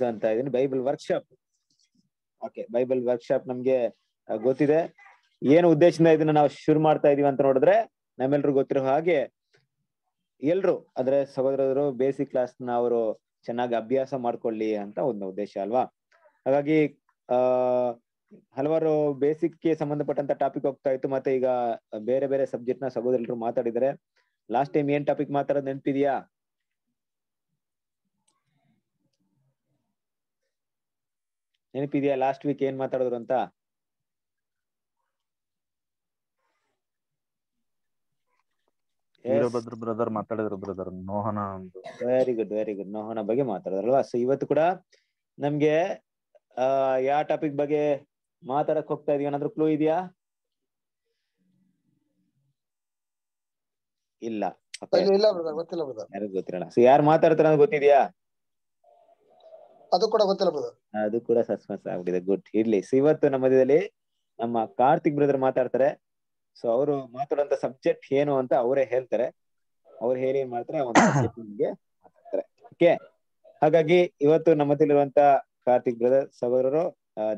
ಅಂತ ಇದೀನಿ Bible workshop okay Bible workshop ನಮ್ಗೆ ಗೊತ್ತಿದೆ. ಏನು ಉದ್ದೇಶದಿಂದ ಇದನ್ನ ನಾವು ಶುರು ಮಾಡ್ತಾ ಇದೀವಿ ಅಂತ ನೋಡಿದ್ರೆ ನಮ್ಮೆಲ್ರು ಗೊತ್ತಿರೋ ಹಾಗೆ ಎಲ್ರು, ಅಂದ್ರೆ ಸಹೋದರರು ಬೇಸಿಕ್ ಕ್ಲಾಸ್ನ ಅವರು ಚೆನ್ನಾಗಿ ಅಭ್ಯಾಸ ಮಾಡ್ಕೊಳ್ಳಿ ಅಂತ ಒಂದು ಉದ್ದೇಶ ಅಲ್ವಾ? ಹಾಗಾಗಿ, ಆ, ಹಲವಾರು ಬೇಸಿಕ್ಗೆ ಸಂಬಂಧಪಟ್ಟಂತ ಟಾಪಿಕ್ ಹೋಗ್ತಾ ಇತ್ತು. ಮತ್ತೆ ಈಗ ಬೇರೆ ಬೇರೆ ಸಬ್ಜೆಕ್ಟ್ನ ಸಹೋದರರು ಮಾತಾಡಿದರೆ ಲಾಸ್ಟ್ ಟೈಮ್ ಏನ್ ಟಾಪಿಕ್ ಮಾತಾಡೋದು ನೆನಪಿದ್ಯಾ? ನೆನಪಿದ್ಯಾ? ಲಾಸ್ಟ್ ವೀಕ್ ಏನ್ ಮಾತಾಡಿದ್ರು ಅಂತ? ವೀರಭದ್ರ ಬ್ರದರ್ ಮಾತಾಡಿದ್ರು ಬ್ರದರ್ ಮೋಹನ ಒಂದು. ವೆರಿ ಗುಡ್ ವೆರಿ ಗುಡ್ ನೋಹನ ಬಗ್ಗೆ ಮಾತಾಡಿದ್ರಲ್ವಾ? ಸೊ ಇವತ್ತು ಕೂಡ ನಮ್ಗೆ ಆ ಯಾವ ಟಾಪಿಕ್ ಬಗ್ಗೆ ಮಾತಾಡಕ್ ಹೋಗ್ತಾ ಇದೀವಿ. ಏನಾದ್ರು ಕ್ಲೂ ಇದೆಯಾ? ಇಲ್ಲ. Okay. ಇಲ್ಲ ಇಲ್ಲ ಬ್ರದರ್ ಗೊತ್ತಿಲ್ಲ ಬ್ರದರ್ ಯಾರಿಗೂ ಗೊತ್ತಿರಲ್ಲ. ಸೊ ಯಾರು ಮಾತಾಡ್ತಾರ ಅಂತ ಗೊತ್ತಿದ್ಯಾ? ಅದು ಕೂಡ ಗೊತ್ತಿರಬಹುದು ಬ್ರದರ್ ಅದು ಕೂಡ ಸಸ್ಪೆನ್ಸ್ ಆಗ್ಬಿಟ್ಟಿದೆ. ಗುಡ್. ಇರ್ಲಿ. ಸೊ ಇವತ್ತು ನಮ್ಮ ಮಧ್ಯದಲ್ಲಿ ನಮ್ಮ ಕಾರ್ತಿಕ್ ಬ್ರದರ್ ಮಾತಾಡ್ತಾರೆ. ಸೊ ಅವರು ಮಾತಾಡುವಂತ ಸಬ್ಜೆಕ್ಟ್ ಏನು ಅಂತ ಅವರೇ ಹೇಳ್ತಾರೆ. ಅವ್ರು ಹೇಳಿ ಏನ್ ಮಾಡ್ತಾರೆ? ಮಾತಾಡ್ತಾರೆ. ಓಕೆ ಹಾಗಾಗಿ ಇವತ್ತು ನಮ್ಮ ಮಧ್ಯದಲ್ಲಿರುವಂತ ಕಾರ್ತಿಕ್ ಬ್ರದರ್ ಸಹೋದರರು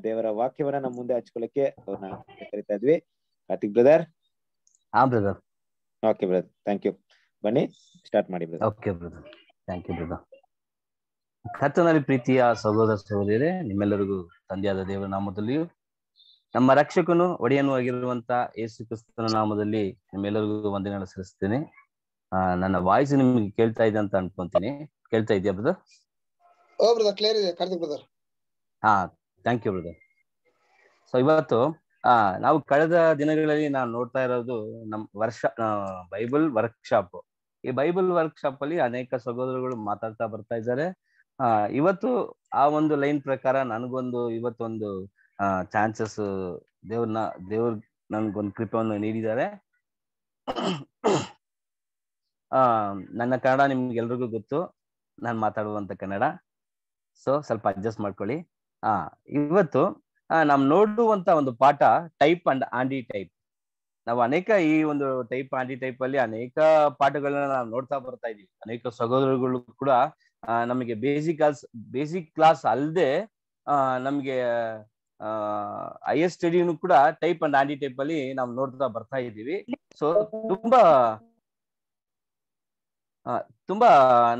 ದೇವರ ವಾಕ್ಯವನ್ನ ನಮ್ಮ ಮುಂದೆ ಹಚ್ಕೊಳ್ಳಕ್ಕೆ ಅವ್ರನ್ನ ಕರಿತಾ ಇದ್ವಿ. ಕಾರ್ತಿಕ್ ಬ್ರದರ್? ಹಾ brother. Okay brother. Thank you ಬನ್ನಿ. ಸ್ಟಾರ್ಟ್ ಮಾಡಿ brother. Okay brother. Thank you brother. ಕರ್ತನಲ್ಲಿ ಪ್ರೀತಿಯ ಸಹೋದರ ಸಹೋದರಿಯರೇ ನಿಮ್ಮೆಲ್ಲರಿಗೂ ತಂದೆಯಾದ ದೇವರ ನಾಮದಲ್ಲಿಯೂ ನಮ್ಮ ರಕ್ಷಕನು ಒಡೆಯನು ಆಗಿರುವಂತ ಯೇಸು ಕ್ರಿಸ್ತನ ನಾಮದಲ್ಲಿ ನಿಮ್ಮೆಲ್ಲರಿಗೂ ವಂದನೆ ಸಲ್ಲಿಸ್ತೇನೆ ಆ ನನ್ನ ವಾಯ್ಸ್ ನಿಮ್ಗೆ ಕೇಳ್ತಾ ಇದೆ ಅಂತ ಅನ್ಕೊಂತೀನಿ. ಕೇಳ್ತಾ ಇದೆಯಾ ಬ್ರದರ್ ಓ ಬ್ರದರ್ ಕ್ಲಿಯರ್ ಇದೆ. ಕಾರ್ತಿಕ್ ಬ್ರದರ್ ಹಾ ಥ್ಯಾಂಕ್ ಯು ಬ್ರದರ್ ಸೊ ಇವತ್ತು ಆ ನಾವು ಕಳೆದ ದಿನಗಳಲ್ಲಿ ನಾನು ನೋಡ್ತಾ ಇರೋದು ನಮ್ ವರ್ಷ ಬೈಬಲ್ ವರ್ಕ್ಶಾಪ್ ಈ ಬೈಬಲ್ ವರ್ಕ್ಶಾಪ್ ಅಲ್ಲಿ ಅನೇಕ ಸಹೋದರಗಳು ಮಾತಾಡ್ತಾ ಬರ್ತಾ ಇದ್ದಾರೆ. ಆ, ಇವತ್ತು ಆ ಒಂದು ಲೈನ್ ಪ್ರಕಾರ ನನಗೊಂದು ಇವತ್ತೊಂದು ಚಾನ್ಸಸ್ ದೇವ್ರನ್ನ ದೇವ್ರ ನನ್ಗೊಂದು ಕೃಪೆಯನ್ನು ನೀಡಿದ್ದಾರೆ. ಆ, ನನ್ನ ಕನ್ನಡ ನಿಮ್ಗೆಲ್ರಿಗೂ ಗೊತ್ತು. ನಾನು ಮಾತಾಡುವಂತ ಕನ್ನಡ. ಸೊ ಸ್ವಲ್ಪ ಅಡ್ಜಸ್ಟ್ ಮಾಡ್ಕೊಳ್ಳಿ. ಆ, ಇವತ್ತು ನಾವ್ ನೋಡುವಂತ ಒಂದು ಪಾಠ ಟೈಪ್ ಅಂಡ್ ಆಂಡಿ ಟೈಪ್ ನಾವು ಅನೇಕ ಈ ಒಂದು ಟೈಪ್ ಆಂಟಿ ಟೈಪ್ ಅಲ್ಲಿ ಅನೇಕ ಪಾಠಗಳನ್ನ ನಾವು ನೋಡ್ತಾ ಬರ್ತಾ ಇದೀವಿ. ಅನೇಕ ಸಹೋದರಗಳು ಕೂಡ ನಮಗೆ ಬೇಸಿಕ್ ಕ್ಲಾಸ್ ಬೇಸಿಕ್ ಕ್ಲಾಸ್ ಅಲ್ಲದೆ ನಮಗೆ ಹೈಯರ್ ಸ್ಟಡಿನೂ ಕೂಡ ಟೈಪ್ ಅಂಡ್ ಆಂಟಿ ಟೈಪ್ ಅಲ್ಲಿ ನಾವು ನೋಡ್ತಾ ಬರ್ತಾ ಇದ್ದೀವಿ. ಸೊ ತುಂಬಾ ತುಂಬಾ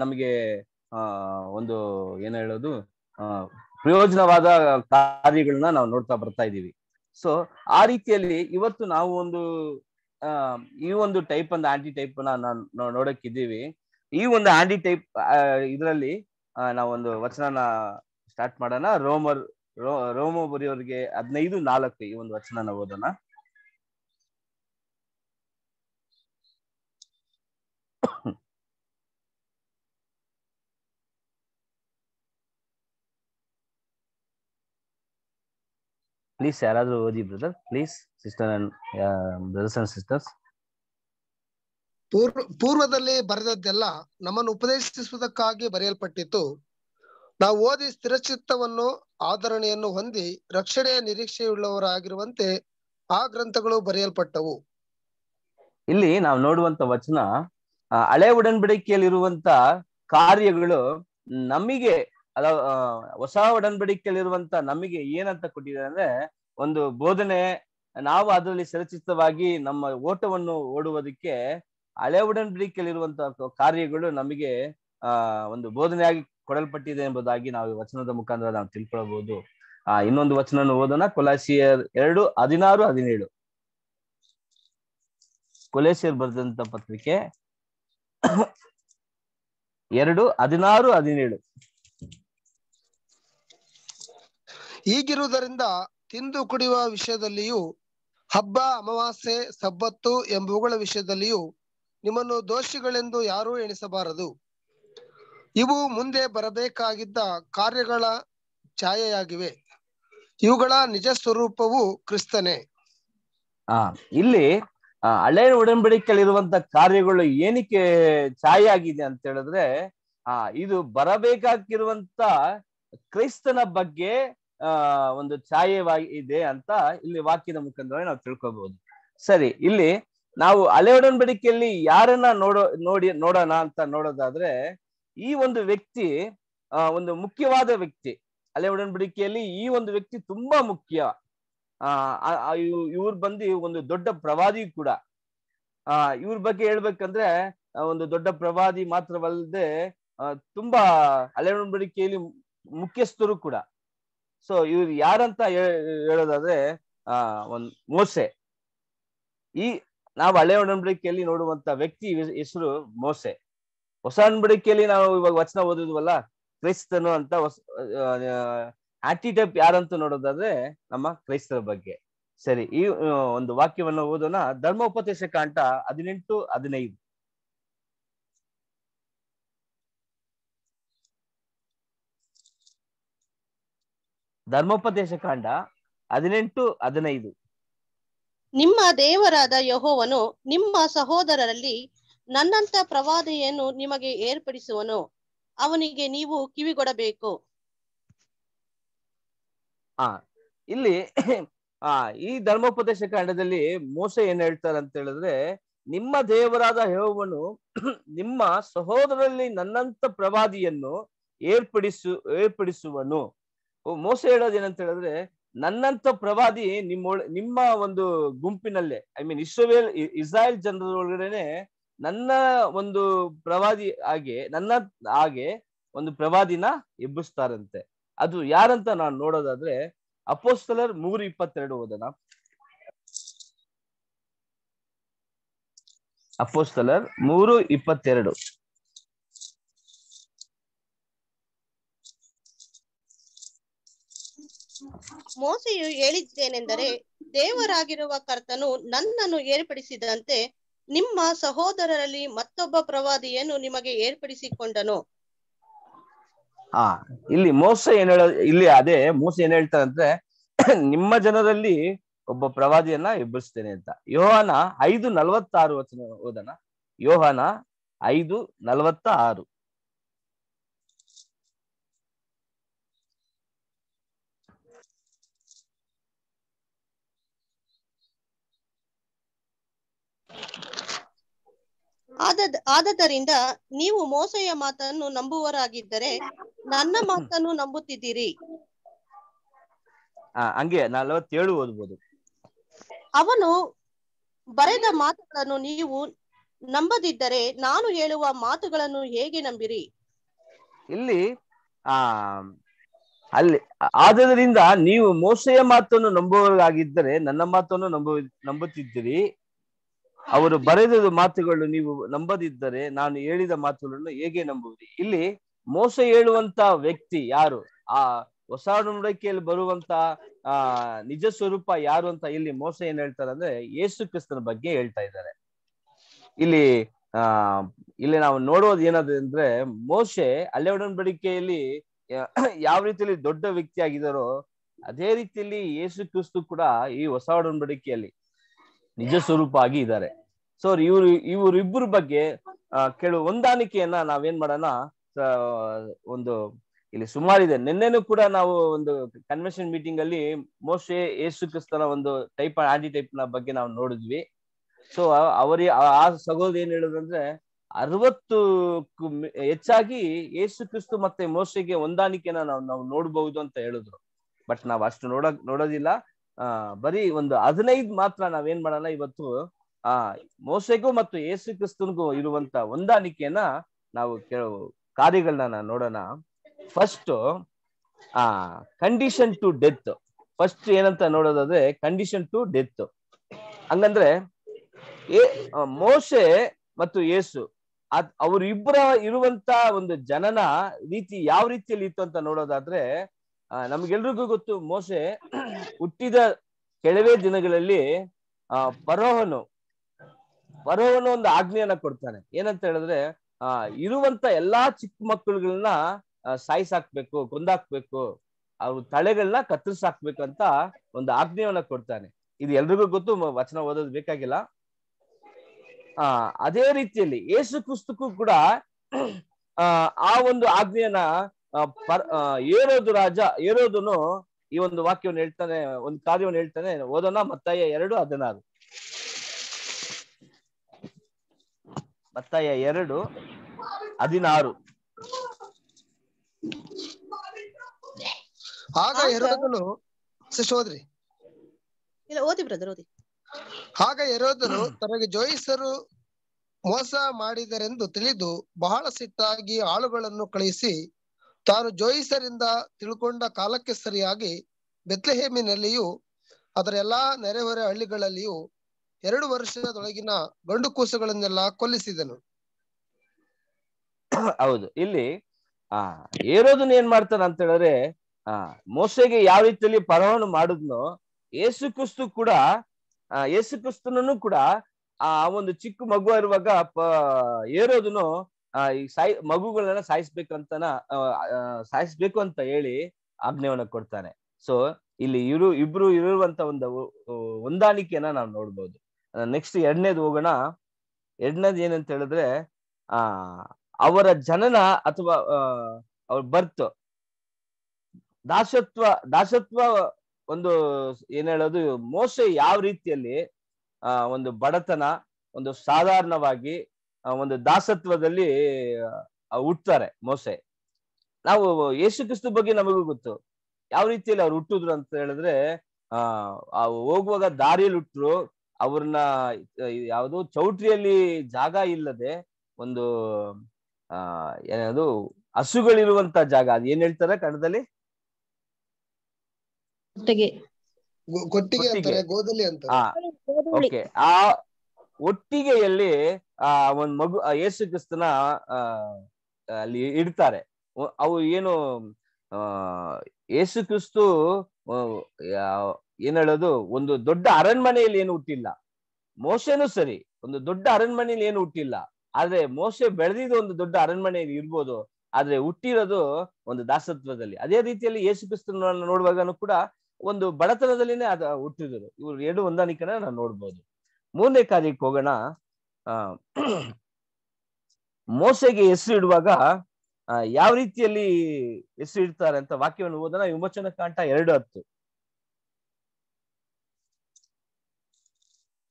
ನಮಗೆ ಒಂದು ಏನ್ ಹೇಳೋದು ಪ್ರಯೋಜನವಾದ ಕಾರ್ಯಗಳನ್ನ ನಾವು ನೋಡ್ತಾ ಬರ್ತಾ ಇದ್ದೀವಿ. ಸೊ ಆ ರೀತಿಯಲ್ಲಿ ಇವತ್ತು ನಾವು ಒಂದು ಈ ಒಂದು ಟೈಪ್ ಅಂಡ್ ಆಂಟಿ ಟೈಪ್ ನೋಡಕ್ಕಿದ್ದೀವಿ. ಈ ಒಂದು ಆಂಟಿ ಟೈಪ್ ಇದರಲ್ಲಿ ನಾವೊಂದು ವಚನನ ಸ್ಟಾರ್ಟ್ ಮಾಡೋಣ. ರೋಮರ್, ರೋ, ರೋಮ ಬರೆಯೋರಿಗೆ ಹದಿನೈದು, ನಾಲ್ಕು ಈ ಒಂದು ವಚನನ ಓದೋಣ. ಪ್ಲೀಸ್ ಯಾರಾದ್ರೂ ಓದಿ brother please sister and brothers and sisters ಪೂರ್ವ, ಪೂರ್ವದಲ್ಲಿ ಬರೆದದ್ದೆಲ್ಲ ನಮ್ಮನ್ನು ಉಪದೇಶಿಸುವುದಕ್ಕಾಗಿ ಬರೆಯಲ್ಪಟ್ಟಿತ್ತು. ನಾವು ಓದಿ ಸ್ಥಿರಚಿತ್ತವನ್ನು ಆಧರಣೆಯನ್ನು ಹೊಂದಿ ರಕ್ಷಣೆಯ ನಿರೀಕ್ಷೆಯುಳ್ಳವರಾಗಿರುವಂತೆ ಆ ಗ್ರಂಥಗಳು ಬರೆಯಲ್ಪಟ್ಟವು. ಇಲ್ಲಿ ನಾವು ನೋಡುವಂತ ವಚನ ಹಳೆ ಉಡನ್ಬಡಿಕೆಯಲ್ಲಿರುವಂತ ಕಾರ್ಯಗಳು ನಮಗೆ ಅದ ಹೊಸ ಉಡನ್ಬಡಿಕೆಯಲ್ಲಿರುವಂತ ನಮಗೆ ಏನಂತ ಕೊಟ್ಟಿದ್ದಾರೆ ಅಂದ್ರೆ, ಒಂದು ಬೋಧನೆ, ನಾವು ಅದರಲ್ಲಿ ಸರಚಿತವಾಗಿ ನಮ್ಮ ಓಟವನ್ನು ಓಡುವುದಕ್ಕೆ ಹಳೆ ಉಡನ್ಬಡಿಕೆಯಲ್ಲಿರುವಂತ ಕಾರ್ಯಗಳು ನಮಗೆ, ಆ, ಒಂದು ಬೋಧನೆಯಾಗಿ ಕೊಡಲ್ಪಟ್ಟಿದೆ ಎಂಬುದಾಗಿ ನಾವು ಈ ವಚನದ ಮುಖಾಂತರ ನಾವು ತಿಳ್ಕೊಳ್ಬಹುದು ಆ, ಇನ್ನೊಂದು ವಚನ ಓದೋಣ. ಕೊಲಾಸಿಯರ್ ಎರಡು, ಹದಿನಾರು, ಹದಿನೇಳು. ಕೊಲೇಸಿಯರ್ ಬರೆದಂತ ಪತ್ರಿಕೆ. ಎರಡು, ಹದಿನಾರು, ಹದಿನೇಳು. ಈಗಿರುವುದರಿಂದ ತಿಂದು ಕುಡಿಯುವ ವಿಷಯದಲ್ಲಿಯೂ, ಹಬ್ಬ, ಅಮಾವಾಸ್ಯೆ, ಸಬ್ಬತ್ತು ಎಂಬುವುಗಳ ವಿಷಯದಲ್ಲಿಯೂ ನಿಮ್ಮನ್ನು ದೋಷಿಗಳೆಂದು ಯಾರೂ ಎಣಿಸಬಾರದು. ಇವು ಮುಂದೆ ಬರಬೇಕಾಗಿದ್ದ ಕಾರ್ಯಗಳ ಛಾಯೆಯಾಗಿವೆ. ಇವುಗಳ ನಿಜ ಸ್ವರೂಪವು ಕ್ರಿಸ್ತನೇ. ಆ, ಇಲ್ಲಿ ಹಳೆ ಉಡಂಬಡಿಕೆಯಲ್ಲಿರುವಂತ ಕಾರ್ಯಗಳು ಏನಕ್ಕೆ ಛಾಯೆ ಆಗಿದೆ ಅಂತ ಹೇಳಿದ್ರೆ, ಆ, ಇದು ಬರಬೇಕಾಗಿರುವಂತ ಕ್ರೈಸ್ತನ ಬಗ್ಗೆ, ಆ, ಒಂದು ಛಾಯೆವಾಗಿ, ಇದೆ ಅಂತ ಇಲ್ಲಿ ವಾಕ್ಯದ ಮುಖಾಂತರ ನಾವು ತಿಳ್ಕೊಬಹುದು ಸರಿ, ಇಲ್ಲಿ ನಾವು ಹಳೆ ಒಡಂಬಡಿಕೆಯಲ್ಲಿ ಯಾರನ್ನ ನೋಡೋ, ನೋಡಿ, ನೋಡೋಣ ಅಂತ ನೋಡೋದಾದ್ರೆ, ಈ ಒಂದು ವ್ಯಕ್ತಿ ಒಂದು ಮುಖ್ಯವಾದ ವ್ಯಕ್ತಿ ಹಳೆ ಒಡಂಬಡಿಕೆಯಲ್ಲಿ ಈ ಒಂದು ವ್ಯಕ್ತಿ ತುಂಬಾ ಮುಖ್ಯ. ಆ ಇವ್ರು ಬಂದು ಒಂದು ದೊಡ್ಡ ಪ್ರವಾದಿ ಕೂಡ. ಆ, ಇವ್ರ ಬಗ್ಗೆ ಹೇಳ್ಬೇಕಂದ್ರೆ ಒಂದು ದೊಡ್ಡ ಪ್ರವಾದಿ ಮಾತ್ರವಲ್ಲದೆ ತುಂಬಾ ಹಳೆ ಒಡಂಬಡಿಕೆಯಲ್ಲಿ ಮುಖ್ಯಸ್ಥರು ಕೂಡ. ಸೊ ಇವ್ರು ಯಾರಂತ ಹೇಳೋದಾದ್ರೆ, ಆ, ಒಂದ್ ಮೋಸೆ. ಈ ನಾವು ಹಳೆ ಒಡಂಬಡಿಕೆಯಲ್ಲಿ ನೋಡುವಂತ ವ್ಯಕ್ತಿ ಹೆಸರು ಮೋಸೆ. ಹೊಸ ಒಡಂಬಡಿಕೆಯಲ್ಲಿ ನಾವು ಇವಾಗ ವಚನ ಓದಿದ್ವಲ್ಲ, ಕ್ರೈಸ್ತನು ಅಂತ ಹೊಸ ಯಾರಂತ ನೋಡೋದಾದ್ರೆ ನಮ್ಮ ಕ್ರೈಸ್ತರ ಬಗ್ಗೆ. ಸರಿ, ಈ ಒಂದು ವಾಕ್ಯವನ್ನು ಓದೋಣ. ಧರ್ಮೋಪದೇಶ ಕಾಂಟ ಹದಿನೆಂಟು ಹದಿನೈದು. ಧರ್ಮೋಪದೇಶ ಕಾಂಡ ಹದಿನೆಂಟು ಹದಿನೈದು. ನಿಮ್ಮ ದೇವರಾದ ಯಹೋವನು ನಿಮ್ಮ ಸಹೋದರರಲ್ಲಿ ನನ್ನಂತ ಪ್ರವಾದಿಯನ್ನು ನಿಮಗೆ ಏರ್ಪಡಿಸುವನು. ಅವನಿಗೆ ನೀವು ಕಿವಿಗೊಡಬೇಕು. ಆ, ಇಲ್ಲಿ ಆ, ಈ ಧರ್ಮೋಪದೇಶ ಕಾಂಡದಲ್ಲಿ ಮೋಸ ಏನ್ ಹೇಳ್ತಾರೆ ಅಂತ ಹೇಳಿದ್ರೆ, ನಿಮ್ಮ ದೇವರಾದ ಯಹೋವನು ನಿಮ್ಮ ಸಹೋದರಲ್ಲಿ ನನ್ನಂತ ಪ್ರವಾದಿಯನ್ನು ಏರ್ಪಡಿಸು, ಏರ್ಪಡಿಸುವನು. ಮೋಸ ಹೇಳೋದೇನಂತ ಹೇಳಿದ್ರೆ ನನ್ನಂತ ಪ್ರವಾದಿ ನಿಮ್ಮ ನಿಮ್ಮ ಒಂದು ಗುಂಪಿನಲ್ಲೇ ಐ ಮೀನ್ ಇಸ್ರೇಲ್ ಇಸ್ರಾಯೇಲ್ ಜನರ ಒಳಗಡೆನೆ ನನ್ನ ಒಂದು ಪ್ರವಾದಿ ಹಾಗೆ, ನನ್ನ ಹಾಗೆ ಒಂದು ಪ್ರವಾದಿನ ಎಬ್ಬಿಸ್ತಾರಂತೆ. ಅದು ಯಾರಂತ ನಾನು ನೋಡೋದಾದ್ರೆ ಅಪೋಸ್ತಲರ್ ಮೂರು ಇಪ್ಪತ್ತೆರಡು ಓದೋಣ ಅಪೋಸ್ತಲರ್ ಮೂರು ಇಪ್ಪತ್ತೆರಡು. ಮೋಸೆಯು ಹೇಳಿದ್ದೇನೆಂದರೆ ದೇವರಾಗಿರುವ ಕರ್ತನು ನನ್ನನ್ನು ಏರ್ಪಡಿಸಿದಂತೆ ನಿಮ್ಮ ಸಹೋದರರಲ್ಲಿ ಮತ್ತೊಬ್ಬ ಪ್ರವಾದಿಯನ್ನು ನಿಮಗೆ ಏರ್ಪಡಿಸಿಕೊಂಡನು. ಹಾ, ಇಲ್ಲಿ ಮೋಸ ಏನ್ ಹೇಳ, ಇಲ್ಲಿ ಅದೇ ಮೋಸ ಏನ್ ಹೇಳ್ತಾರಂದ್ರೆ ನಿಮ್ಮ ಜನರಲ್ಲಿ ಒಬ್ಬ ಪ್ರವಾದಿಯನ್ನ ಎಬ್ಬಿಸ್ತೇನೆ ಅಂತ. ಯೋಹಾನ ಐದು ನಲವತ್ತಾರು ವಚನ ಓದನ ಯೋಹಾನ ಐದು ನಲವತ್ತ ಆರು ಆದ ಆದದರಿಂದ ನೀವು ಮೋಸೆಯ ಮಾತನ್ನು ನಂಬುವರಾಗಿದ್ದರೆ ನನ್ನ ಮಾತನ್ನು ನಂಬುತ್ತಿದ್ದೀರಿ. ಆ ಹಂಗೆ ನಲವತ್ತೇಳು ಓದ್ಬೋದು. ಅವನು ಬರೆದ ಮಾತುಗಳನ್ನು ನೀವು ನಂಬದಿದ್ದರೆ ನಾನು ಹೇಳುವ ಮಾತುಗಳನ್ನು ಹೇಗೆ ನಂಬಿರಿ? ಇಲ್ಲಿ ಆ ಅಲ್ಲಿ ಆದ್ದರಿಂದ ನೀವು ಮೋಸೆಯ ಮಾತನ್ನು ನಂಬುವರಾಗಿದ್ದರೆ ನನ್ನ ಮಾತನ್ನು ನಂಬು ನಂಬುತ್ತಿದ್ದೀರಿ. ಅವರು ಬರೆದ ಮಾತುಗಳು ನೀವು ನಂಬದಿದ್ದರೆ ನಾನು ಹೇಳಿದ ಮಾತುಗಳನ್ನು ಹೇಗೆ ನಂಬುವುದು ಇಲ್ಲಿ ಮೋಸ ಹೇಳುವಂತ ವ್ಯಕ್ತಿ ಯಾರು? ಆ ಹೊಸ ಒಡಂಬಡಿಕೆಯಲ್ಲಿ ಬರುವಂತ, ಆ, ನಿಜ ಸ್ವರೂಪ ಯಾರು ಅಂತ ಇಲ್ಲಿ ಮೋಸ ಏನ್ ಹೇಳ್ತಾರೆ ಅಂದ್ರೆ ಯೇಸು ಕ್ರಿಸ್ತನ ಬಗ್ಗೆ ಹೇಳ್ತಾ ಇದ್ದಾರೆ. ಇಲ್ಲಿ, ಆ, ಇಲ್ಲಿ ನಾವು ನೋಡೋದು ಏನದು ಅಂದ್ರೆ ಮೋಸೆ ಅಲ್ಲೆ ಒಡಂಬಡಿಕೆಯಲ್ಲಿ ಯಾವ ರೀತಿಯಲ್ಲಿ ದೊಡ್ಡ ವ್ಯಕ್ತಿ ಆಗಿದಾರೋ ಅದೇ ರೀತಿಯಲ್ಲಿ ಯೇಸು ಕ್ರಿಸ್ತು ಕೂಡ ಈ ಹೊಸ ಒಡಂಬಡಿಕೆಯಲ್ಲಿ ನಿಜ ಸ್ವರೂಪ ಆಗಿ ಇದ್ದಾರೆ. ಸೊ ಇವ್ರು ಇವರಿಬ್ಬರ ಬಗ್ಗೆ ಕೆಲವು ಹೊಂದಾಣಿಕೆಯನ್ನ ನಾವೇನ್ ಮಾಡೋಣ ಒಂದು, ಇಲ್ಲಿ ಸುಮಾರಿದೆ. ನಿನ್ನೆನೂ ಕೂಡ ನಾವು ಒಂದು ಕನ್ವೆನ್ಷನ್ ಮೀಟಿಂಗ್ ಅಲ್ಲಿ ಮೋಸ್ಟ್ಲಿ ಯೇಸು ಕ್ರಿಸ್ತನ ಒಂದು ಟೈಪ್ ಆಂಟಿ ಟೈಪ್ನ ಬಗ್ಗೆ ನಾವು ನೋಡಿದ್ವಿ. ಸೊ ಅವರಿ, ಆ ಸಗೋದ್ ಏನ್ ಹೇಳುದಂದ್ರೆ ಅರವತ್ತು ಹೆಚ್ಚಾಗಿ ಯೇಸು ಕ್ರಿಸ್ತು ಮತ್ತೆ ಮೋಸೆಗೆ ಹೊಂದಾಣಿಕೆನ ನಾವು ನಾವು ನೋಡ್ಬಹುದು ಅಂತ ಹೇಳಿದ್ರು. ಬಟ್ ನಾವ್ ಅಷ್ಟು ನೋಡ ನೋಡೋದಿಲ್ಲ. ಆ, ಬರೀ ಒಂದು ಹದಿನೈದು ಮಾತ್ರ ನಾವೇನ್ ಮಾಡೋಣ ಇವತ್ತು, ಆ, ಮೋಸೆಗೂ ಮತ್ತು ಯೇಸು ಕ್ರಿಸ್ತನ್ಗೂ ಇರುವಂತ ಹೊಂದಾಣಿಕೆಯನ್ನ ನಾವು ಕೆಲವು ಕಾರ್ಯಗಳನ್ನ ನೋಡೋಣ. ಫಸ್ಟ್ ಆ ಕಂಡೀಷನ್ ಟು ಡೆತ್ ಫಸ್ಟ್ ಏನಂತ ನೋಡೋದಾದ್ರೆ ಕಂಡೀಷನ್ ಟು ಡೆತ್ ಹಂಗಂದ್ರೆ ಮೋಸೆ ಮತ್ತು ಯೇಸು ಅವರಿಬ್ಬರ ಇರುವಂತ ಒಂದು ಜನನ ರೀತಿ ಯಾವ ರೀತಿಯಲ್ಲಿ ಇತ್ತು ಅಂತ ನೋಡೋದಾದ್ರೆ ಆ, ನಮ್ಗೆಲ್ರಿಗೂ ಗೊತ್ತು ಮೋಸೆ ಹುಟ್ಟಿದ ಕೆಲವೇ ದಿನಗಳಲ್ಲಿ ಆ ಪರೋಹನು ಪರೋಹನು ಒಂದು ಆಜ್ಞೆಯನ್ನ ಕೊಡ್ತಾನೆ. ಏನಂತ ಹೇಳಿದ್ರೆ ಆ ಇರುವಂತ ಎಲ್ಲಾ ಚಿಕ್ಕ ಮಕ್ಕಳುಗಳನ್ನ ಸಾಯಿಸಾಕ್ಬೇಕು ಕೊಂದಾಕ್ಬೇಕು ಅವ್ರ ತಲೆಗಳನ್ನ ಅಂತ ಒಂದು ಆಜ್ಞೆಯನ್ನ ಕೊಡ್ತಾನೆ. ಇದು ಎಲ್ರಿಗೂ ಗೊತ್ತು ವಚನ ಓದೋದು ಬೇಕಾಗಿಲ್ಲ. ಆ ಅದೇ ರೀತಿಯಲ್ಲಿ ಯೇಸು ಕ್ರಿಸ್ತಕ್ಕೂ ಕೂಡ ಆ ಒಂದು ಆಜ್ಞೆಯನ್ನ ಪರ್- ಏರೋದು ರಾಜ ಏರೋದನು ಈ ಒಂದು ವಾಕ್ಯವನ್ನು ಹೇಳ್ತಾನೆ ಒಂದು ಕಾರ್ಯವನ್ನು ಹೇಳ್ತಾನೆ ಓದೋಣ ಮತ್ತಾಯ ಎರಡು ಹದಿನಾರು. ಮತ್ತಾಯ ಎರಡು ಹದಿನಾರು. ಆಗ ಹೆರೋದನು ಓದ್ರಿ. ಇಲ್ಲ ಓದಿ ಬ್ರದರ್ ಓದಿ. ಆಗ ಹೆರೋದನು ತನಗೆ ಜೋಯಿಸರು ಮೋಸ ಮಾಡಿದರೆಂದು ತಿಳಿದು ಬಹಳ ಸಿಟ್ಟಾಗಿ ಆಳುಗಳನ್ನು ಕಳುಹಿಸಿ ತಾನು ಜೋಯಿಸರಿಂದ ತಿಳ್ಕೊಂಡ ಕಾಲಕ್ಕೆ ಸರಿಯಾಗಿ ಬೆತ್ಲೆಹೇಮಿನಲ್ಲಿಯೂ ಅದರ ಎಲ್ಲಾ ನೆರೆಹೊರೆ ಹಳ್ಳಿಗಳಲ್ಲಿಯೂ ಎರಡು ವರ್ಷದೊಳಗಿನ ಗಂಡು ಕೂಸುಗಳನ್ನೆಲ್ಲ ಕೊಲ್ಲಿಸಿದನು. ಹೌದು. ಇಲ್ಲಿ, ಆ ಏರೋದನ್ನ ಏನ್ ಮಾಡ್ತಾನ ಅಂತ ಹೇಳಿದ್ರೆ, ಆ ಮೋಸೆಗೆ ಯಾವ ರೀತಿಯಲ್ಲಿ ಪರವನ್ನು ಮಾಡಿದ್ನೋ ಯೇಸು ಕ್ರಿಸ್ತು ಕೂಡ ಯೇಸು ಕ್ರಿಸ್ತನನ್ನು ಕೂಡ ಆ ಒಂದು ಚಿಕ್ಕ ಮಗುವ ಇರುವಾಗ ಪ ಏರೋದನು ಈ ಸಾಯ್ ಮಗುಗಳನ್ನ ಸಾಯಿಸ್ಬೇಕಂತನ ಆ, ಸಾಯಿಸ್ಬೇಕು ಅಂತ ಹೇಳಿ ಆಜ್ಞೆಯನ್ನ ಕೊಡ್ತಾನೆ. ಸೊ ಇಲ್ಲಿ ಇರು ಇಬ್ರು ಇರುವಂತ ಒಂದು ಹೊಂದಾಣಿಕೆಯನ್ನ ನಾವು ನೋಡ್ಬೋದು. ನೆಕ್ಸ್ಟ್ ಎರಡನೇದು ಹೋಗೋಣ. ಎರಡನೇದು ಏನಂತ ಹೇಳಿದ್ರೆ ಆ ಅವರ ಜನನ ಅಥವಾ ಆ, ಅವ್ರ ಬರ್ತ್ ದಾಸತ್ವ ದಾಸತ್ವ ಒಂದು ಏನ್ ಹೇಳೋದು ಮೋಸ ಯಾವ ರೀತಿಯಲ್ಲಿ ಆ ಒಂದು ಬಡತನ ಒಂದು ಸಾಧಾರಣವಾಗಿ ಆ, ಒಂದು ದಾಸತ್ವದಲ್ಲಿ ಹುಟ್ತಾರೆ ಮೋಸೆ. ನಾವು ಯೇಸು ಕ್ರಿಸ್ತು ಬಗ್ಗೆ ನಮಗೂ ಗೊತ್ತು. ಯಾವ ರೀತಿಯಲ್ಲಿ ಅವ್ರು ಹುಟ್ಟಿದ್ರು ಅಂತ ಹೇಳಿದ್ರೆ ಆ ಹೋಗುವಾಗ ದಾರಿಯಲ್ಲಿ ಹುಟ್ರು. ಅವ್ರನ್ನ ಯಾವುದು ಚೌಟ್ರಿಯಲ್ಲಿ ಜಾಗ ಇಲ್ಲದೆ ಒಂದು ಆ ಏನದು ಹಸುಗಳಿರುವಂತ ಜಾಗ. ಅದು ಏನ್ ಹೇಳ್ತಾರೆ ಕನ್ನಡದಲ್ಲಿ? ಜೊತೆಗೆ ಕೊಟ್ಟಿಗೆ ಕೊಟ್ಟಿಗೆ. ಅಂತಾರೆ ಗೋದಲಿ ಅಂತಾರೆ. ಆ ಓಕೆ. ಆ ಒಟ್ಟಿಗೆಯಲ್ಲಿ ಆ, ಒಂದ್ ಮಗು ಯೇಸು ಕ್ರಿಸ್ತನ ಅಲ್ಲಿ ಇಡ್ತಾರೆ. ಅವು ಏನು ಯೇಸು ಕ್ರಿಸ್ತು ಏನ್ ಹೇಳೋದು, ಒಂದು ದೊಡ್ಡ ಅರಣ್ಮನೆಯಲ್ಲಿ ಏನು ಹುಟ್ಟಿಲ್ಲ. ಮೋಸೆನೂ ಸರಿ, ಒಂದು ದೊಡ್ಡ ಅರಣ್ಮನೆಯಲ್ಲಿ ಏನು ಹುಟ್ಟಿಲ್ಲ. ಆದ್ರೆ ಮೋಸೆ ಬೆಳೆದಿದ್ದು ಒಂದು ದೊಡ್ಡ ಅರಣ್ಮನೆಯಲ್ಲಿ ಇರ್ಬೋದು. ಆದ್ರೆ ಹುಟ್ಟಿರೋದು ಒಂದು ದಾಸತ್ವದಲ್ಲಿ. ಅದೇ ರೀತಿಯಲ್ಲಿ ಯೇಸು ಕ್ರಿಸ್ತನ ನೋಡುವಾಗನು ಕೂಡ ಒಂದು ಬಡತನದಲ್ಲಿನೇ ಅದ ಹುಟ್ಟಿದ್ರು ಇವ್ರು ಎರಡು ಹೊಂದಾಣಿಕೆನ ನಾವು ನೋಡ್ಬೋದು. ಮೂರನೇ ಕಾರ್ಯಕ್ಕೆ ಹೋಗೋಣ. ಮೋಸೆಗೆ ಹೆಸರು ಇಡುವಾಗ ಯಾವ ರೀತಿಯಲ್ಲಿ ಹೆಸರು ಇಡ್ತಾರೆ ಅಂತ ವಾಕ್ಯವನ್ನು ಓದೋಣ. ವಿಮೋಚನ ಕಾಂಟ ಎರಡು ಹತ್ತು.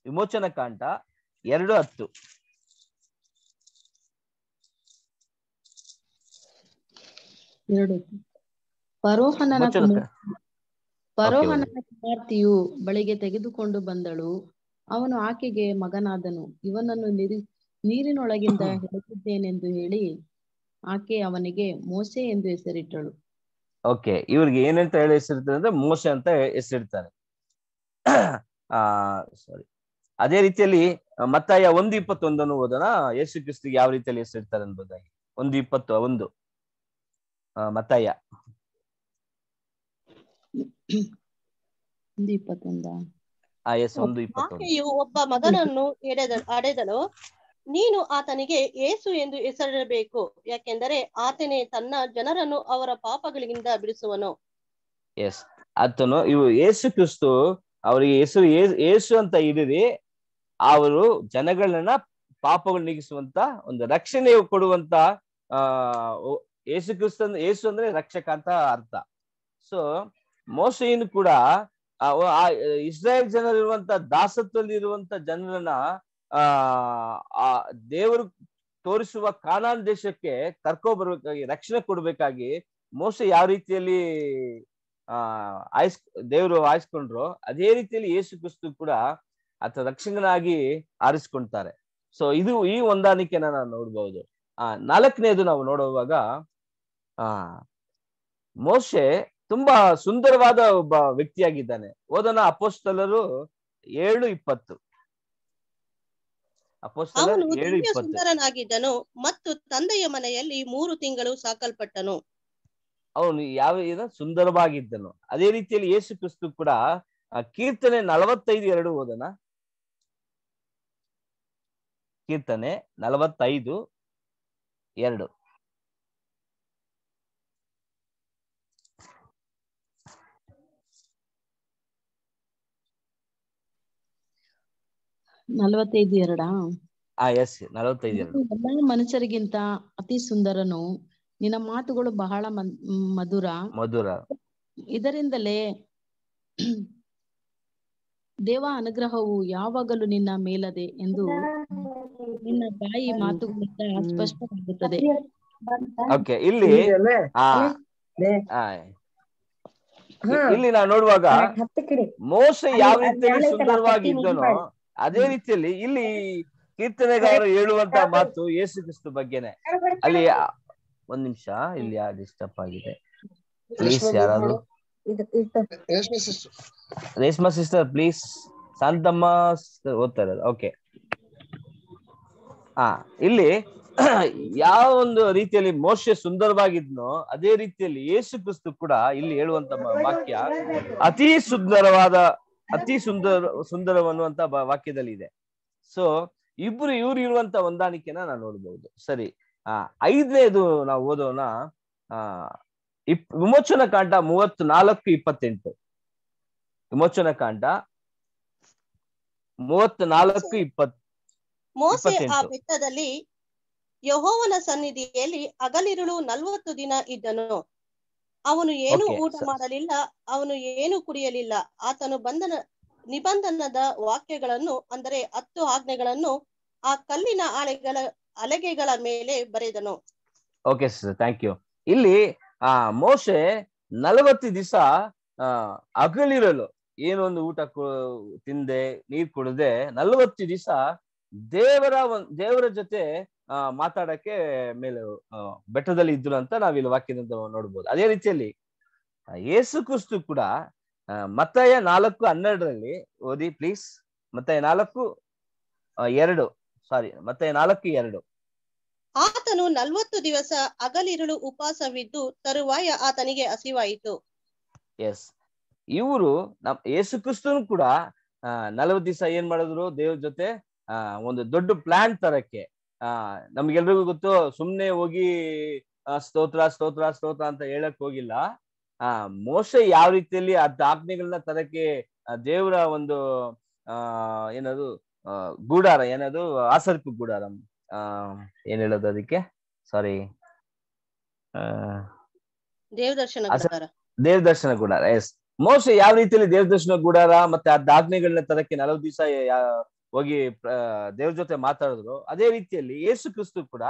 ವಿಮೋಚನ ಕಾಂಟ ಎರಡು ಹತ್ತು. ಪರೋಹನ ಪರೋಹನ ಕುಮಾರ್ತಿಯು ಬಳಿಗೆ ತೆಗೆದುಕೊಂಡು ಬಂದಳು. ಅವನು ಆಕೆಗೆ ಮಗನಾದನು. ಇವನನ್ನು ನಿರಿ ನೀರಿನೊಳಗಿಂದ ಹಿಡಿದಿದ್ದೇನೆಂದು ಹೇಳಿ ಆಕೆ ಅವನಿಗೆ ಮೋಸೆ ಎಂದು ಹೆಸರಿಟ್ಟಳು. ಓಕೆ ಇವ್ರಿಗೆ ಏನಂತ ಹೇಳಿ ಹೆಸರಿರ್ತಾರೆ ಅಂದ್ರೆ ಮೋಸೆ ಅಂತ ಹೆಸರಿಡ್ತಾರೆ. ಆ ಸಾರಿ ಅದೇ ರೀತಿಯಲ್ಲಿ ಮತ್ತಾಯ ಒಂದು ಇಪ್ಪತ್ತೊಂದನ್ನು ಓದೋಣ. ಯೇಸು ಕ್ರಿಸ್ತಿಗೆ ಯಾವ ರೀತಿಯಲ್ಲಿ ಹೆಸರಿಡ್ತಾರೆ ಅನ್ಬೋದಾಗಿ ಒಂದು ಇಪ್ಪತ್ತು ಒಂದು. ಮತ್ತಾಯ. ಒಂದು ಇಪ್ಪತ್ತೊಂದ? ಆ ಎಸ್ ಒಂದು ಇಪ್ಪತ್ತೊಂದು. ಒಬ್ಬ ಮಗನನ್ನು ಅಡೆದಳು. ನೀನು ಆತನಿಗೆ ಏಸು ಎಂದು ಹೆಸರಿಡಬೇಕು. ಯಾಕೆಂದರೆ ಆತನೇ ತನ್ನ ಜನರನ್ನು ಅವರ ಪಾಪಗಳಿಂದ ಬಿಡಿಸುವನು. ಎಸ್ ಆತನು ಇವು ಏಸು ಕ್ರಿಸ್ತು ಅವರಿಗೆ ಏಸು ಏಸು ಅಂತ ಇದ್ದೀರಿ. ಅವರು ಜನಗಳನ್ನ ಪಾಪಗಳು ನೀಗಿಸುವಂತ ಒಂದು ರಕ್ಷಣೆ ಕೊಡುವಂತ ಆ ಏಸು ಕ್ರಿಸ್ತ ಯೇಸು ಅಂದ್ರೆ ರಕ್ಷಕ ಅಂತ ಅರ್ಥ. ಸೊ ಮೋಸೆಯನ್ನು ಕೂಡ ಇಸ್ರಾಯೇಲ್ ಜನರಿರುವಂತ ದಾಸತ್ವದಲ್ಲಿ ಇರುವಂತ ಜನರನ್ನ, ಆ ಆ, ದೇವರು ತೋರಿಸುವ ಕಾನಾನ್ ದೇಶಕ್ಕೆ ಕರ್ಕೊ ಬರ್ಬೇಕಾಗಿ, ರಕ್ಷಣೆ ಕೊಡ್ಬೇಕಾಗಿ ಮೋಸ ಯಾವ ರೀತಿಯಲ್ಲಿ, ಆ, ಆಯ್ಸ್, ದೇವರು ಆಯ್ಸ್ಕೊಂಡ್ರು ಅದೇ ರೀತಿಯಲ್ಲಿ ಯೇಸು ಕ್ರಿಸ್ತು ಕೂಡ ಆತ ರಕ್ಷಕನಾಗಿ ಆರಿಸ್ಕೊಂತಾರೆ. ಸೊ ಇದು ಈ ಹೊಂದಾಣಿಕೆನ ನಾವು ನೋಡ್ಬಹುದು ಆ, ನಾಲ್ಕನೇದು ನಾವು ನೋಡುವಾಗ, ಆ, ಮೋಶೆ ತುಂಬಾ ಸುಂದರವಾದ ಒಬ್ಬ ವ್ಯಕ್ತಿಯಾಗಿದ್ದಾನೆ. ಓದನ ಅಪೋಸ್ತಲರು ಏಳು ಇಪ್ಪತ್ತು. ಅಪೋಸ್ತಲರ್ ಅವನು ಸುಂದರನಾಗಿದ್ದನು ಮತ್ತು ತಂದೆಯ ಮನೆಯಲ್ಲಿ ಮೂರು ತಿಂಗಳು ಸಾಕಲ್ಪಟ್ಟನು. ಅವನು ಯಾವ ಏನ ಸುಂದರವಾಗಿದ್ದನು. ಅದೇ ರೀತಿಯಲ್ಲಿ ಯೇಸು ಕ್ರಿಸ್ತು ಕೂಡ ಕೀರ್ತನೆ ನಲವತ್ತೈದು ಎರಡು ಓದನ ಕೀರ್ತನೆ ನಲವತ್ತೈದು ಎರಡು. ನಲವತ್ತೈದು ಎರಡಾ? ಆ ಎಸ್ ನಲವತ್ತೈದು ಎರಡು. ನೀನು ಮನುಷ್ಯರಿಗಿಂತ ಅತಿ ಸುಂದರನು. ನಿನ್ನ ಮಾತುಗಳು ಬಹಳ ಮನ್- ಮಧುರ. ಮಧುರ. ಇದರಿಂದಲೇ ದೇವ ಅನುಗ್ರಹವು ಯಾವಾಗಲೂ ನಿನ್ನ ಮೇಲದೆ ಎಂದು ನಿನ್ನ ಬಾಯಿ ಮಾತುಗಳಿಂದ ಸ್ಪಷ್ಟವಾಗುತ್ತದೆ. ಓಕೆ ಇಲ್ಲಿ. ಇಲ್ಲಿ ನಾವು ನೋಡುವಾಗ ಮೋಸ ಯಾವ ರೀತಿಯಲ್ಲಿ ಸುಂದರವಾಗಿ ಇದ್ದನೋ. ಅದೇ ರೀತಿಯಲ್ಲಿ ಇಲ್ಲಿ ಕೀರ್ತನೆಗಾರರು ಹೇಳುವಂತ ಮಾತು ಯೇಸು ಕ್ರಿಸ್ತು ಬಗ್ಗೆನೆ ಅಲ್ಲಿ ಆ- ಒಂದ್ ನಿಮಿಷ ಇಲ್ಲಿ ಡಿಸ್ಟರ್ಬ್ ಆಗಿದೆ? ಪ್ಲೀಸ್ ಯಾರಾದ್ರು? ರೇಷ್ಮೆ ಸಿಸ್ಟರ್ ಪ್ಲೀಸ್ ಶಾಂತಮ್ಮ ಓದ್ತಾ ಇರೋದು. ಓಕೆ ಹಾ ಇಲ್ಲಿ ಯಾವ ಒಂದು ರೀತಿಯಲ್ಲಿ ಮೋಶೆ ಸುಂದರವಾಗಿದ್ನೋ ಅದೇ ರೀತಿಯಲ್ಲಿ ಯೇಸು ಕ್ರಿಸ್ತು ಕೂಡ ಇಲ್ಲಿ ಹೇಳುವಂತ ವಾಕ್ಯ ಅತಿ ಸುಂದರವಾದ ಅತಿ ಸುಂದರ ಸುಂದರವನ್ನುವಂತ ವಾಕ್ಯದಲ್ಲಿ ಇದೆ ಸೊ ಇಬ್ರು ಇವ್ರು ಇರುವಂತ ಹೊಂದಾಣಿಕೆನ ನಾವು ನೋಡ್ಬಹುದು ಸರಿ. ಆ ಐದನೇದು ನಾವು ಓದೋಣ. ಆ ಇಪ್ ವಿಮೋಚನ ಕಾಂಡ ಮೂವತ್ನಾಲ್ಕು ಇಪ್ಪತ್ತೆಂಟು. ವಿಮೋಚನ ಕಾಂಡ ಮೂವತ್ ನಾಲ್ಕು ಇಪ್ಪತ್ ಮೋಸೆ ಆ. ಬೆಟ್ಟದಲ್ಲಿ ಯಹೋವನ ಸನ್ನಿಧಿಯಲ್ಲಿ ಹಗಲಿರುಳು ನಲ್ವತ್ತು ದಿನ ಇದ್ದನು. ಅವನು ಏನು ಊಟ ಮಾಡಲಿಲ್ಲ ಅವನು ಏನು ಕುಡಿಯಲಿಲ್ಲ. ಆತನು ಬಂಧನ ನಿಬಂಧನದ ವಾಕ್ಯಗಳನ್ನು ಅಂದರೆ ಹತ್ತು ಆಜ್ಞೆಗಳನ್ನು ಆ ಕಲ್ಲಿನ ಅಲೆಗಳ ಅಲೆಗೆಗಳ ಮೇಲೆ ಬರೆದನು. ಓಕೆ ಸರ್ ಥ್ಯಾಂಕ್ ಯು ಇಲ್ಲಿ ಆ ಮೋಶೆ ನಲವತ್ತು ದಿವಸ ಅಗಲಿರಲು ಏನೊಂದು ಊಟ ತಿಂದೆ ನೀರ್ ಕುಡದೆ ನಲವತ್ತು ದಿವಸ ದೇವರ ಒಂದ್ ದೇವರ ಜೊತೆ ಮಾತಾಡಕ್ಕೆ ಮೇಲೆ ಬೆಟ್ಟದಲ್ಲಿ ಇದ್ರು ಅಂತ ನಾವಿಲ್ಲಿ ವಾಕ್ಯದಿಂದ ನೋಡ್ಬೋದು. ಅದೇ ರೀತಿಯಲ್ಲಿ ಏಸು ಯೇಸು ಕ್ರಿಸ್ತು ಕೂಡ ಆ, ಮತ್ತಾಯ ನಾಲ್ಕು ಹನ್ನೆರಡರಲ್ಲಿ ಓದಿ ಪ್ಲೀಸ್ ಮತ್ತಾಯ ನಾಲ್ಕು ಎರಡು. ಸಾರಿ ಮತ್ತಾಯ ನಾಲ್ಕು ಎರಡು. ಆತನು ನಲ್ವತ್ತು ದಿವಸ ಅಗಲಿರುಳು ಉಪವಾಸವಿದ್ದು ತರುವಾಯ ಆತನಿಗೆ ಹಸಿವಾಯಿತು. ಎಸ್ ಇವರು ನಮ್ ಯೇಸು ಕ್ರಿಸ್ತನು ಕೂಡ ನಲವತ್ತು ದಿವಸ ಏನ್ ಮಾಡಿದ್ರು? ದೇವ್ರ ಜೊತೆ ಆ ಒಂದು ದೊಡ್ಡ ಪ್ಲಾನ್ ತರಕ್ಕೆ ಆ ನಮ್ಗೆಲ್ರಿಗೂ ಗೊತ್ತು ಸುಮ್ನೆ ಹೋಗಿ ಆ, ಸ್ತೋತ್ರ ಸ್ತೋತ್ರ ಸ್ತೋತ್ರ ಅಂತ ಹೇಳಕ್ ಹೋಗಿಲ್ಲ. ಆ ಮೋಸ ಯಾವ ರೀತಿಯಲ್ಲಿ ಆ ಆಜ್ಞೆಗಳನ್ನ ತರಕ್ಕೆ ದೇವರ ಒಂದು ಆ ಏನದು ಆ, ಗೂಡಾರ ಏನದು ಆಸರ್ಪು ಗೂಡಾರ. ಆ ಏನ್ ಹೇಳೋದು ಅದಕ್ಕೆ? ಸಾರಿ ಆ ದೇವದರ್ಶನ ಅಸ- ಗುಡಾರ. ದೇವ ದರ್ಶನ ಗುಡಾರ ಎಸ್ ಮೋಸ ಯಾವ ರೀತಿಯಲ್ಲಿ ದೇವ್ ದರ್ಶನ ಗುಡಾರ ಮತ್ತೆ ಅದ್ ದಾಜ್ಞೆಗಳನ್ನ ತರಕ್ಕೆ ನಲವತ್ತು ದಿವಸ ಹೋಗಿ ದೇವ್ರ ಜೊತೆ ಮಾತಾಡಿದ್ರು. ಅದೇ ರೀತಿಯಲ್ಲಿ ಯೇಸು ಕ್ರಿಸ್ತು ಕೂಡ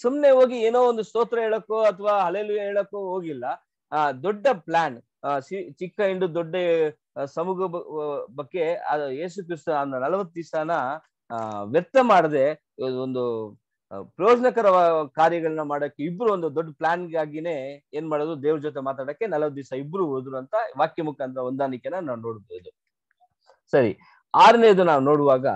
ಸುಮ್ನೆ ಹೋಗಿ ಏನೋ ಒಂದು ಸ್ತೋತ್ರ ಹೇಳಕ್ಕೋ ಅಥವಾ ಹಳೆಲು ಹೇಳಕ್ಕೋ ಹೋಗಿಲ್ಲ. ಆ, ದೊಡ್ಡ ಪ್ಲಾನ್ ಚಿಕ್ಕ ಹಿಂಡು ದೊಡ್ಡ ಸಮೂಹ ಬಗ್ಗೆ ಯೇಸು ಕ್ರಿಸ್ತ ನಲವತ್ತು ದಿವಸನ ವ್ಯರ್ಥ ಮಾಡದೆ ಒಂದು ಪ್ರಯೋಜನಕರ ಕಾರ್ಯಗಳನ್ನ ಮಾಡಕ್ಕೆ ಇಬ್ರು ಒಂದು ದೊಡ್ಡ ಪ್ಲಾನ್ ಗಾಗಿನೇ ಏನ್ ಮಾಡೋದು? ದೇವ್ರ ಜೊತೆ ಮಾತಾಡಕ್ಕೆ ನಲವತ್ತು ದಿವಸ ಇಬ್ರು ಹೋದ್ರು ಅಂತ ವಾಕ್ಯ ಮುಖಾಂತರ ಹೊಂದಾಣಿಕೆನ ನಾವು ನೋಡ್ಬೋದು. ಸರಿ. ಆರನೇದು ನಾವು ನೋಡುವಾಗ,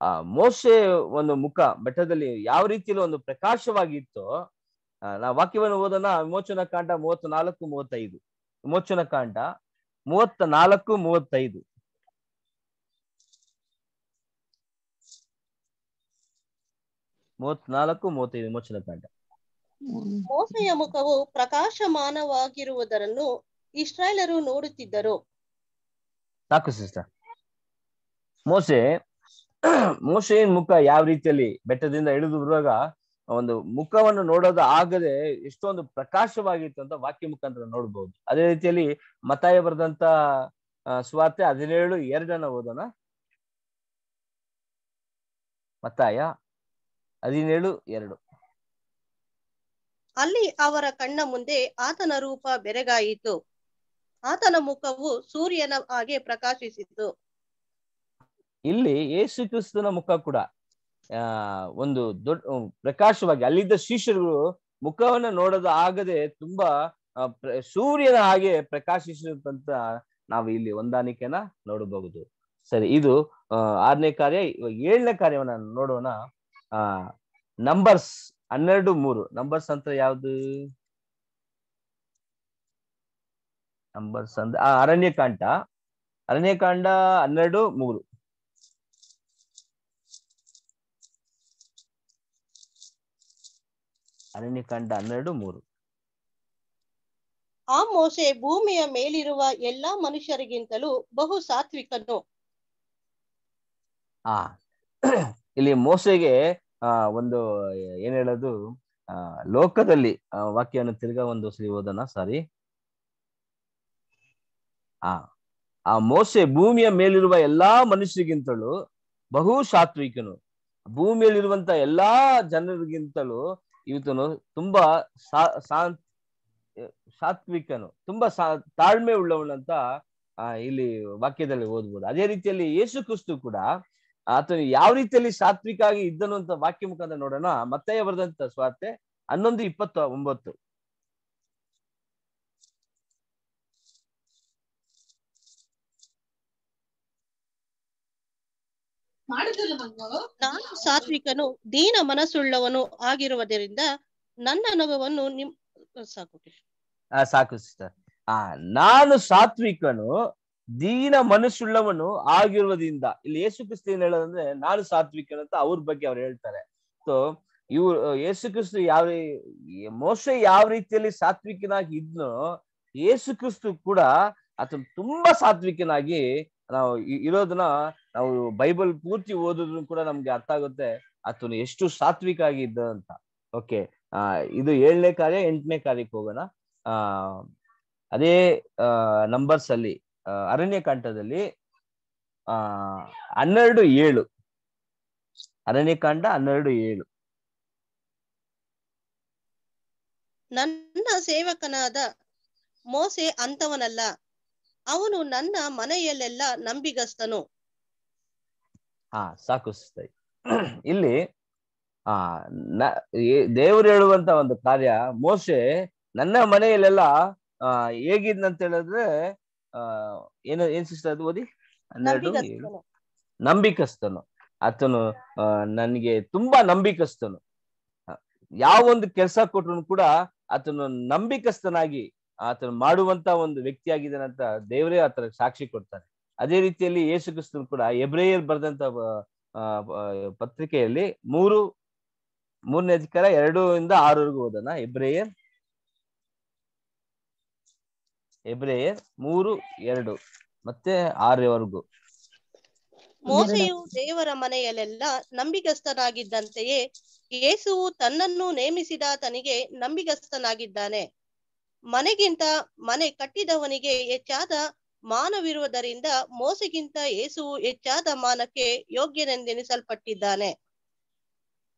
ಆ ಮೋಶೆ ಒಂದು ಮುಖ ಬೆಟ್ಟದಲ್ಲಿ ಯಾವ ರೀತಿಯಲ್ಲಿ ಒಂದು ಪ್ರಕಾಶವಾಗಿತ್ತೋ ನಾವು ವಾಕ್ಯವನ್ನು ಓದೋಣ. ವಿಮೋಚನ ಕಾಂಡ ಮೂವತ್ತ್ ನಾಲ್ಕು ಮೂವತ್ತೈದು. ವಿಮೋಚನ ಕಾಂಡ ಮೂವತ್ತ ನಾಲ್ಕು ಮೂವತ್ತೈದು. ಮೂವತ್ನಾಲ್ಕು, ಮೂವತ್ತೈದು ವಿಮೋಚನ ಕಾಂಡ. ಮೋಸೆಯ ಮುಖವು ಪ್ರಕಾಶಮಾನವಾಗಿರುವುದನ್ನು ಇಸ್ರಾಯೇಲರು ನೋಡುತ್ತಿದ್ದರು. ಸಾಕು ಸಿಸ್ಟರ್. ಮೋಸೆ ಮೋಸೆ ಮುಖ ಯಾವ ರೀತಿಯಲ್ಲಿ ಬೆಟ್ಟದಿಂದ ಇಳಿದು ಬರುವಾಗ ಒಂದು ಮುಖವನ್ನು ನೋಡೋದು ಆಗದೆ ಎಷ್ಟೊಂದು ಪ್ರಕಾಶವಾಗಿತ್ತು ಅಂತ ವಾಕ್ಯ ಮುಖಾಂತರ ನೋಡ್ಬೋದು. ಅದೇ ರೀತಿಯಲ್ಲಿ ಮತಾಯ ಬರೆದಂತ ಸ್ವಾರ್ಥ ಸುವಾರ್ತೆ ಹದಿನೇಳು ಎರಡನ್ನ ಓದೋಣ. ಮತ್ತಾಯ ಹದಿನೇಳು ಎರಡು. ಅಲ್ಲಿ ಅವರ ಕಣ್ಣ ಮುಂದೆ ಆತನ ರೂಪ ಬೆರಗಾಯಿತು. ಆತನ ಮುಖವು ಸೂರ್ಯನ ಹಾಗೆ ಪ್ರಕಾಶಿಸಿತು. ಇಲ್ಲಿ ಯೇಸು ಕ್ರಿಸ್ತನ ಮುಖ ಕೂಡ ಒಂದು ದೊಡ್ಡ ಪ್ರಕಾಶವಾಗಿ, ಅಲ್ಲಿದ್ದ ಶಿಷ್ಯರು ಮುಖವನ್ನ ನೋಡೋದು ಆಗದೆ ತುಂಬಾ ಸೂರ್ಯನ ಹಾಗೆ ಪ್ರಕಾಶಿಸಿದಂತ ನಾವು ಇಲ್ಲಿ ಹೊಂದಾಣಿಕೆನ ನೋಡಬಹುದು. ಸರಿ, ಇದು ಆರನೇ ಕಾರ್ಯ ಏಳನೇ ಕಾರ್ಯವನ್ನ ನೋಡೋಣ. ಆ, ನಂಬರ್ಸ್ ಹನ್ನೆರಡು ಮೂರು. ನಂಬರ್ಸ್ ಅಂತ ಯಾವ್ದು? ನಂಬರ್ಸ್ ಅಂದ್ರೆ ಆ, ಅರಣ್ಯಕಾಂಡ ಅರಣ್ಯಕಾಂಡ ಹನ್ನೆರಡು ಮೂರು. ಅರಣ್ಯಕಾಂಡ ಹನ್ನೆರಡು ಮೂರು. ಆ ಮೋಸೆ ಭೂಮಿಯ ಮೇಲಿರುವ ಎಲ್ಲಾ ಮನುಷ್ಯರಿಗಿಂತಲೂ ಬಹು ಸಾತ್ವಿಕನು. ಆ ಇಲ್ಲಿ ಮೋಸೆಗೆ ಆ ಒಂದು ಏನ್ ಹೇಳೋದು ಆ ಲೋಕದಲ್ಲಿ ವಾಕ್ಯವನ್ನು ತಿರ್ಗ ಒಂದು ಸರಿ ಓದೋಣ ಸಾರಿ ಆ ಆ ಮೋಸೆ ಭೂಮಿಯ ಮೇಲಿರುವ ಎಲ್ಲಾ ಮನುಷ್ಯರಿಗಿಂತಲೂ ಬಹು ಸಾತ್ವಿಕನು ಭೂಮಿಯಲ್ಲಿರುವಂತ ಎಲ್ಲಾ ಜನರಿಗಿಂತಲೂ ಇವತನು ತುಂಬಾ ಸಾ ಸಾತ್ವಿಕನು ತುಂಬಾ ತಾಳ್ಮೆ ಉಳ್ಳವನಂತ ಇಲ್ಲಿ ವಾಕ್ಯದಲ್ಲಿ ಓದ್ಬೋದು. ಅದೇ ರೀತಿಯಲ್ಲಿ ಯೇಸು ಕ್ರಿಸ್ತು ಕೂಡ ಆತನು ಯಾವ ರೀತಿಯಲ್ಲಿ ಸಾತ್ವಿಕ ಆಗಿ ಇದ್ದನು ಅಂತ ವಾಕ್ಯ ಮುಖಾಂತರ ನೋಡೋಣ. ಮತ್ತೆ ಬರೆದಂತ ಸ್ವಾರ್ತೆ ಹನ್ನೊಂದು ಇಪ್ಪತ್ತ ಒಂಬತ್ತು ನಾನು ಸಾತ್ವಿಕನು ದೀನ ಮನಸ್ಸುಳ್ಳವನು ಆಗಿರುವುದರಿಂದ ನನ್ನ ಅನುಭವವನ್ನು ನಿಮ್ ಸಾಕು ಆ ಸಾಕು ಸಿಸ್ಟರ್ ಆ ನಾನು ಸಾತ್ವಿಕನು ದೀನ ಮನಸ್ಸುಳ್ಳವನು ಆಗಿರುವುದರಿಂದ ಇಲ್ಲಿ ಯೇಸು ಕ್ರಿಸ್ತು ಏನ್ ಹೇಳೋದಂದ್ರೆ ನಾನು ಸಾತ್ವಿಕನು ಅಂತ ಅವ್ರ ಬಗ್ಗೆ ಅವ್ರು ಹೇಳ್ತಾರೆ. ಸೊ ಇವ್ರು ಯೇಸು ಕ್ರಿಸ್ತು ಯಾವ ಮೋಸೆ ಮೋಶೆ ಯಾವ ರೀತಿಯಲ್ಲಿ ಸಾತ್ವಿಕನಾಗಿ ಇದ್ನೋ ಯೇಸು ಕ್ರಿಸ್ತು ಕೂಡ ಆತನು ತುಂಬಾ ಸಾತ್ವಿಕನಾಗಿ ನಾವು ಇರೋದನ್ನ ನಾವು ಬೈಬಲ್ ಪೂರ್ತಿ ಓದಿದ್ರು ಕೂಡ ನಮ್ಗೆ ಅರ್ಥ ಆಗುತ್ತೆ, ಆತನು ಎಷ್ಟು ಸಾತ್ವಿಕ ಆಗಿದ್ದ ಅಂತ. ಓಕೆ ಆ, ಇದು ಏಳನೇ ಕಾರ್ಯ, ಎಂಟನೇ ಕಾರ್ಯಕ್ಕೆ ಹೋಗೋಣ. ಆ, ಅದೇ ನಂಬರ್ಸ್ ಅಲ್ಲಿ ಅರಣ್ಯಕಾಂಡದಲ್ಲಿ ಆ, ಹನ್ನೆರಡು ಏಳು. ಅರಣ್ಯಕಾಂಡ ಹನ್ನೆರಡು ಏಳು. ನನ್ನ ಸೇವಕನಾದ ಮೋಸೆ ಅಂತವನಲ್ಲ ಅವನು ನನ್ನ ಮನೆಯಲ್ಲೆಲ್ಲ ನಂಬಿಗಸ್ತನು. ಹಾ ಸಾಕು. ಇಲ್ಲಿ ಆ ನ ದೇವ್ರು ಹೇಳುವಂತ ಒಂದು ಕಾರ್ಯ ಮೋಸೆ ನನ್ನ ಮನೆಯಲ್ಲೆಲ್ಲ ಆ ಹೇಗಿದ್ನಂತ ಹೇಳಿದ್ರೆ ಆ ಏನು ಏನ್ ಸಿಸ್ಟರ್ ಅದು ಓದಿ? ಹನ್ನೆರಡು ನಂಬಿಕಸ್ತನು ಆತನು ನನಗೆ ತುಂಬಾ ನಂಬಿಕಸ್ತನು ಯಾವ ಒಂದು ಕೆಲಸ ಕೊಟ್ರು ಕೂಡ ಆತನು ನಂಬಿಕಸ್ತನಾಗಿ ಆತನು ಮಾಡುವಂತ ಒಂದು ವ್ಯಕ್ತಿಯಾಗಿದ್ದಾನೆ ಅಂತ ದೇವರೇ ಆತರ ಸಾಕ್ಷಿ ಕೊಡ್ತಾರೆ. ಅದೇ ರೀತಿಯಲ್ಲಿ ಯೇಸು ಕ್ರಿಸ್ತನ್ ಕೂಡ ಎಬ್ರೇಯರ್ ಬರೆದಂತ ಪತ್ರಿಕೆಯಲ್ಲಿ ಮೂರು, ಮೂರನೇ ಅಧಿಕಾರ ಎರಡು ಇಂದ ಆರವರೆಗೂ ಓದೋಣ. ಎಬ್ರೇಯರ್ ಎಬ್ರೇಯರ್ ಮೂರು, ಎರಡು, ಮತ್ತೆ ಆರವರೆಗೂ. ಮೋಸೆಯು ದೇವರ ಮನೆಯಲ್ಲೆಲ್ಲ ನಂಬಿಗಸ್ತನಾಗಿದ್ದಂತೆಯೇ ಯೇಸುವು ತನ್ನನ್ನು ನೇಮಿಸಿದ ನೇಮಿಸಿದಾತನಿಗೆ ನಂಬಿಗಸ್ತನಾಗಿದ್ದಾನೆ. ಮನೆಗಿಂತ ಮನೆ ಕಟ್ಟಿದವನಿಗೆ ಹೆಚ್ಚಾದ ಮಾನವಿರುವುದರಿಂದ ಮೋಸೆಗಿಂತ ಏಸುವು ಹೆಚ್ಚಾದ ಮಾನಕ್ಕೆ ಯೋಗ್ಯನೆಂದೆನಿಸಲ್ಪಟ್ಟಿದ್ದಾನೆ.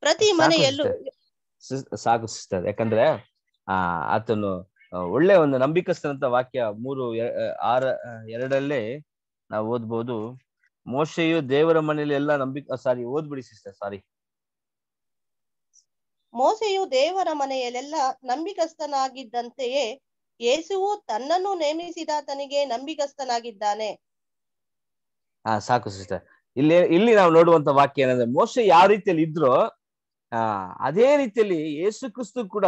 ಪ್ರತಿ ಮನೆಯಲ್ಲೂ ಸಾಕು ಸಿಸ್ಟರ್. ಯಾಕಂದ್ರೆ ಆ ಆತನು ಒಳ್ಳೆ ಒಂದು ನಂಬಿಕಸ್ತನಂತ ವಾಕ್ಯ ಮೂರು ಆರ ಎರಡಲ್ಲೇ ನಾವು ಓದ್ಬೋದು. ಮೋಶೆಯು ದೇವರ ಮನೆಯಲ್ಲಿ ಎಲ್ಲ ನಂಬಿಕ ಸಾರಿ ಓದ್ಬಿಡಿ ಸಿಸ್ಟರ್ ಸಾರಿ. ಮೋಸೆಯು ದೇವರ ಮನೆಯಲ್ಲೆಲ್ಲ ನಂಬಿಗಸ್ತನಾಗಿದ್ದಂತೆಯೇ ಯೇಸುವು ತನ್ನನ್ನು ನೇಮಿಸಿದಾತನಿಗೆ ನಂಬಿಗಸ್ತನಾಗಿದ್ದಾನೆ. ಹಾ, ಸಾಕು ಸಿಸ್ಟರ್ ಇಲ್ಲಿ ಇಲ್ಲಿ ನಾವು ನೋಡುವಂತ ವಾಕ್ಯ ಏನಂದ್ರೆ, ಮೋಶೆ ಯಾವ ರೀತಿಯಲ್ಲಿ ಇದ್ರೋ, ಆ, ಅದೇ ರೀತಿಯಲ್ಲಿ ಯೇಸು ಕ್ರಿಸ್ತು ಕೂಡ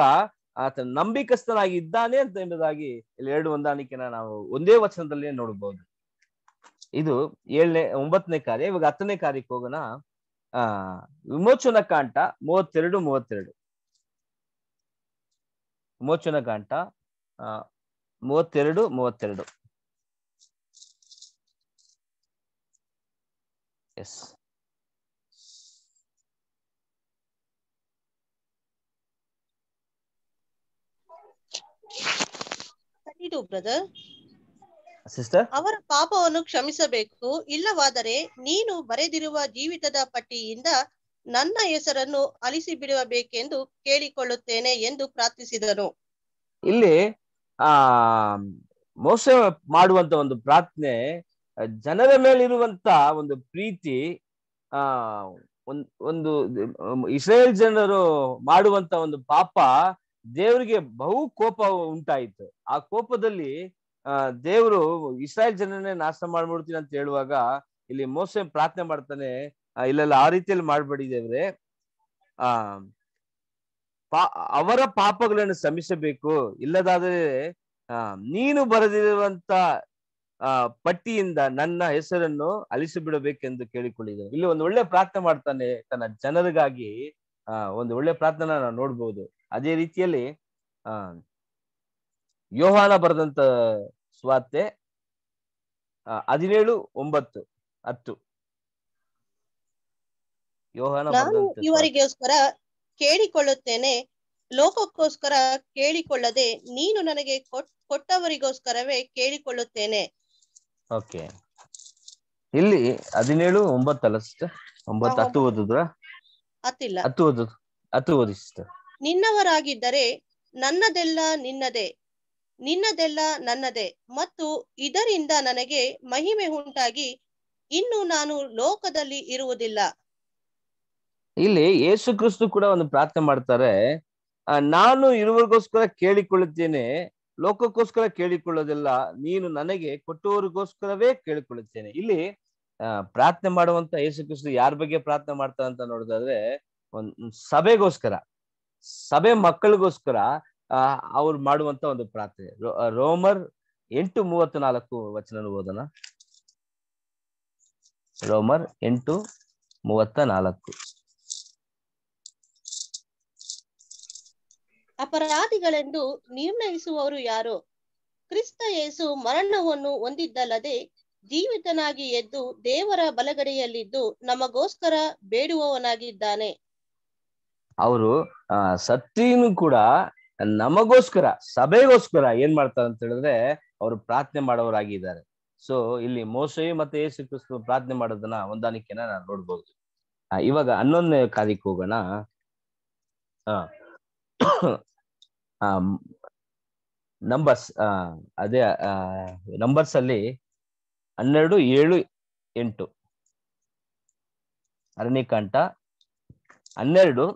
ಆತ ನಂಬಿಕಸ್ತನಾಗಿ ಇದ್ದಾನೆ ಅಂತ ಎಂಬುದಾಗಿ ಇಲ್ಲಿ ಎರಡು ಹೊಂದಾಣಿಕೆನ ನಾವು ಒಂದೇ ವಚನದಲ್ಲಿ ನೋಡಬಹುದು. ಇದು ಏಳನೇ, ಒಂಬತ್ತನೇ ಕಾರ್ಯ, ಇವಾಗ ಹತ್ತನೇ ಕಾರ್ಯಕ್ಕೆ ಹೋಗೋಣ. ಆ, ವಿಮೋಚನ ಕಾಂಟ ಮೂವತ್ತೆರಡು ಮೂವತ್ತೆರಡು. ವಿಮೋಚನ ಕಾಂಟ ಮೂವತ್ತೆರಡು ಮೂವತ್ತೆರಡು. ಎಸ್ ಇದು ಬ್ರದರ್ ಸಿಸ್ಟರ್ ಅವರ ಪಾಪವನ್ನು ಕ್ಷಮಿಸಬೇಕು. ಇಲ್ಲವಾದರೆ ನೀನು ಬರೆದಿರುವ ಜೀವಿತದ ಪಟ್ಟಿಯಿಂದ ನನ್ನ ಹೆಸರನ್ನು ಅಲಿಸಿ ಬಿಡಬೇಕೆಂದು ಕೇಳಿಕೊಳ್ಳುತ್ತೇನೆ ಎಂದು ಪ್ರಾರ್ಥಿಸಿದನು. ಇಲ್ಲಿ ಆ, ಮೋಸ ಮಾಡುವಂತ ಒಂದು ಪ್ರಾರ್ಥನೆ ಜನರ ಮೇಲಿರುವಂತ ಒಂದು ಪ್ರೀತಿ, ಆ, ಒಂದ್, ಒಂದು, ಇಸ್ರೇಲ್ ಜನರು ಮಾಡುವಂತ ಒಂದು ಪಾಪ ದೇವರಿಗೆ ಬಹು ಕೋಪ ಉಂಟಾಯಿತು. ಆ ಕೋಪದಲ್ಲಿ, ಆ, ದೇವರು ಇಸ್ರಾಯೇಲ್ ಜನನೇ ನಾಶ ಮಾಡ್ಬಿಡ್ತೀನಿ ಅಂತ ಹೇಳುವಾಗ ಇಲ್ಲಿ ಮೋಸ ಪ್ರಾರ್ಥನೆ ಮಾಡ್ತಾನೆ ಇಲ್ಲೆಲ್ಲ ಆ ರೀತಿಯಲ್ಲಿ ಮಾಡ್ಬೇಡಿ ದೇವ್ರೆ ಆ ಪಾ ಅವರ ಪಾಪಗಳನ್ನು ಶ್ರಮಿಸಬೇಕು ಇಲ್ಲದಾದರೆ ನೀನು ಬರೆದಿರುವಂತ ಪಟ್ಟಿಯಿಂದ ನನ್ನ ಹೆಸರನ್ನು ಅಳಿಸಿ ಬಿಡಬೇಕೆಂದು ಕೇಳಿಕೊಳ್ಳಿದೆ ಇಲ್ಲಿ ಒಂದು ಒಳ್ಳೆ ಪ್ರಾರ್ಥನೆ ಮಾಡ್ತಾನೆ ತನ್ನ ಜನರಿಗಾಗಿ ಆ ಒಂದು ಒಳ್ಳೆ ಪ್ರಾರ್ಥನೆ ನಾವು ನೋಡ್ಬೋದು. ಅದೇ ರೀತಿಯಲ್ಲಿ ಆ ಯೋಹಾನ ಬರೆದಂತ ಸ್ವಾತೆ ಹದಿನೇಳು ಒಂಬತ್ತು ಹತ್ತು. ಯೋಹಾನ. ಇವರಿಗೋಸ್ಕರ ಕೇಳಿಕೊಳ್ಳುತ್ತೇನೆ. ಲೋಕಕ್ಕೋಸ್ಕರ ಕೇಳಿಕೊಳ್ಳದೆ ನೀನು ನನಗೆ ಕೊಟ್- ಕೊಟ್ಟವರಿಗೋಸ್ಕರವೇ ಕೇಳಿಕೊಳ್ಳುತ್ತೇನೆ. ಓಕೆ. ಇಲ್ಲಿ ಹದಿನೇಳು ಒಂಬತ್ತಲ್ಲ ಸಿಸ್ಟರ್ ಒಂಬತ್ತು ಹತ್ತು ಓದಿದ್ರ? ಹತ್ತಿಲ್ಲ. ಹತ್ತು ಓದು ಹತ್ತು ಓದಿ ಸಿಸ್ಟರ್ ನಿನ್ನವರಾಗಿದ್ದರೆ ನನ್ನದೆಲ್ಲ ನಿನ್ನದೇ ನಿನ್ನದೆಲ್ಲ ನನ್ನದೇ ಮತ್ತು ಇದರಿಂದ ನನಗೆ ಮಹಿಮೆ ಉಂಟಾಗಿ ಇನ್ನು ನಾನು ಲೋಕದಲ್ಲಿ ಇರುವುದಿಲ್ಲ. ಇಲ್ಲಿ ಯೇಸು ಕ್ರಿಸ್ತು ಕೂಡ ಒಂದು ಪ್ರಾರ್ಥನೆ ಮಾಡ್ತಾರೆ. ನಾನು ಇರುವರಿಗೋಸ್ಕರ ಕೇಳಿಕೊಳ್ಳುತ್ತೇನೆ, ಲೋಕಕ್ಕೋಸ್ಕರ ಕೇಳಿಕೊಳ್ಳೋದಿಲ್ಲ, ನೀನು ನನಗೆ ಕೊಟ್ಟವರಿಗೋಸ್ಕರವೇ ಕೇಳಿಕೊಳ್ಳುತ್ತೇನೆ. ಇಲ್ಲಿ ಪ್ರಾರ್ಥನೆ ಮಾಡುವಂತ ಯೇಸು ಕ್ರಿಸ್ತು ಯಾರ ಬಗ್ಗೆ ಪ್ರಾರ್ಥನೆ ಮಾಡ್ತಾರೆ ಅಂತ ನೋಡಿದ್ರೆ ಒಂದ್ ಸಭೆಗೋಸ್ಕರ, ಸಭೆ ಮಕ್ಕಳಿಗೋಸ್ಕರ ಅವ್ರು ಮಾಡುವಂತ ಒಂದು ಪ್ರಾರ್ಥನೆ. ರೋಮರ್ ಎಂಟು ಮೂವತ್ತು ನಾಲ್ಕು ವಚನ ಓದೋಣ. ರೋಮರ್ ಎಂಟು ಮೂವತ್ತ ನಾಲ್ಕು ಅಪರಾಧಿಗಳೆಂದು ನಿರ್ಣಯಿಸುವವರು ಯಾರು? ಕ್ರಿಸ್ತ ಯೇಸು ಮರಣವನ್ನು ಹೊಂದಿದ್ದಲ್ಲದೆ ಜೀವಿತನಾಗಿ ಎದ್ದು ದೇವರ ಬಲಗಡೆಯಲ್ಲಿದ್ದು ನಮಗೋಸ್ಕರ ಬೇಡುವವನಾಗಿದ್ದಾನೆ. ಅವರು ಸತ್ಯನು ಕೂಡ ನಮಗೋಸ್ಕರ, ಸಭೆಗೋಸ್ಕರ ಏನ್ ಮಾಡ್ತಾರೆ ಅಂತ ಹೇಳಿದ್ರೆ ಅವರು ಪ್ರಾರ್ಥನೆ ಮಾಡೋರಾಗಿದ್ದಾರೆ ಸೊ ಇಲ್ಲಿ ಮೋಸೆ ಮತ್ತೆ ಯೇಸು ಕ್ರಿಸ್ತು ಪ್ರಾರ್ಥನೆ ಮಾಡೋದನ್ನ ಹೊಂದಾಣಿಕೆನ ನಾನು ನೋಡ್ಬೋದು. ಇವಾಗ ಹನ್ನೊಂದನೇ ಕಾರ್ಯಕ್ಕೆ ಹೋಗೋಣ. ನಂಬರ್ಸ್ ಆ, ಅದೇ ನಂಬರ್ಸ್ ಅಲ್ಲಿ ಹನ್ನೆರಡು, ಏಳು, ಎಂಟು. ಅರಣ್ಯಕಾಂಡ ಹನ್ನೆರಡು,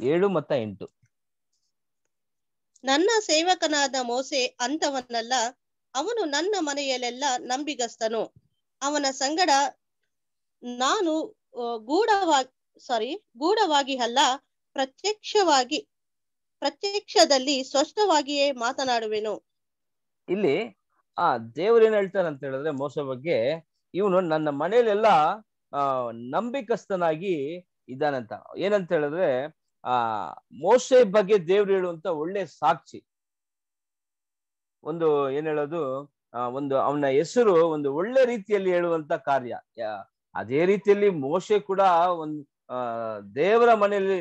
ಏಳು ಮತ್ತ ಎಂಟು. ನನ್ನ ಸೇವಕನಾದ ಮೋಸೆ ಅಂತವನಲ್ಲ, ಅವನು ನನ್ನ ಮನೆಯಲ್ಲೆಲ್ಲ ನಂಬಿಗಸ್ತನು. ಅವನ ಸಂಗಡ ನಾನು ಗೂಢವಾಗಿ ಸಾರಿ ಗೂಢವಾಗಿ ಅಲ್ಲ, ಪ್ರತ್ಯಕ್ಷವಾಗಿ ಪ್ರತ್ಯಕ್ಷದಲ್ಲಿ ಸ್ಪಷ್ಟವಾಗಿಯೇ ಮಾತನಾಡುವೆನು. ಇಲ್ಲಿ, ಆ ದೇವ್ರು ಏನ್ ಹೇಳ್ತಾನೆ ಅಂತ ಹೇಳಿದ್ರೆ ಮೋಸ ಬಗ್ಗೆ ಇವನು ನನ್ನ ಮನೆಯಲ್ಲೆಲ್ಲ, ಆ, ನಂಬಿಕಸ್ಥನಾಗಿ ಇದ್ದಾನಂತ. ಏನಂತ ಹೇಳಿದ್ರೆ, ಆ ಮೋಸೆ ಬಗ್ಗೆ ದೇವ್ರು ಹೇಳುವಂತ ಒಳ್ಳೆ ಸಾಕ್ಷಿ. ಒಂದು ಏನ್ ಹೇಳೋದು, ಆ, ಒಂದು ಅವನ ಹೆಸರು ಒಂದು ಒಳ್ಳೆ ರೀತಿಯಲ್ಲಿ ಹೇಳುವಂತ ಕಾರ್ಯ. ಅದೇ ರೀತಿಯಲ್ಲಿ ಮೋಸೆ ಕೂಡ ಒಂದು ಆ ದೇವರ ಮನೆಯಲ್ಲಿ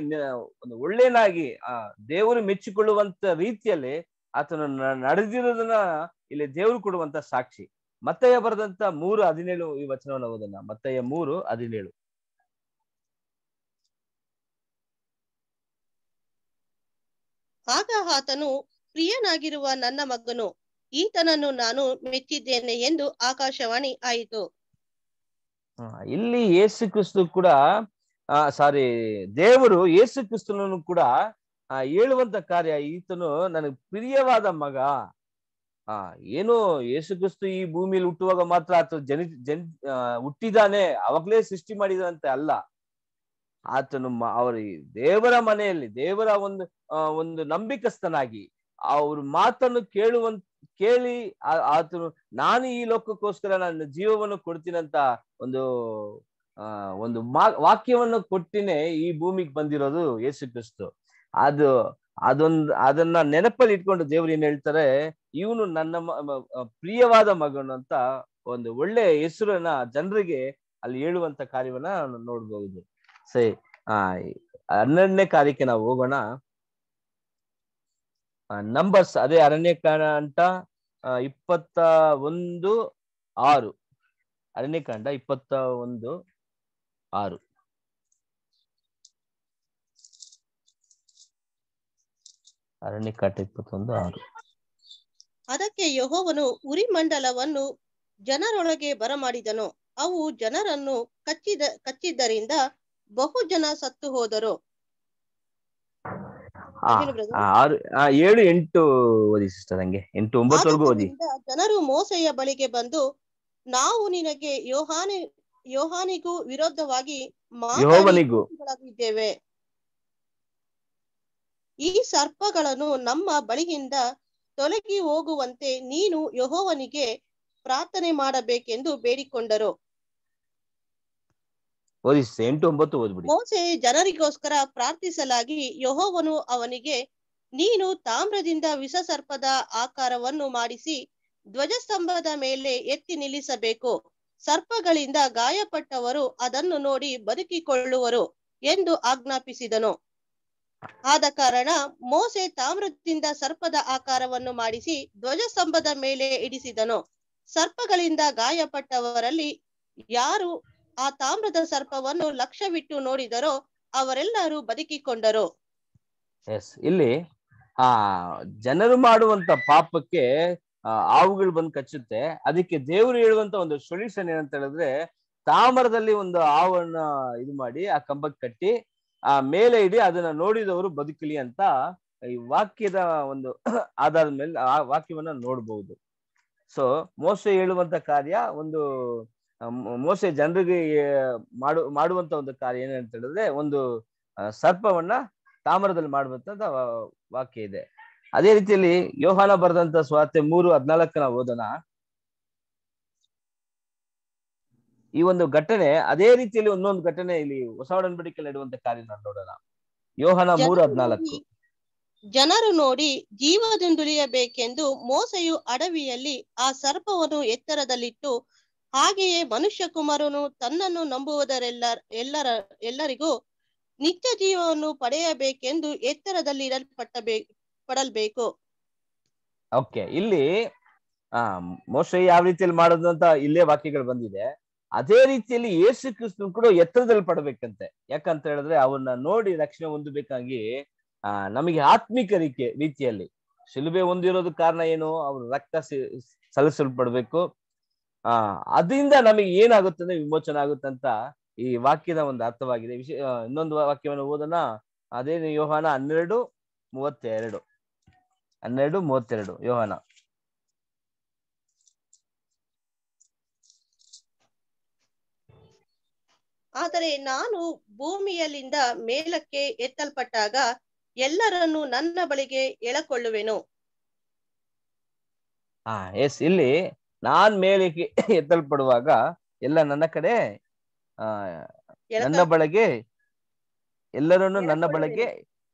ಒಂದು ಒಳ್ಳೆಯನಾಗಿ ಆ ದೇವರು ಮೆಚ್ಚಿಕೊಳ್ಳುವಂತ ರೀತಿಯಲ್ಲಿ ಆತನು ನಡೆದಿರೋದನ್ನ ಇಲ್ಲಿ ದೇವರು ಕೊಡುವಂತ ಸಾಕ್ಷಿ. ಮತ್ತಯ್ಯ ಬರೆದಂತ ಮೂರು ಹದಿನೇಳು ಈ ವಚನವನ್ನು ಓದೋಣ. ಮತ್ತಯ್ಯ ಮೂರು ಹದಿನೇಳು. ಆಗ ಆತನು ಪ್ರಿಯನಾಗಿರುವ ನನ್ನ ಮಗನು ಈತನನ್ನು ನಾನು ಮೆಚ್ಚಿದ್ದೇನೆ ಎಂದು ಆಕಾಶವಾಣಿ ಆಯಿತು. ಇಲ್ಲಿ ಯೇಸು ಕ್ರಿಸ್ತು ಕೂಡ ಆ, ಸಾರಿ, ದೇವರು ಯೇಸು ಕ್ರಿಸ್ತನನ್ನು ಕೂಡ, ಆ, ಹೇಳುವಂತ ಕಾರ್ಯ ಈತನು ನನಗೆ ಪ್ರಿಯವಾದ ಮಗ. ಆ, ಏನು ಯೇಸು ಕ್ರಿಸ್ತು ಈ ಭೂಮಿಯಲ್ಲಿ ಹುಟ್ಟುವಾಗ ಮಾತ್ರ ಆತ ಜನ, ಜನ್ ಹುಟ್ಟಿದಾನೆ, ಅವಾಗ್ಲೇ ಸೃಷ್ಟಿ ಮಾಡಿದಂತೆ ಅಲ್ಲ. ಆತನು ಅವರ ದೇವರ ಮನೆಯಲ್ಲಿ, ದೇವರ ಒಂದು ಒಂದು ನಂಬಿಕಸ್ಥನಾಗಿ ಅವ್ರ ಮಾತನ್ನು ಕೇಳುವಂತ ಕೇಳಿ ಆತನು, ನಾನು ಈ ಲೋಕಕ್ಕೋಸ್ಕರ ನನ್ನ ಜೀವವನ್ನು ಕೊಡ್ತೀನಂತ ಒಂದು ಆ, ಒಂದು ವಾಕ್ಯವನ್ನು ಕೊಟ್ಟಿನೇ ಈ ಭೂಮಿಗೆ ಬಂದಿರೋದು ಯೇಸು ಕ್ರಿಸ್ತು. ಅದು, ಅದೊಂದು, ಅದನ್ನ ನೆನಪಲ್ಲಿ ಇಟ್ಕೊಂಡು ದೇವ್ರು ಏನ್ ಹೇಳ್ತಾರೆ, ಇವನು ನನ್ನ ಪ್ರಿಯವಾದ ಮಗನು ಅಂತ ಒಂದು ಒಳ್ಳೆ ಹೆಸರನ್ನ ಜನರಿಗೆ ಅಲ್ಲಿ ಹೇಳುವಂತ ಕಾರ್ಯವನ್ನ ನೋಡ್ಬಹುದು ಸರಿ, ಆ, ಹನ್ನೆರಡನೇ ಕಾರ್ಯಕ್ಕೆ ನಾವು ಹೋಗೋಣ. ನಂಬರ್ಸ್, ಅದೇ ಅರಣ್ಯಕಾಂಡ ಇಪ್ಪತ್ತ ಒಂದು, ಆರು. ಅರಣ್ಯಕಾಂಡ ಇಪ್ಪತ್ತ ಒಂದು ಆರು. ಅರಣ್ಯಕಾಂಡ ಇಪ್ಪತ್ತೊಂದು ಆರು. ಅದಕ್ಕೆ ಯೆಹೋವನು ಉರಿಮಂಡಲವನ್ನು ಜನರೊಳಗೆ ಬರಮಾಡಿದನು. ಅವು ಜನರನ್ನು ಕಚ್ಚಿದ ಕಚ್ಚಿದ್ದರಿಂದ ಬಹು ಜನ ಸತ್ತು ಹೋದರು. ಏಳು ಎಂಟು ಓದಿ ಸಿಸ್ಟರ್ ಹಂಗೆ. ಎಂಟು ಒಂಬತ್ತವರೆಗೂ ಓದಿ. ಜನರು ಮೋಸೆಯ ಬಳಿಗೆ ಬಂದು ನಾವು ನಿನಗೆ ಯೋಹಾನಿ ಯೋಹಾನಿಗೂ ವಿರೋಧವಾಗಿ ಮಾತಾಡಿ ಯೆಹೋವನಿಗೂ ಈ ಸರ್ಪಗಳನ್ನು ನಮ್ಮ ಬಳಿಯಿಂದ ತೊಲಗಿ ಹೋಗುವಂತೆ ನೀನು ಯಹೋವನಿಗೆ ಪ್ರಾರ್ಥನೆ ಮಾಡಬೇಕೆಂದು ಬೇಡಿಕೊಂಡರು. ಮೋಸೆ ಜನರಿಗೋಸ್ಕರ ಪ್ರಾರ್ಥಿಸಲಾಗಿ ಯಹೋವನು ಅವನಿಗೆ ನೀನು ತಾಮ್ರದಿಂದ ವಿಷಸರ್ಪದ ಆಕಾರವನ್ನು ಮಾಡಿಸಿ ಧ್ವಜಸ್ತಂಭದ ಮೇಲೆ ಎತ್ತಿ ನಿಲ್ಲಿಸಬೇಕು. ಸರ್ಪಗಳಿಂದ ಗಾಯಪಟ್ಟವರು ಅದನ್ನು ನೋಡಿ ಬದುಕಿಕೊಳ್ಳುವರು ಎಂದು ಆಜ್ಞಾಪಿಸಿದನು. ಆದ ಕಾರಣ ಮೋಸೆ ತಾಮ್ರದಿಂದ ಸರ್ಪದ ಆಕಾರವನ್ನು ಮಾಡಿಸಿ ಧ್ವಜಸ್ತಂಭದ ಮೇಲೆ ಇಡಿಸಿದನು. ಸರ್ಪಗಳಿಂದ ಗಾಯಪಟ್ಟವರಲ್ಲಿ ಯಾರು ಆ ತಾಮ್ರದ ಸರ್ಪವನ್ನು ಲಕ್ಷ್ಯವಿಟ್ಟು ನೋಡಿದರೋ ಅವರೆಲ್ಲರೂ ಬದುಕಿಕೊಂಡರು. ಎಸ್ ಇಲ್ಲಿ ಆ ಜನರು ಮಾಡುವಂತ ಪಾಪಕ್ಕೆ ಹಾವುಗಳು ಬಂದು ಕಚ್ಚುತ್ತೆ. ಅದಕ್ಕೆ ದೇವರು ಹೇಳುವಂತ ಒಂದು ಸೊಲ್ಯೂಷನ್ ಏನಂತ ಹೇಳಿದ್ರೆ, ತಾಮ್ರದಲ್ಲಿ ಒಂದು ಹಾವನ್ನ ಇದು ಮಾಡಿ, ಆ ಕಂಬಕ್ಕೆ ಕಟ್ಟಿ, ಆ ಮೇಲೆ ಇಡಿ, ಅದನ್ನ ನೋಡಿದವರು ಬದುಕಲಿ ಅಂತ ಈ ವಾಕ್ಯದ ಒಂದು ಆಧಾರದ ಮೇಲೆ ಆ ವಾಕ್ಯವನ್ನ ನೋಡಬಹುದು ಸೊ ಮೋಸೆ ಹೇಳುವಂತ ಕಾರ್ಯ ಒಂದು ಮೋಸ ಜನರಿಗೆ ಮಾಡು, ಮಾಡುವಂತ ಒಂದು ಕಾರ್ಯ ಏನಂತ ಹೇಳಿದ್ರೆ, ಒಂದು ಸರ್ಪವನ್ನ ತಾಮ್ರದಲ್ಲಿ ಮಾಡುವಂತ ವಾಕ್ಯ ಇದೆ. ಅದೇ ರೀತಿಯಲ್ಲಿ ಯೋಹಾನ ಬರೆದಂತ ಸ್ವಾತೆ ಮೂರು ಹದ್ನಾಲ್ಕ ಓದನ ಓದೋಣ. ಈ ಒಂದು ಘಟನೆ ಅದೇ ರೀತಿಯಲ್ಲಿ ಒಂದೊಂದು ಘಟನೆ ಇಲ್ಲಿ ಹೊಸ ಒಡಂಬಡಿಕೆ ಇಡುವಂತ ಕಾರ್ಯ ನೋಡೋಣ. ಯೋಹಾನ ಮೂರು ಹದ್ನಾಲ್ಕು. ಜನರು ನೋಡಿ ಜೀವದಿಂದುಳಿಯಬೇಕೆಂದು ಮೋಸೆಯು ಅಡವಿಯಲ್ಲಿ ಆ ಸರ್ಪವನ್ನು ಎತ್ತರದಲ್ಲಿಟ್ಟು ಹಾಗೆಯೇ ಮನುಷ್ಯ ಕುಮಾರನು ತನ್ನನ್ನು ನಂಬುವುದರೆಲ್ಲ ಎಲ್ಲರ ಎಲ್ಲರಿಗೂ ನಿತ್ಯ ಜೀವವನ್ನು ಪಡೆಯಬೇಕೆಂದು ಎತ್ತರದಲ್ಲಿ ಇಡಲ್ಪಟ್ಟಬೇ ಪಡಲ್ಬೇಕು ಓಕೆ, ಇಲ್ಲಿ, ಆ, ಮೋಶ ಯಾವ ರೀತಿಯಲ್ಲಿ ಮಾಡೋದು ಅಂತ ಇಲ್ಲೇ ವಾಕ್ಯಗಳು ಬಂದಿದೆ. ಅದೇ ರೀತಿಯಲ್ಲಿ ಯೇಸು ಕ್ರಿಸ್ತನು ಕೂಡ ಎತ್ತರದಲ್ಲಿ ಪಡಬೇಕಂತೆ. ಯಾಕಂತ ಹೇಳಿದ್ರೆ ಅವನ್ನ ನೋಡಿ ರಕ್ಷಣೆ ಹೊಂದಬೇಕಾಗಿ, ಆ, ನಮಗೆ ಆತ್ಮಿಕ ರೀತಿ ರೀತಿಯಲ್ಲಿ. ಶಿಲುಬೆ ಹೊಂದಿರೋದು ಕಾರಣ ಏನು? ಅವ್ರ ರಕ್ತ ಸಲ್ಲಿಸಲ್ಪಡ್ಬೇಕು. ಆ, ಅದರಿಂದ ನಮಗೆ ಏನಾಗುತ್ತೆ ಅಂದ್ರೆ ವಿಮೋಚನೆ ಆಗುತ್ತೆ ಅಂತ ಈ ವಾಕ್ಯದ ಒಂದು ಅರ್ಥವಾಗಿದೆ. ವಿಶೇಷ ಇನ್ನೊಂದು ವಾಕ್ಯವನ್ನು ಓದೋಣ. ಅದೇ ಯೋಹಾನ ಹನ್ನೆರಡು, ಮೂವತ್ತೆರಡು. ಹನ್ನೆರಡು ಮೂವತ್ತೆರಡು. ಯೋಹನ. ಆದರೆ ನಾನು ಭೂಮಿಯಲ್ಲಿಂದ ಮೇಲಕ್ಕೆ ಎತ್ತಲ್ಪಟ್ಟಾಗ ಎಲ್ಲರನ್ನು ನನ್ನ ಬಳಿಗೆ ಎಳಕೊಳ್ಳುವೆನು. ಹಾ ಎಸ್ ಇಲ್ಲಿ ನಾನ್ ಮೇಲಕ್ಕೆ ಎತ್ತಲ್ಪಡುವಾಗ ಎಲ್ಲ ನನ್ನ ಕಡೆ ಆ ನನ್ನ ಬಳಿಗೆ ಬಳಗೆ ಎಲ್ಲರನ್ನು ನನ್ನ ಬಳಗೆ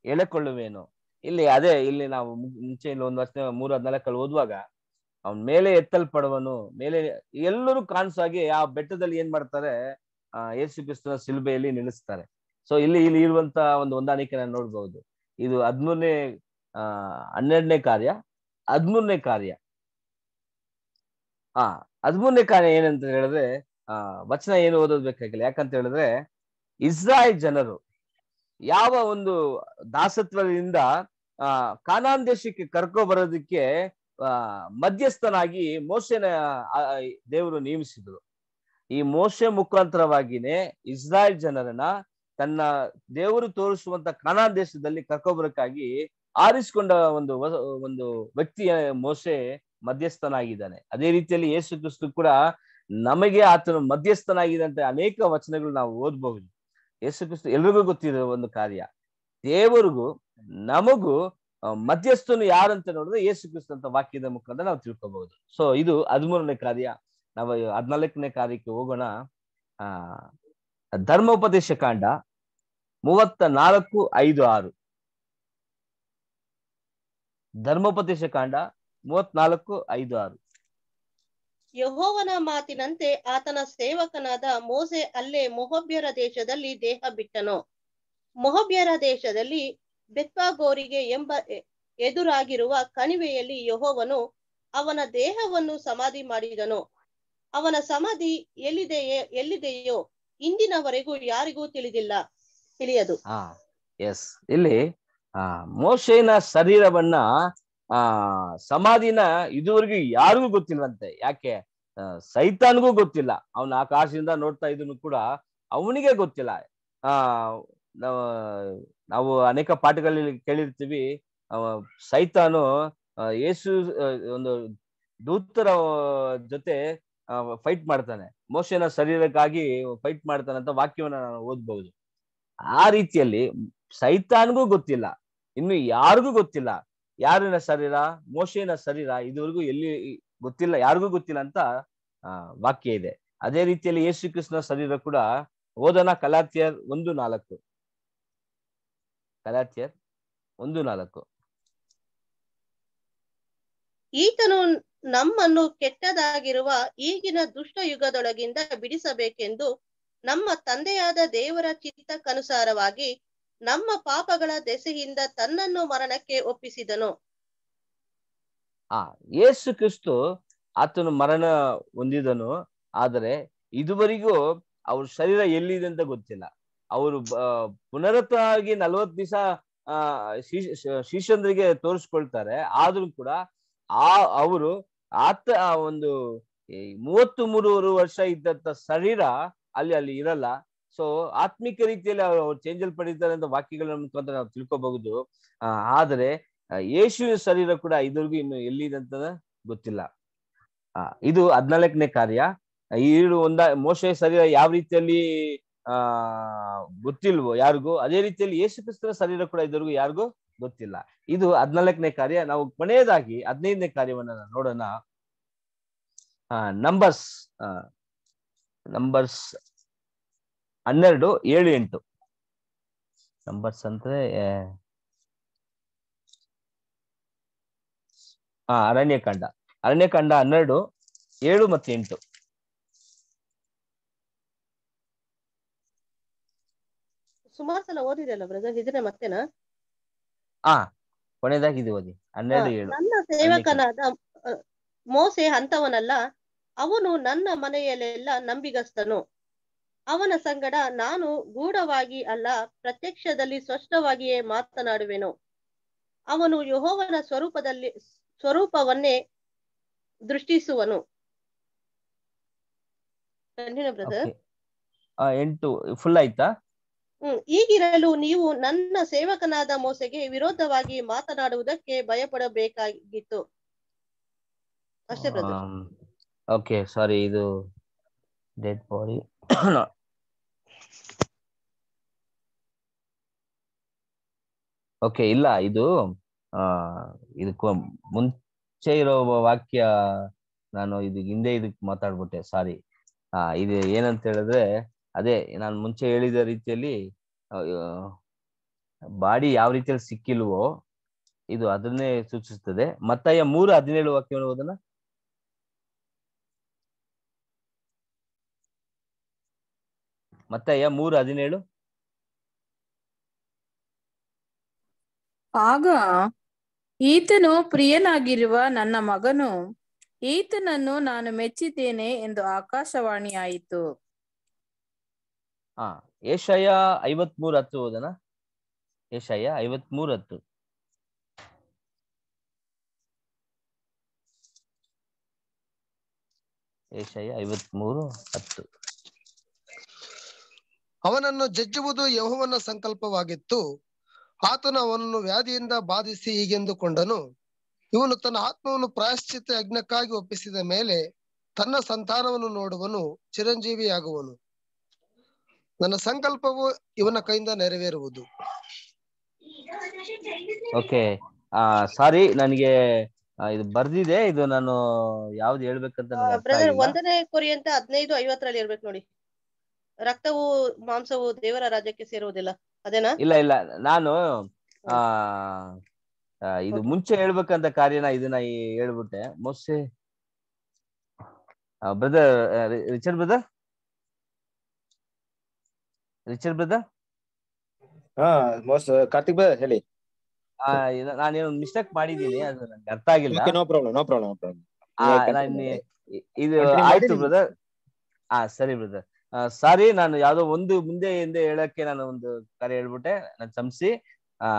ಎಳೆಕೊಳ್ಳುವೇನು. ಇಲ್ಲಿ ಅದೇ, ಇಲ್ಲಿ ನಾವು ಮುಂಚೆ ಇಲ್ಲಿ ಒಂದು ವರ್ಷ, ಮೂರ್ ಹದ್ನಾಲ್ಕಲ್ಲಿ ಓದುವಾಗ ಅವನ್ ಮೇಲೆ ಎತ್ತಲ್ಪಡುವನು, ಮೇಲೆ ಎಲ್ಲರೂ ಕಾಣಿಸಾಗಿ ಆ ಬೆಟ್ಟದಲ್ಲಿ ಏನ್ ಮಾಡ್ತಾರೆ, ಆ ಯೇಸು ಕ್ರಿಸ್ತನ ಸಿಲುಬೆಯಲ್ಲಿ ನಿಲ್ಲಿಸ್ತಾರೆ. ಸೊ ಇಲ್ಲಿ ಇಲ್ಲಿ ಇರುವಂತ ಒಂದು ಹೊಂದಾಣಿಕೆ ನಾನು ನೋಡ್ಬಹುದು ಇದು ಹದ್ಮೂರನೇ, ಆ, ಹನ್ನೆರಡನೇ ಕಾರ್ಯ, ಹದ್ಮೂರನೇ ಕಾರ್ಯ. ಆ, ಹದ್ಮೂರನೇ ಕಾರ್ಯ ಏನಂತ ಹೇಳಿದ್ರೆ, ಆ, ವಚನ ಏನು ಓದೋದ್ ಬೇಕಾಗಿಲ್ಲ. ಯಾಕಂತ ಹೇಳಿದ್ರೆ, ಇಸ್ರಾಯೇಲ್ ಜನರು ಯಾವ ಒಂದು ದಾಸತ್ವದಿಂದ ಆ, ಕಾನಾನ್ ದೇಶಕ್ಕೆ ಕರ್ಕೋ ಬರೋದಕ್ಕೆ ಮಧ್ಯಸ್ಥನಾಗಿ ಮೋಸೆನ ದೇವರು ನೇಮಿಸಿದ್ರು. ಈ ಮೋಸೆ ಮುಖಾಂತರವಾಗಿನೇ ಇಸ್ರಾಯೇಲ್ ಜನರನ್ನ ತನ್ನ ದೇವರು ತೋರಿಸುವಂತ ಕಾನಾನ್ ದೇಶದಲ್ಲಿ ಕರ್ಕೊಬರಕ್ಕಾಗಿ ಆರಿಸಿಕೊಂಡ ಒಂದು ಒಂದು ವ್ಯಕ್ತಿಯ ಮೋಸೆ ಮಧ್ಯಸ್ಥನಾಗಿದ್ದಾನೆ. ಅದೇ ರೀತಿಯಲ್ಲಿ ಯೇಸು ಕ್ರಿಸ್ತು ಕೂಡ ನಮಗೆ ಆತನು ಮಧ್ಯಸ್ಥನಾಗಿದ್ದಂತೆ ಅನೇಕ ವಚನಗಳು ನಾವು ಓದಬಹುದು. ಯೇಸು ಕ್ರಿಸ್ತು ಎಲ್ರಿಗೂ ಗೊತ್ತಿರೋ ಒಂದು ಕಾರ್ಯ. ದೇವರಿಗೂ ನಮಗೂ ಮಧ್ಯಸ್ಥನು ಮಧ್ಯಸ್ಥನು ಅಂತ ನೋಡಿದ್ರೆ ಯೇಸು ಕ್ರಿಸ್ತ ಅಂತ ವಾಕ್ಯದ ಮುಖಾಂತರ ನಾವು ತಿಳ್ಕೊಬಹುದು. ಸೊ ಇದು ಹದಿಮೂರನೇ ಕಾರ್ಯ. ನಾವು ಹದಿನಾಲ್ಕನೇ ಕಾರ್ಯಕ್ಕೆ ಹೋಗೋಣ. ಆ, ಧರ್ಮೋಪದೇಶ ಕಾಂಡ ಮೂವತ್ತ ನಾಲ್ಕು ಐದು ಆರು. ಧರ್ಮೋಪದೇಶ ಕಾಂಡ ಮೂವತ್ನಾಲ್ಕು ಐದು ಆರು. ಯಹೋವನ ಮಾತಿನಂತೆ ಆತನ ಸೇವಕನಾದ ಮೋಸೆ ಅಲ್ಲೇ ಮೊಹಬ್ಯರ ದೇಶದಲ್ಲಿ ದೇಹ ಬಿಟ್ಟನು. ಮೊಹಬ್ಯರ ದೇಶದಲ್ಲಿ ಬೆತ್ವಾಗೋರಿಗೆ ಎಂಬ ಎದುರಾಗಿರುವ ಕಣಿವೆಯಲ್ಲಿ ಯಹೋವನು ಅವನ ದೇಹವನ್ನು ಸಮಾಧಿ ಮಾಡಿದನು. ಅವನ ಸಮಾಧಿ ಎಲ್ಲಿದೆಯೇ, ಎಲ್ಲಿದೆಯೋ ಇಂದಿನವರೆಗೂ ಯಾರಿಗೂ ತಿಳಿದಿಲ್ಲ, ತಿಳಿಯದು. ಎಸ್ ಇಲ್ಲಿ ಮೋಶೆನ ಶರೀರವನ್ನ, ಆ, ಸಮಾಧಿನ ಇದುವರೆಗೂ ಯಾರಿಗೂ ಗೊತ್ತಿಲ್ವಂತೆ ಯಾಕೆ? ಸೈತಾನ್ಗೂ ಗೊತ್ತಿಲ್ಲ. ಅವನ ಆಕಾಶದಿಂದ ನೋಡ್ತಾ ಇದನ್ನು ಕೂಡ ಅವನಿಗೆ ಗೊತ್ತಿಲ್ಲ. ಆ ನಾವು ನಾವು ಅನೇಕ ಪಾಠಗಳಲ್ಲಿ ಕೇಳಿರ್ತೀವಿ. ಸೈತಾನು ಯೇಸು ಒಂದು ದೂತರ ಜೊತೆ ಫೈಟ್ ಮಾಡ್ತಾನೆ. ಮೋಶನ ಶರೀರಕ್ಕಾಗಿ ಫೈಟ್ ಮಾಡ್ತಾನೆ ಅಂತ ವಾಕ್ಯವನ್ನ ನಾನು ಓದ್ಬಹುದು. ಆ ರೀತಿಯಲ್ಲಿ ಸೈತಾನ್ಗೂ ಗೊತ್ತಿಲ್ಲ. ಇನ್ನು ಯಾರಿಗೂ ಗೊತ್ತಿಲ್ಲ. ಯಾರಿನ ಶರೀರ? ಮೋಶೆನ ಶರೀರ ಇದುವರೆಗೂ ಎಲ್ಲಿ ಗೊತ್ತಿಲ್ಲ, ಯಾರಿಗೂ ಗೊತ್ತಿಲ್ಲ ಅಂತ ವಾಕ್ಯ ಇದೆ. ಅದೇ ರೀತಿಯಲ್ಲಿ ಯೇಸು ಕೃಷ್ಣ ಶರೀರ ಕೂಡ, ಓದನ ಕಲಾತಿಯರ್ ಒಂದು ನಾಲ್ಕು. ಕಲಾತ್ಯರ್ ಒಂದು ನಾಲ್ಕು. ಈತನು ನಮ್ಮನ್ನು ಕೆಟ್ಟದಾಗಿರುವ ಈಗಿನ ದುಷ್ಟ ಯುಗದೊಳಗಿಂದ ಬಿಡಿಸಬೇಕೆಂದು ನಮ್ಮ ತಂದೆಯಾದ ದೇವರ ಚಿತ್ತಕ್ಕನುಸಾರವಾಗಿ ನಮ್ಮ ಪಾಪಗಳ ದೆಸೆಯಿಂದ ತನ್ನನ್ನು ಮರಣಕ್ಕೆ ಒಪ್ಪಿಸಿದನು. ಆ ಯೇಸು ಕ್ರಿಸ್ತು ಆತನು ಮರಣ ಹೊಂದಿದನು ಆದರೆ ಇದುವರೆಗೂ ಅವ್ರ ಶರೀರ ಎಲ್ಲಿದೆ ಅಂತ ಗೊತ್ತಿಲ್ಲ. ಅವರು ಪುನರತ್ವ ಆಗಿ ನಲ್ವತ್ ದಿವಸ, ಆ, ಶೀಶ್- ಶ- ಶಿಷ್ಯಂದ್ರಿಗೆ ತೋರಿಸ್ಕೊಳ್ತಾರೆ. ಆದ್ರೂ ಕೂಡ ಆ, ಅವರು ಆತ, ಆ, ಒಂದು ಮೂವತ್ತು ಮೂರುವರೆ ವರ್ಷ ಇದ್ದಂತ ಶರೀರ ಅಲ್ಲಿ ಅಲ್ಲಿ ಇರಲ್ಲ. ಸೊ ಆತ್ಮಿಕ ರೀತಿಯಲ್ಲಿ ಅವರು ಅಲ್ಲಿ ಪಡೀತಾರೆ ಅಂತ ವಾಕ್ಯಗಳ ಮುಖಾಂತರ ನಾವು ತಿಳ್ಕೊಬಹುದು. ಆದರೆ ಯೇಸುವಿನ ಶರೀರ ಕೂಡ ಇದುವರೆಗೂ ಇನ್ನು ಎಲ್ಲಿದೆ ಅಂತ ಗೊತ್ತಿಲ್ಲ. ಇದು ಹದ್ನಾಲ್ಕನೇ ಕಾರ್ಯ. ಈ ಒಂದ ಮೋಶ ಶರೀರ ಯಾವ ರೀತಿಯಲ್ಲಿ ಆ, ಗೊತ್ತಿಲ್ವೋ ಯಾರಿಗೂ? ಅದೇ ರೀತಿಯಲ್ಲಿ ಯೇಸು ಕ್ರಿಸ್ತನ ಶರೀರ ಕೂಡ ಇದ್ದವ್ರಿಗೂ ಯಾರಿಗೂ? ಗೊತ್ತಿಲ್ಲ. ಇದು ಹದ್ನಾಲ್ಕನೇ ಕಾರ್ಯ. ನಾವು ಕೊನೆಯದಾಗಿ ಹದಿನೈದನೇ ಕಾರ್ಯವನ್ನ ನೋಡೋಣ. ನಂಬರ್ಸ್ ನಂಬರ್ಸ್ ಹನ್ನೆರಡು, ಏಳು, ಎಂಟು. ನಂಬರ್ಸ್ ಅಂದ್ರೆ ಅರಣ್ಯಕಾಂಡ. ಅರಣ್ಯಕಾಂಡ ಹನ್ನೆರಡು, ಏಳು ಮತ್ತೆ ಎಂಟು. ಸುಮಾರು ಸಲ ಓದಿದೆಯಲ್ಲ ಬ್ರದರ್ ಇದನ್ನ ಮತ್ತೆನಾ? ಆ ಕೊನೆಯದಾಗಿ ಇದು ಓದಿ. ಹನ್ನೆರಡು ಏಳು. ನನ್ನ ಸೇವಕನಾದ ಮೋಸೆ ಅಂತವನಲ್ಲ ಅವನು ನನ್ನ ಮನೆಯಲ್ಲೆಲ್ಲ ನಂಬಿಗಸ್ತನು. ಅವನ ಸಂಗಡ ನಾನು ಗೂಢವಾಗಿ ಅಲ್ಲ ಪ್ರತ್ಯಕ್ಷದಲ್ಲಿ ಸ್ಪಷ್ಟವಾಗಿಯೇ ಮಾತನಾಡುವೆನು. ಅವನು ಯಹೋವನ ಸ್ವರೂಪದಲ್ಲಿ ಸ್ವರೂಪವನ್ನೇ ದೃಷ್ಟಿಸುವನು. ಎಂಟು ಫುಲ್ ಆಯ್ತಾ? ಹ್ಮ್ ಈಗಿರಲು ನೀವು ನನ್ನ ಸೇವಕನಾದ ಮೋಸೆಗೆ ವಿರೋಧವಾಗಿ ಮಾತನಾಡುವುದಕ್ಕೆ ಭಯಪಡಬೇಕಾಗಿತ್ತು. ಅಷ್ಟೇ ಓಕೆ ಸಾರಿ ಇದು ಡೆಡ್ ಬಾಡಿ ಓಕೆ ಇಲ್ಲ ಇದು ಇದಕ್ಕೂ ಮುಂಚೆ ಇರೋ ವಾಕ್ಯ ನಾನು ಇದು ಹಿಂದೆ ಇದಕ್ ಮಾತಾಡ್ಬಿಟ್ಟೆ ಸಾರಿ ಹಾ ಇದು ಏನಂತ ಹೇಳಿದ್ರೆ ಅದೇ ನಾನು ಮುಂಚೆ ಹೇಳಿದ ರೀತಿಯಲ್ಲಿ ಬಾಡಿ ಯಾವ ರೀತಿಯಲ್ಲಿ ಸಿಕ್ಕಿಲ್ವೋ ಇದು ಅದನ್ನೇ ಸೂಚಿಸುತ್ತದೆ. ಮತ್ತಾಯ ಮೂರು ಹದಿನೇಳು ವಾಕ್ಯ ಓದೋಣ ಮತ್ತಾಯ ಮೂರು ಹದಿನೇಳು? ಆಗ ಈತನು ಪ್ರಿಯನಾಗಿರುವ ನನ್ನ ಮಗನು, ಈತನನ್ನು ನಾನು ಮೆಚ್ಚಿದ್ದೇನೆ ಎಂದು ಆಕಾಶವಾಣಿಯಾಯಿತು. ಹಾ ಏಷಯ ಐವತ್ಮೂರು ಹತ್ತು ಓದನ ಏಷಯ ಐವತ್ಮೂರು ಹತ್ತು. ಏಷಯ ಐವತ್ಮೂರು ಹತ್ತು. ಅವನನ್ನು ಜಜ್ಜುವುದು ಯಹೋವನ ಸಂಕಲ್ಪವಾಗಿತ್ತು. ಆತನು ಅವನನ್ನು ವ್ಯಾಧಿಯಿಂದ ಬಾಧಿಸಿ ಹೀಗೆಂದುಕೊಂಡನು. ಇವನು ತನ್ನ ಆತ್ಮವನ್ನು ಪ್ರಾಯಶ್ಚಿತ್ತ ಯಜ್ಞಕ್ಕಾಗಿ ಒಪ್ಪಿಸಿದ ಮೇಲೆ ತನ್ನ ಸಂತಾನವನ್ನು ನೋಡುವನು, ಚಿರಂಜೀವಿಯಾಗುವನು. ನನ್ನ ಸಂಕಲ್ಪವು ಇವನ ಕೈಯಿಂದ ನೆರವೇರುವುದು. ಓಕೆ. ಆ ಸಾರಿ ನನಗೆ ಇದು ಬರ್ದಿದೆ ಇದು ನಾನು ಯಾವ್ದು ಹೇಳ್ಬೇಕಂತ ಒಂದನೇ ಕೊರಿ ಅಂತ ಹದಿನೈದು ಐವತ್ತರಲ್ಲಿ ಇರ್ಬೇಕು ನೋಡಿ. ರಕ್ತವು ಮಾಂಸವು ದೇವರ ರಾಜ್ಯಕ್ಕೆ ಸೇರುವುದಿಲ್ಲ ಅದೇನಾ? ಇಲ್ಲ ಇಲ್ಲ ನಾನು ಆ ಇದು. ಮುಂಚೆ ಹೇಳ್ಬೇಕಂತ ಕಾರ್ಯನ ಇದನ್ನ ಹೇಳ್ಬಿಟ್ಟೆ. Mostly brother Richard brother Richard brother ಹಾ ಮೋಸ್ಟ್ ಕಾರ್ತಿಕ್ ಬ್ರದರ್ ಹೇಳಿ. ನಾನೇನು ಮಿಸ್ಟೇಕ್ ಮಾಡಿದ್ದೀನಿ ಅದು ನನಗೆ ಅರ್ಥ ಆಗಿಲ್ಲ. ನೋ ಪ್ರಾಬ್ಲಮ್ ನೋ ಪ್ರಾಬ್ಲಮ್ ಇದು ಆಯ್ತು. ಬ್ರದರ್ ಹಾ ಸರಿ ಬ್ರದರ್ ಸಾರಿ ನಾನು ಯಾವುದೋ ಒಂದು ಮುಂದೆ ಹಿಂದೆ ಹೇಳಕ್ಕೆ ನಾನು ಒಂದು ಕಾರ್ಯ ಹೇಳ್ಬಿಟ್ಟೆ. ನಾನು ಕ್ಷಮಿಸಿ. ಆ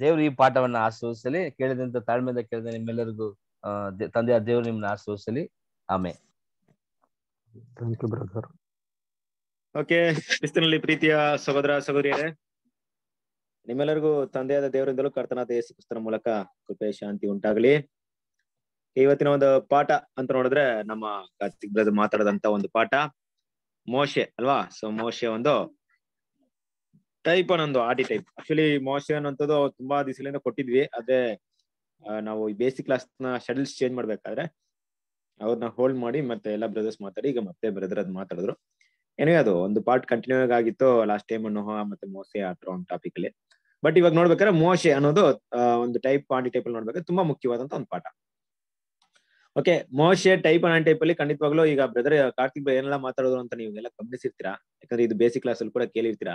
ದೇವ್ರು ಈ ಪಾಠವನ್ನ ಆಶ್ರಯಿಸಲಿ ಕೇಳಿದಂತ ತಾಳ್ಮೆಯಿಂದ ಕೇಳಿದ ನಿಮ್ಮೆಲ್ಲರಿಗೂ ತಂದೆಯ ದೇವ್ರು ನಿಮ್ಮನ್ನ ಆಶ್ರಯಿಸಲಿ ಆಮೆ ಥ್ಯಾಂಕ್ ಯು ಬ್ರದರ್ ಓಕೆ ಕ್ರಿಸ್ತನಲ್ಲಿ ಪ್ರೀತಿಯ ಸಹೋದರ ಸಹೋದರಿಯರೇ, ನಿಮ್ಮೆಲ್ಲರಿಗೂ ತಂದೆಯಾದ ದೇವರಿಂದಲೂ ಕರ್ತನಾದ ಯೇಸು ಕ್ರಿಸ್ತನ ಮೂಲಕ ಕೃಪೆ, ಶಾಂತಿ ಉಂಟಾಗಲಿ. ಇವತ್ತಿನ ಒಂದು ಪಾಠ ಅಂತ ನೋಡಿದ್ರೆ ನಮ್ಮ ಕಾರ್ತಿಕ್ ಬ್ರದರ್ ಮಾತಾಡದಂತ ಒಂದು ಪಾಠ. ಮೋಶೆ ಅಲ್ವಾ? ಸೊ ಮೋಶೆ ಒಂದು ಟೈಪ್ ಅನ್ನೊಂದು ಆಡಿ ಟೈಪ್ ಆಕ್ಚುಲಿ ಮೋಶೆ ಅನ್ನೋಂಥದ್ದು ತುಂಬಾ ದಿವಸಗಳಿಂದ ಕೊಟ್ಟಿದ್ವಿ. ಅದೇ ನಾವು ನಾವು ಬೇಸಿಕ್ ಕ್ಲಾಸ್ನ ಶೆಡ್ಯೂಲ್ಸ್ ಚೇಂಜ್ ಮಾಡ್ಬೇಕಾದ್ರೆ ಅವ್ರನ್ನ ಹೋಲ್ಡ್ ಮಾಡಿ ಮತ್ತೆ ಎಲ್ಲ ಬ್ರದರ್ಸ್ ಮಾತಾಡಿ, ಈಗ ಮತ್ತೆ ಬ್ರದರ್ ಅದ್ ಮಾತಾಡಿದ್ರು. ಏನೇ ಅದು ಒಂದು ಪಾರ್ಟ್ ಕಂಟಿನ್ಯೂ ಆಗಿತ್ತು. ಲಾಸ್ಟ್ ಟೈಮ್ ನೋಹ ಮತ್ತೆ ಮೋಸೆ ಆ ಒಂದು ಟಾಪಿಕ್ ಅಲ್ಲಿ. ಬಟ್ ಇವಾಗ ನೋಡ್ಬೇಕಾದ್ರೆ ಮೋಶೆ ಅನ್ನೋದು ಒಂದು ಟೈಪ್ ಆಂಟಿ ಟೈಪ್ ಅಲ್ಲಿ ನೋಡ್ಬೇಕಾದ್ರೆ ತುಂಬಾ ಮುಖ್ಯವಾದಂತ ಒಂದು ಪಾಠ. ಓಕೆ ಮೋಶೆ ಟೈಪ್ ಅಂಡ್ ಟೈಪ್ ಅಲ್ಲಿ ಖಂಡಿತವಾಗ್ಲೂ ಈಗ ಬ್ರದರ್ ಕಾರ್ತಿಕ್ ಏನೆಲ್ಲ ಮಾತಾಡೋದು ಅಂತ ನೀವು ಎಲ್ಲ ಗಮನಿಸಿರ್ತೀರಾ? ಯಾಕಂದ್ರೆ ಇದು ಬೇಸಿಕ್ ಕ್ಲಾಸ್ ಅಲ್ಲಿ ಕೂಡ ಕೇಳಿರ್ತೀರಾ?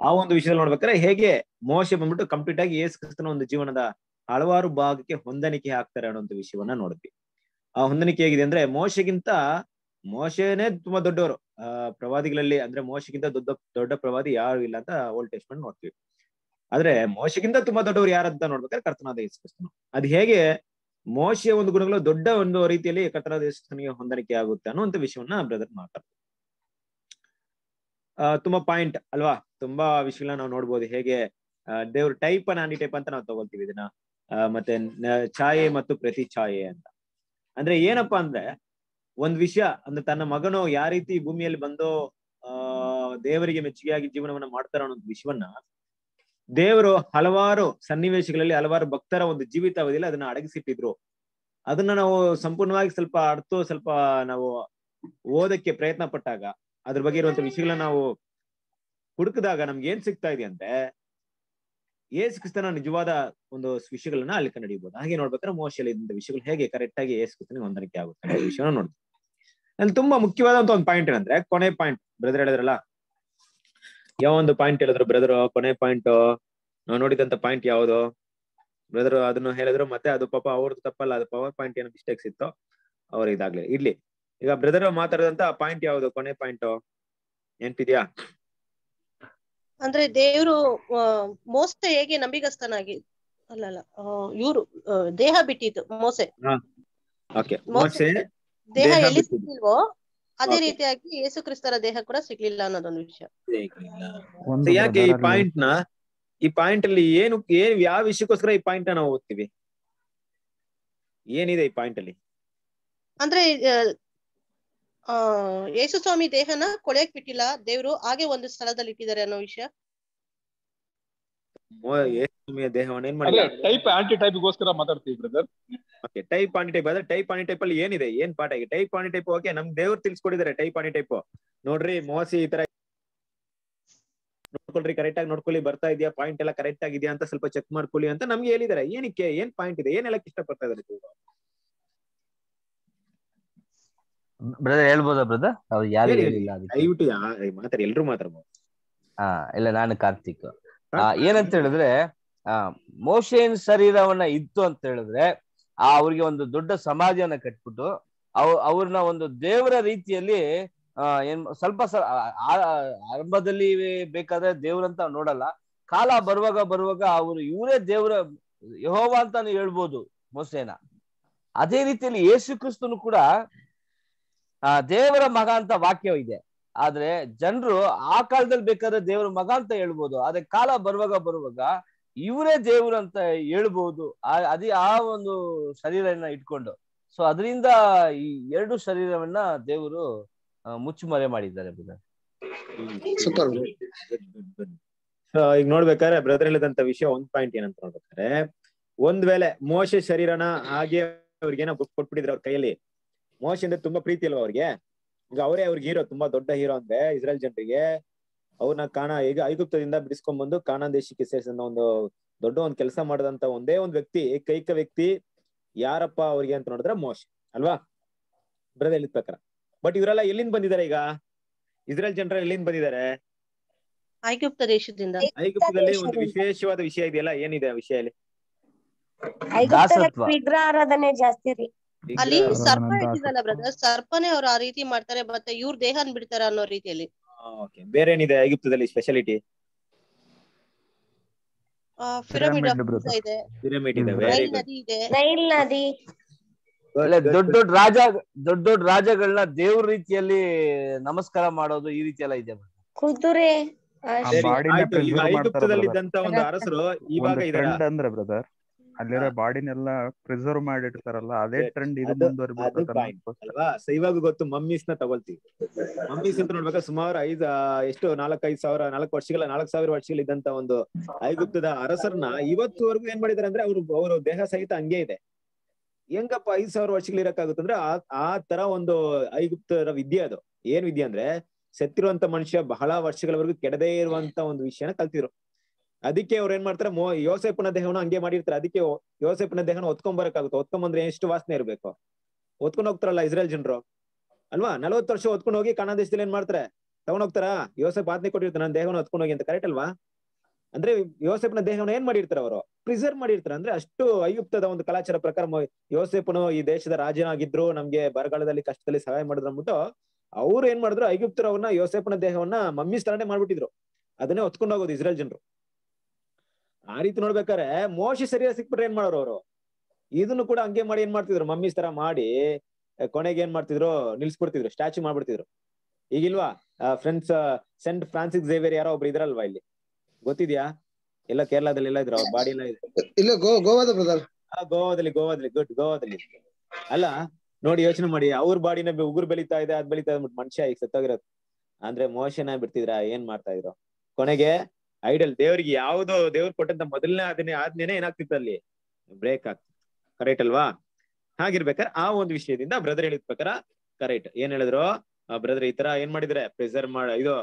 ಆ ಒಂದು ವಿಷಯದಲ್ಲಿ ನೋಡ್ಬೇಕಾದ್ರೆ ಹೇಗೆ ಮೋಶೆ ಬಂದ್ಬಿಟ್ಟು ಕಂಪ್ಲೀಟ್ ಆಗಿ ಏಸ್ ಕ್ರಿಸ್ತನ ಒಂದು ಜೀವನದ ಹಲವಾರು ಭಾಗಕ್ಕೆ ಹೊಂದಾಣಿಕೆ ಆಗ್ತಾರೆ ಅನ್ನೋ ವಿಷಯವನ್ನ ನೋಡಿದ್ವಿ. ಆ ಹೊಂದಾಣಿಕೆ ಹೇಗಿದೆ ಅಂದ್ರೆ ಮೋಶೆಗಿಂತ ಮೋಶೆನೇ ತುಂಬಾ ದೊಡ್ಡವರು. ಆ, ಪ್ರವಾದಿಗಳಲ್ಲಿ ಅಂದ್ರೆ ಮೋಶಗಿಂತ ದೊಡ್ಡ ದೊಡ್ಡ ಪ್ರವಾದಿ ಯಾರು ಇಲ್ಲ ಅಂತ ಓಲ್ಡ್ ಟೆಸ್ಟ್ಮೆಂಟ್ ನೋಡ್ತೀವಿ. ಆದ್ರೆ ಮೋಶಗಿಂತ ತುಂಬಾ ದೊಡ್ಡವರು ಯಾರಂತ ನೋಡ್ಬೇಕಾದ್ರೆ ಕರ್ತನಾದ ಯೇಸುಕ್ರಿಸ್ತನು ಅದ್ ಹೇಗೆ ಮೋಶೆಯ ಒಂದು ಗುಣಗಳು ದೊಡ್ಡ ಒಂದು ರೀತಿಯಲ್ಲಿ ಕರ್ತನಾದ ಯೇಸುಕ್ರಿಸ್ತನಿಗೆ ಹೊಂದಾಣಿಕೆ ಆಗುತ್ತೆ ಅನ್ನುವಂತ ವಿಷಯವನ್ನ ಬ್ರದರ್ ಮಾತಾಡ್ತಾರೆ ತುಂಬಾ ಪಾಯಿಂಟ್ ಅಲ್ವಾ? ತುಂಬಾ ವಿಷಯಗಳನ್ನ ನಾವು ನೋಡ್ಬೋದು. ಹೇಗೆ ದೇವ್ರ ಟೈಪ್ ಆಂಟಿ ಟೈಪ್ ಅಂತ ನಾವು ತಗೊಳ್ತೀವಿ ಇದನ್ನ. ಮತ್ತೆ ಛಾಯೆ ಮತ್ತು ಪ್ರತಿ ಛಾಯೆ ಅಂತ. ಅಂದ್ರೆ ಏನಪ್ಪಾ ಅಂದ್ರೆ ಒಂದ್ ವಿಷಯ, ಅಂದ್ರೆ ತನ್ನ ಮಗನು ಯಾವ ರೀತಿ ಭೂಮಿಯಲ್ಲಿ ಬಂದು, ಆ, ದೇವರಿಗೆ ಮೆಚ್ಚುಗೆಯಾಗಿ ಜೀವನವನ್ನ ಮಾಡ್ತಾರ ಅನ್ನೋ ವಿಷಯವನ್ನ ದೇವರು ಹಲವಾರು ಸನ್ನಿವೇಶಗಳಲ್ಲಿ ಹಲವಾರು ಭಕ್ತರ ಒಂದು ಜೀವಿತಾವಧಿಯಲ್ಲಿ ಅದನ್ನ ಅಡಗಿಸಿಟ್ಟಿದ್ರು. ಅದನ್ನ ನಾವು ಸಂಪೂರ್ಣವಾಗಿ ಸ್ವಲ್ಪ ಅರ್ಥ, ಸ್ವಲ್ಪ ನಾವು ಓದಕ್ಕೆ ಪ್ರಯತ್ನ ಪಟ್ಟಾಗ, ಅದ್ರ ಬಗ್ಗೆ ಇರುವಂತ ವಿಷಯಗಳನ್ನ ನಾವು ಹುಡುಕಿದಾಗ ನಮ್ಗೆ ಏನ್ ಸಿಗ್ತಾ ಇದೆ ಅಂದ್ರೆ, ಏಸು ಕ್ರಿಸ್ತನ ನಿಜವಾದ ಒಂದು ವಿಷಯಗಳನ್ನ ಅಲ್ಲಿ ಕಂಡುಹಿಡಿಯಬಹುದು. ಹಾಗೆ ನೋಡ್ಬೇಕಾದ್ರೆ ಮೋಶಲ್ಲಿ ಇದ್ದಂತ ವಿಷಯಗಳು ಹೇಗೆ ಕರೆಕ್ಟ್ ಆಗಿ ಏಸು ಕ್ರಿಸ್ತನಿಗೆ ಹೊಂದಾಣಿಕೆ ಆಗುತ್ತೆ ವಿಷಯ ವಿಷಯನ ನೋಡ್ತೀವಿ ಅಲ್ಲಿ ತುಂಬಾ ಮುಖ್ಯವಾದಂತ ಒಂದು ಪಾಯಿಂಟ್ ಏನಂದ್ರೆ ಕೊನೆ ಪಾಯಿಂಟ್ ಬ್ರದರ್ ಹೇಳಿದ್ರಲ್ಲ? ಯಾವ ಒಂದು ಪಾಯಿಂಟ್ ಹೇಳಿದ್ರು ಬ್ರದರ್ ಕೊನೆ ಪಾಯಿಂಟ್ ನಾವು ನೋಡಿದಂತ ಪಾಯಿಂಟ್ ಯಾವುದು? ಬ್ರದರ್ ಅದನ್ನು ಹೇಳಿದ್ರು ಮತ್ತೆ ಅದು ಪಾಪ ಅವ್ರದ್ದು ತಪ್ಪಲ್ಲ ಅದು ಪವರ್ ಪಾಯಿಂಟ್ ಏನೋ ಮಿಸ್ಟೇಕ್ಸ್ ಇತ್ತು. ಅವ್ರ ಇದಾಗ್ಲಿ. ಇರ್ಲಿ. ಈಗ ಬ್ರದರ್ ಮಾತಾಡಿದಂತ ಪಾಯಿಂಟ್ ಯಾವುದು? ಕೊನೆ ಪಾಯಿಂಟ್ ನೆನ್ಪಿದ್ಯಾ? ಅಂದ್ರೆ ದೇವರು ಮೋಸೆ ಹೇಗೆ ನಂಬಿಗಸ್ತನಾಗಿ ಅಲ್ಲಲ್ಲ ಇವರು ದೇಹ ಬಿಟ್ಟಿತ್ತು ಮೋಸೆ. ಓಕೆ ಮೋಸೆ ಮೋಸೆ ದೇಹ ಎಲ್ಲಿ ಸಿಗ್ಲಿಲ್ವೋ ಅದೇ ರೀತಿಯಾಗಿ ಯೇಸು ಕ್ರಿಸ್ತರ ದೇಹ ಕೂಡ ಸಿಗ್ಲಿಲ್ಲ ಅನ್ನೋದೊಂದು ವಿಷಯ. ಯಾಕೆ ಈ ಪಾಯಿಂಟ್ನ ಈ ಪಾಯಿಂಟ್ ಅಲ್ಲಿ ಏನು ಏನ್ ಯಾವ ವಿಷಯಕ್ಕೋಸ್ಕರ ಈ ಪಾಯಿಂಟ್ ನಾವು ಓದ್ತೀವಿ? ಏನಿದೆ ಈ ಪಾಯಿಂಟ್ ಅಲ್ಲಿ? ಅಂದ್ರೆ ಆ, ಯೇಸು ಸ್ವಾಮಿ ದೇಹನ ಕೊಳೆಯಕ್ ಬಿಟ್ಟಿಲ್ಲ ದೇವ್ರು ಹಾಗೆ ಒಂದು ಸ್ಥಳದಲ್ಲಿ ಇಟ್ಟಿದ್ದಾರೆ ಅನ್ನೋ ವಿಷಯ. ದೇಹವನ್ನ ಏನ್ ಅದೇ ಮಾಡಿಲ್ಲ ಟೈಪ್ ಆಂಟಿ ಟೈಪ್ ಗೋಸ್ಕರ ಮಾತಾಡ್ತೀವಿ ಬ್ರದರ್ ಓಕೆ ಟೈಪ್ ಆನಿ ಟೈಪ್ ಆದ್ರೆ ಟೈಪ್ ಆನಿ ಟೈಪ್ ಅಲ್ಲಿ ಏನಿದೆ? ಏನ್ ಪಾಠ? ಈಗ ಟೈಪ್ ಆನಿ ಟೈಪ್ ಓಕೆ ನಮ್ ದೇವ್ರು ತಿಳ್ಸ್ಕೊಡಿದ್ದಾರೆ ಟೈಪ್ ಆನಿ ಟೈಪ್ ನೋಡ್ರಿ ಮೋಸಿ ಈ ತರ ನೋಡ್ಕೊಳ್ರಿ ಕರೆಕ್ಟ್ ಆಗಿ ನೋಡ್ಕೊಳ್ಳಿ ಬರ್ತಾ ಇದೆಯಾ ಪಾಯಿಂಟ್ ಎಲ್ಲ ಕರೆಕ್ಟ್ ಆಗಿದೆಯಾ ಅಂತ ಸ್ವಲ್ಪ ಚೆಕ್ ಮಾಡ್ಕೊಳ್ಳಿ ಅಂತ ನಮ್ಗೆ ಹೇಳಿದಾರೆ. ಏನಕ್ಕೆ ಏನ್ ಪಾಯಿಂಟ್ ಇದೆ? ಏನ್ ಹೇಳಕ್ ಇಷ್ಟಪಡ್ತಾ ಇದಾರೆ? ಬ್ರದರ್ ಹೇಳ್ಬೋದಾ ಬ್ರದರ್ ಅವ್ರು ಯಾರು ಹೇಳಿ, ಹೇಳಿ. ಹೇಳಿಲ್ಲ ಅದಕ್ಕೆ. ದಯವಿಟ್ಟು ಮಾತಾಡಿ ಎಲ್ರು ಮಾತಾಡ್ಬೋದು. ಹಾ ಇಲ್ಲ ನಾನು ಕಾರ್ತಿಕ್. ಏನಂತ ಹೇಳಿದ್ರೆ ಆ ಮೋಶೆನ್ ಶರೀರವನ್ನ ಇತ್ತು ಅಂತ ಹೇಳಿದ್ರೆ ಆ ಅವ್ರಿಗೆ ಒಂದು ದೊಡ್ಡ ಸಮಾಧಿಯನ್ನ ಕಟ್ಬಿಟ್ಟು ಅವ್ ಅವ್ರನ್ನ ಒಂದು ದೇವರ ರೀತಿಯಲ್ಲಿ ಏನ್ ಸ್ವಲ್ಪ ಆರಂಭದಲ್ಲಿ ಬೇಕಾದ್ರೆ ದೇವ್ರಂತ ನೋಡಲ್ಲ. ಕಾಲ ಬರುವಾಗ ಬರುವಾಗ ಅವರು ಇವರೇ ದೇವರ ಯಹೋವ ಅಂತಾನು ಹೇಳ್ಬೋದು ಮೋಸೇನ ಅದೇ ರೀತಿಯಲ್ಲಿ ಯೇಸು ಕ್ರಿಸ್ತನು ಕೂಡ ಆ ದೇವರ ಮಗ ಅಂತ ವಾಕ್ಯ ಇದೆ ಆದ್ರೆ ಜನರು ಆ ಕಾಲದಲ್ಲಿ ಬೇಕಾದ್ರೆ ದೇವರ ಮಗ ಅಂತ ಹೇಳ್ಬೋದು. ಆದ್ರೆ ಕಾಲ ಬರುವಾಗ ಬರುವಾಗ ಇವರೇ ದೇವ್ರು ಅಂತ ಹೇಳ್ಬಹುದು ಆ- ಅದೇ ಆ ಒಂದು ಶರೀರನ ಇಟ್ಕೊಂಡು. ಸೊ ಅದರಿಂದ ಈ ಎರಡು ಶರೀರವನ್ನ ದೇವರು ಮುಚ್ಚುಮರೆ ಮಾಡಿದ್ದಾರೆ. ಸೊ ಈಗ ನೋಡ್ಬೇಕಾದ್ರೆ ಬ್ರದರ್ ಹೇಳಿದಂತ ವಿಷಯ ಒಂದ್ ಪಾಯಿಂಟ್ ಏನಂತ ನೋಡ್ಬೇಕಾದ್ರೆ ಒಂದ್ ವೇಳೆ ಮೋಶ ಶರೀರನ ಹಾಗೆ ಅವ್ರಿಗೇನೋ ಬುಕ್ ಕೊಟ್ಬಿಟ್ಟಿದ್ರೆ ಅವ್ರ ಕೈಯಲ್ಲಿ. ಮೋಶ ಅಂದ್ರೆ ತುಂಬಾ ಪ್ರೀತಿ ಅಲ್ವಾ ಅವ್ರಿಗೆ? ಈಗ ಅವರೇ ಅವ್ರಿಗೆ ಹೀರೋ ತುಂಬಾ ದೊಡ್ಡ ಹೀರೋ ಅಂದ್ರೆ ಇಸ್ರೇಲ್ ಜನರಿಗೆ. ಅವ್ರನ್ನ ಕಾಣ ಈಗ ಐಗುಪ್ತದಿಂದ ಬಿಡಿಸ್ಕೊಂಡ್ ಬಂದು ಕಾಣ ದೇಶಕ್ಕೆ ಸೇರಿಸಿದ ಒಂದು ದೊಡ್ಡ ಒಂದ್ ಕೆಲಸ ಮಾಡದಂತ ಒಂದೇ ಒಂದ್ ವ್ಯಕ್ತಿ ಏಕೈಕ ವ್ಯಕ್ತಿ ಯಾರಪ್ಪ ಅವ್ರಿಗೆ ಅಂತ ನೋಡಿದ್ರೆ ಮೋಶ್ ಅಲ್ವಾ? ಬ್ರದರ್ ಹೇಳಿದ ಪ್ರಕಾರ. ಬಟ್ ಇವರೆಲ್ಲ ಎಲ್ಲಿಂದ ಬಂದಿದ್ದಾರೆ ಈಗ? ಇಸ್ರೇಲ್ ಜನರ ಎಲ್ಲಿಂದ ಬಂದಿದ್ದಾರೆ? ಐಗುಪ್ತ ದೇಶದಿಂದ. ಐಗುಪ್ತದಲ್ಲಿ ಒಂದು ವಿಶೇಷವಾದ ವಿಷಯ ಇದೆಯಲ್ಲ ಏನಿದೆ ಆ ವಿಷಯ ಅಲ್ಲಿ ದಾಸತ್ವ. ವಿಗ್ರಹ ಆರಾಧನೆ ಜಾಸ್ತಿ ರೀ. ಅಲ್ಲಿ ಸರ್ಪ. ಇಟ್ಟಿದಲ್ಲ ಬ್ರದರ್ ಸರ್ಪನೇ ಅವ್ರು ಆ ರೀತಿ ಮಾಡ್ತಾರೆ ಮತ್ತೆ ಇವ್ರ ದೇಹನ್ ಬಿಡ್ತಾರೆ ಅನ್ನೋ ರೀತಿಯಲ್ಲಿ. ಬೇರೆ ಏನಿದೆ ಐಗುಪ್ತದಲ್ಲಿ ಸ್ಪೆಷಾಲಿಟಿ ಪಿರಮಿಡ್ ಇದೆ. ಪಿರಮಿಡ್ ಇದೆ. ನೈಲ್ ನದಿ ಇದೆ. ನೈಲ್ ನದಿ. ದೊಡ್ಡ ದೊಡ್ಡ ರಾಜ ದೊಡ್ಡ ದೊಡ್ಡ ರಾಜಗಳನ್ನ ದೇವ್ರ ರೀತಿಯಲ್ಲಿ ನಮಸ್ಕಾರ ಮಾಡೋದು ಈ ರೀತಿ ಎಲ್ಲ ಇದೆ. ಕುದುರೆ. ಇದ್ದಂತ ಒಂದು ಅರಸರು ಇವಾಗ ಅಂದ್ರೆ ಬ್ರದರ್ ಅಲ್ಲಿರೋ. ಬಾಡಿನೆಲ್ಲ ಪ್ರಿಸರ್ವ್ ಮಾಡಿರ್ತಾರಲ್ಲ ಅದೇ ಟ್ರೆಂಡ್ ಇದು ಅಲ್ವಾ? ಸೊ ಇವಾಗ ಗೊತ್ತು ಮಮ್ಮೀಸ್ನ ತಗೊಳ್ತೀವಿ ಮಮ್ಮೀಸ್ ಅಂತ ನೋಡ್ಬೇಕಾದ್ರೆ ಸುಮಾರು ಐದ್ ಎಷ್ಟು ಎಷ್ಟು? ನಾಲ್ಕೈದು ಸಾವಿರ ನಾಲ್ಕು ವರ್ಷಗಳ ನಾಲ್ಕು ಸಾವಿರ ವರ್ಷಗಳ ಇದ್ದಂತ ಒಂದು ಐಗುಪ್ತದ ಅರಸರನ್ನ ಇವತ್ತುವರೆಗೂ ಏನ್ ಮಾಡಿದಾರೆ ಅಂದ್ರೆ ಅವ್ರು ಅವರು ದೇಹ ಸಹಿತ ಹಂಗೆ ಇದೆ. ಹೆಂಗಪ್ಪ ಐದ್ ಸಾವಿರ ವರ್ಷಗಳು ಇರಕ್ಕಾಗುತ್ತಂದ್ರೆ ಆ ಆ ತರ ಒಂದು ಐಗುಪ್ತರ ವಿದ್ಯೆ ಅದು. ಏನ್ ವಿದ್ಯೆ ಅಂದ್ರೆ ಸತ್ತಿರುವಂತ ಮನುಷ್ಯ ಬಹಳ ವರ್ಷಗಳವರೆಗೂ ಕೆಡದೇ ಇರುವಂತ ಒಂದು ವಿಷಯನ ಕಲ್ತಿದ್ರು. ಅದಕ್ಕೆ ಅವ್ರು ಏನ್ ಮಾಡ್ತಾರೆ ಯೋಸೆಫನ ಯೋಸೇಪನ ದೇಹವನ್ನು ಹಂಗೆ ಮಾಡಿರ್ತಾರೆ. ಅದಕ್ಕೆ ಯೋಸೆಫನ ಯೋಸೇಪನ ದೇಹನ ಹೊತ್ಕೊಂಡ್ ಬರಕ್ಕಾಗುತ್ತೆ ಹೊತ್ಕೊಂಡ್ ಬಂದ್ರೆ ಎಷ್ಟು ವಾಸನೆ ಇರ್ಬೇಕು? ಹೊತ್ಕೊಂಡ್ ಹೋಗ್ತಾರಲ್ಲ ಇಸ್ರೇಲ್ ಜನರು? ಅಲ್ವಾ? ನಲವತ್ತು ವರ್ಷ ಹೊತ್ಕೊಂಡು ಹೋಗಿ ಕಾಣ ದೇಶದಲ್ಲಿ ಏನ್ ಮಾಡ್ತಾರೆ? ತಗೊಂಡ್ ಹೋಗ್ತಾರಾ? ಯೋಸೆಫ್ ಆಜ್ಞೆ ಕೊಟ್ಟಿರ್ತಾರೆ ನನ್ನ ದೇಹವನ್ನು ಹೊತ್ಕೊಂಡು ಹೋಗಿ ಅಂತ ಕರೆಕ್ಟ್ ಅಲ್ವಾ? ಅಂದ್ರೆ ಯೋಸೆಫ್ನ ದೇಹವನ್ನ ಏನ್ ಮಾಡಿರ್ತಾರೆ ಅವರು? ಪ್ರಿಸರ್ವ್ ಮಾಡಿರ್ತಾರೆ. ಅಂದ್ರೆ ಅಷ್ಟು ಅಯುಕ್ತದ ಒಂದು ಕಲಾಚಾರ ಪ್ರಕಾರ ಯೋಸೆಪ್ನು ಯೋಸೆಫನು ಈ ದೇಶದ ರಾಜನಾಗಿದ್ರು, ನಮ್ಗೆ ಬರಗಾಲದಲ್ಲಿ ಕಷ್ಟದಲ್ಲಿ ಸಹಾಯ ಮಾಡಿದ್ರು ಅಂದ್ಬಿಟ್ಟು, ಅವ್ರು ಏನ್ ಮಾಡಿದ್ರು ಐಗುಪ್ತರವ್ರನ್ನ ಯೋಸೆಫನ ದೇಹವನ್ನ ಮಮ್ಮಿ ಸ್ಥಳನೆ ಮಾಡ್ಬಿಟ್ಟಿದ್ರು. ಅದನ್ನೇ ಹೊತ್ಕೊಂಡು ಹೋಗೋದು ಇಸ್ರೇಲ್ ಜನರು. ಆ ರೀತಿ ನೋಡ್ಬೇಕಾರೆ ಮೋಶಿ ಸರಿಯಾಗಿ ಸಿಕ್ಬಿಟ್ರೆ ಏನ್ ಮಾಡೋರು ಅವರು? ಇದನ್ನು ಕೂಡ ಹಂಗೆ ಮಾಡಿ ಏನ್ ಮಾಡ್ತಿದ್ರು? ಮಮ್ಮೀಸ್ ತರ ಮಾಡಿ ಕೊನೆಗೆ ಏನ್ ಮಾಡ್ತಿದ್ರು? ನಿಲ್ಸ್ಬಿಡ್ತಿದ್ರು ಸ್ಟ್ಯಾಚು ಮಾಡ್ಬಿಡ್ತಿದ್ರು. ಈಗಿಲ್ವಾ? ಫ್ರೆಂಡ್ಸ್ ಸೆಂಟ್ ಫ್ರಾನ್ಸಿಸ್ ಜೇವಿಯರ್ ಯಾರೋ ಒಬ್ರು ಇದ್ರಲ್ವಾ ಇಲ್ಲಿ? ಗೊತ್ತಿದ್ಯಾ? ಎಲ್ಲ ಕೇರಳದಲ್ಲಿ ಎಲ್ಲ ಇದ್ರು ಅವ್ರ ಬಾಡಿ ಎಲ್ಲ ಇಲ್ಲ ಗೋವಾದ ಬ್ರದರ್ ಗೋವಾದಲ್ಲಿ ಗೋವಾದಲ್ಲಿ ಗುಡ್ ಗೋವಾದಲ್ಲಿ. ಅಲ್ಲ ನೋಡಿ ಯೋಚನೆ ಮಾಡಿ ಅವ್ರ ಬಾಡಿನ ಉಗುರು ಬೆಳೀತಾ ಇದೆ ಅದ್ ಬೆಳೀತಾ ಇದೆ ಮನುಷ್ಯ ಈಗ ಸತ್ತೋಗಿರೋದು. ಅಂದ್ರೆ ಮೋಶನ ಬಿಡ್ತಿದ್ರ? ಏನ್ ಮಾಡ್ತಾ ಇದ್ರು? ಕೊನೆಗೆ ಐಡಲ್ ದೇವ್ರಿಗೆ ಯಾವ್ದೋ ದೇವ್ರು ಕೊಟ್ಟಂತ ಮೊದಲನೇ ಅದನ್ನೇ ಆದ್ನೇನೆ ಏನಾಗ್ತಿತ್ತು ಅಲ್ಲಿ? ಬ್ರೇಕ್ ಆಗ್ತಿತ್ತು. ಕರೆಕ್ಟ್ ಅಲ್ವಾ? ಹಾಗಿರ್ಬೇಕಾದ್ರೆ ಆ ಒಂದು ವಿಷಯದಿಂದ ಬ್ರದರ್ ಹೇಳಿದ ಪ್ರಕಾರ ಕರೆಕ್ಟ್ ಏನ್ ಹೇಳಿದ್ರು? ಬ್ರದರ್ ಈ ತರ ಏನ್ ಮಾಡಿದ್ರೆ? ಪ್ರೆಸರ್ ಮಾಡ, ಇದು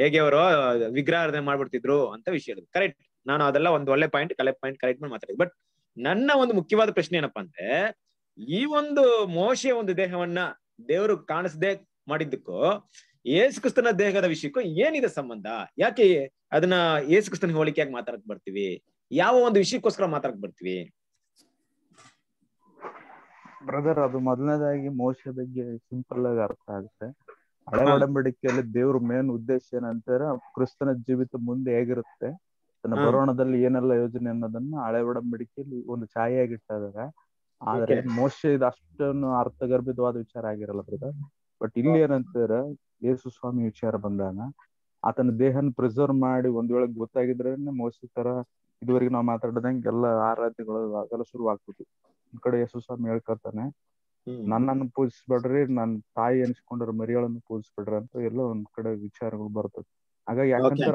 ಹೇಗೆ ಅವರು, ವಿಗ್ರಹಾರ್ಧನೆ ಮಾಡ್ಬಿಡ್ತಿದ್ರು ಅಂತ ವಿಷಯ ಹೇಳಿದ್ರು. ಕರೆಕ್ಟ್ ನಾನು ಅದೆಲ್ಲ ಒಂದು ಒಳ್ಳೆ ಪಾಯಿಂಟ್ ಕಲೆಕ್ಟ್ ಪಾಯಿಂಟ್ ಕರೆಕ್ಟ್ ಮಾಡಿ ಬಟ್ ನನ್ನ ಒಂದು ಮುಖ್ಯವಾದ ಪ್ರಶ್ನೆ ಏನಪ್ಪಾ ಅಂದ್ರೆ, ಈ ಒಂದು ಮೋಶೆಯ ಒಂದು ದೇಹವನ್ನ ದೇವರು ಕಾಣಿಸದೆ ಮಾಡಿದ್ದಕ್ಕೂ ಯೇಸು ಕ್ರಿಸ್ತನ ದೇಹದ ವಿಷಯಕ್ಕೂ ಏನಿದೆ ಸಂಬಂಧ? ಯಾಕೆ ಅದನ್ನ ಯೇಸುಕ್ರಿಸ್ತನ ಹೋಲಿಕೆಯಾಗಿ ಮಾತಾಡಕ್ ಬರ್ತೀವಿ? ಯಾವ ಒಂದು ವಿಷಯಕ್ಕೋಸ್ಕರ ಮಾತಾಡಕ್ ಬರ್ತೀವಿ? ಬ್ರದರ್ ಅದು ಮೊದಲನೇದಾಗಿ ಮೋಶ ಬಗ್ಗೆ ಸಿಂಪಲ್ ಆಗಿ ಅರ್ಥ ಆಗುತ್ತೆ. ಹಳೆ ಒಡಂಬಡಿಕೆಯಲ್ಲಿ ದೇವ್ರ ಮೇನ್ ಉದ್ದೇಶ ಏನಂತಾರೆ ಕ್ರಿಸ್ತನ ಜೀವಿತ ಮುಂದೆ ಹೇಗಿರುತ್ತೆ ತನ್ನ. ಬರೋಣದಲ್ಲಿ ಏನೆಲ್ಲ ಯೋಜನೆ ಅನ್ನೋದನ್ನ ಹಳೆ ಒಡಂಬಡಿಕೆಯಲ್ಲಿ ಒಂದು ಛಾಯೆಯಾಗಿ ಇಟ್ಟಿದ್ದಾರೆ ಆದ್ರೆ. ಮೋಶ ಇದು ಅಷ್ಟೊಂದು ಅರ್ಥಗರ್ಭಿತವಾದ ವಿಚಾರ ಆಗಿರಲ್ಲ ಬ್ರದರ್. ಬಟ್ ಇಲ್ಲಿ ಏನಂತಾರೆ ಯೇಸು ಸ್ವಾಮಿ ವಿಚಾರ ಬಂದಾಗ ಆತನ ದೇಹನ ಪ್ರಿಸರ್ವ್ ಮಾಡಿ ಒಂದ್ ವೇಳೆ ಗೊತ್ತಾಗಿದ್ರೆ ಮೋಸಿ ತರ ಇದುವರೆಗೆ ನಾವು ಮಾತಾಡ್ದಂಗೆ ಎಲ್ಲ ಆರಾಧ್ಯಗಳು ಅದೆಲ್ಲ ಶುರು ಆಗ್ತದೆ ಒಂದ್ ಕಡೆ ಯೇಸು ಸ್ವಾಮಿ ಹೇಳ್ಕೊತಾನೆ. ನನ್ನನ್ನು ಪೂಜಿಸ್ಬೇಡ್ರಿ ನನ್ ತಾಯಿ ಅನ್ಸ್ಕೊಂಡ್ರ ಮರಿಗಳನ್ನು ಪೂಜಿಸ್ಬೇಡ್ರಿ ಅಂತ ಎಲ್ಲ ಒಂದ್ ಕಡೆ ವಿಚಾರಗಳು ಬರ್ತದೆ. ಹಾಗಾಗಿ ಯಾಕಂದ್ರೆ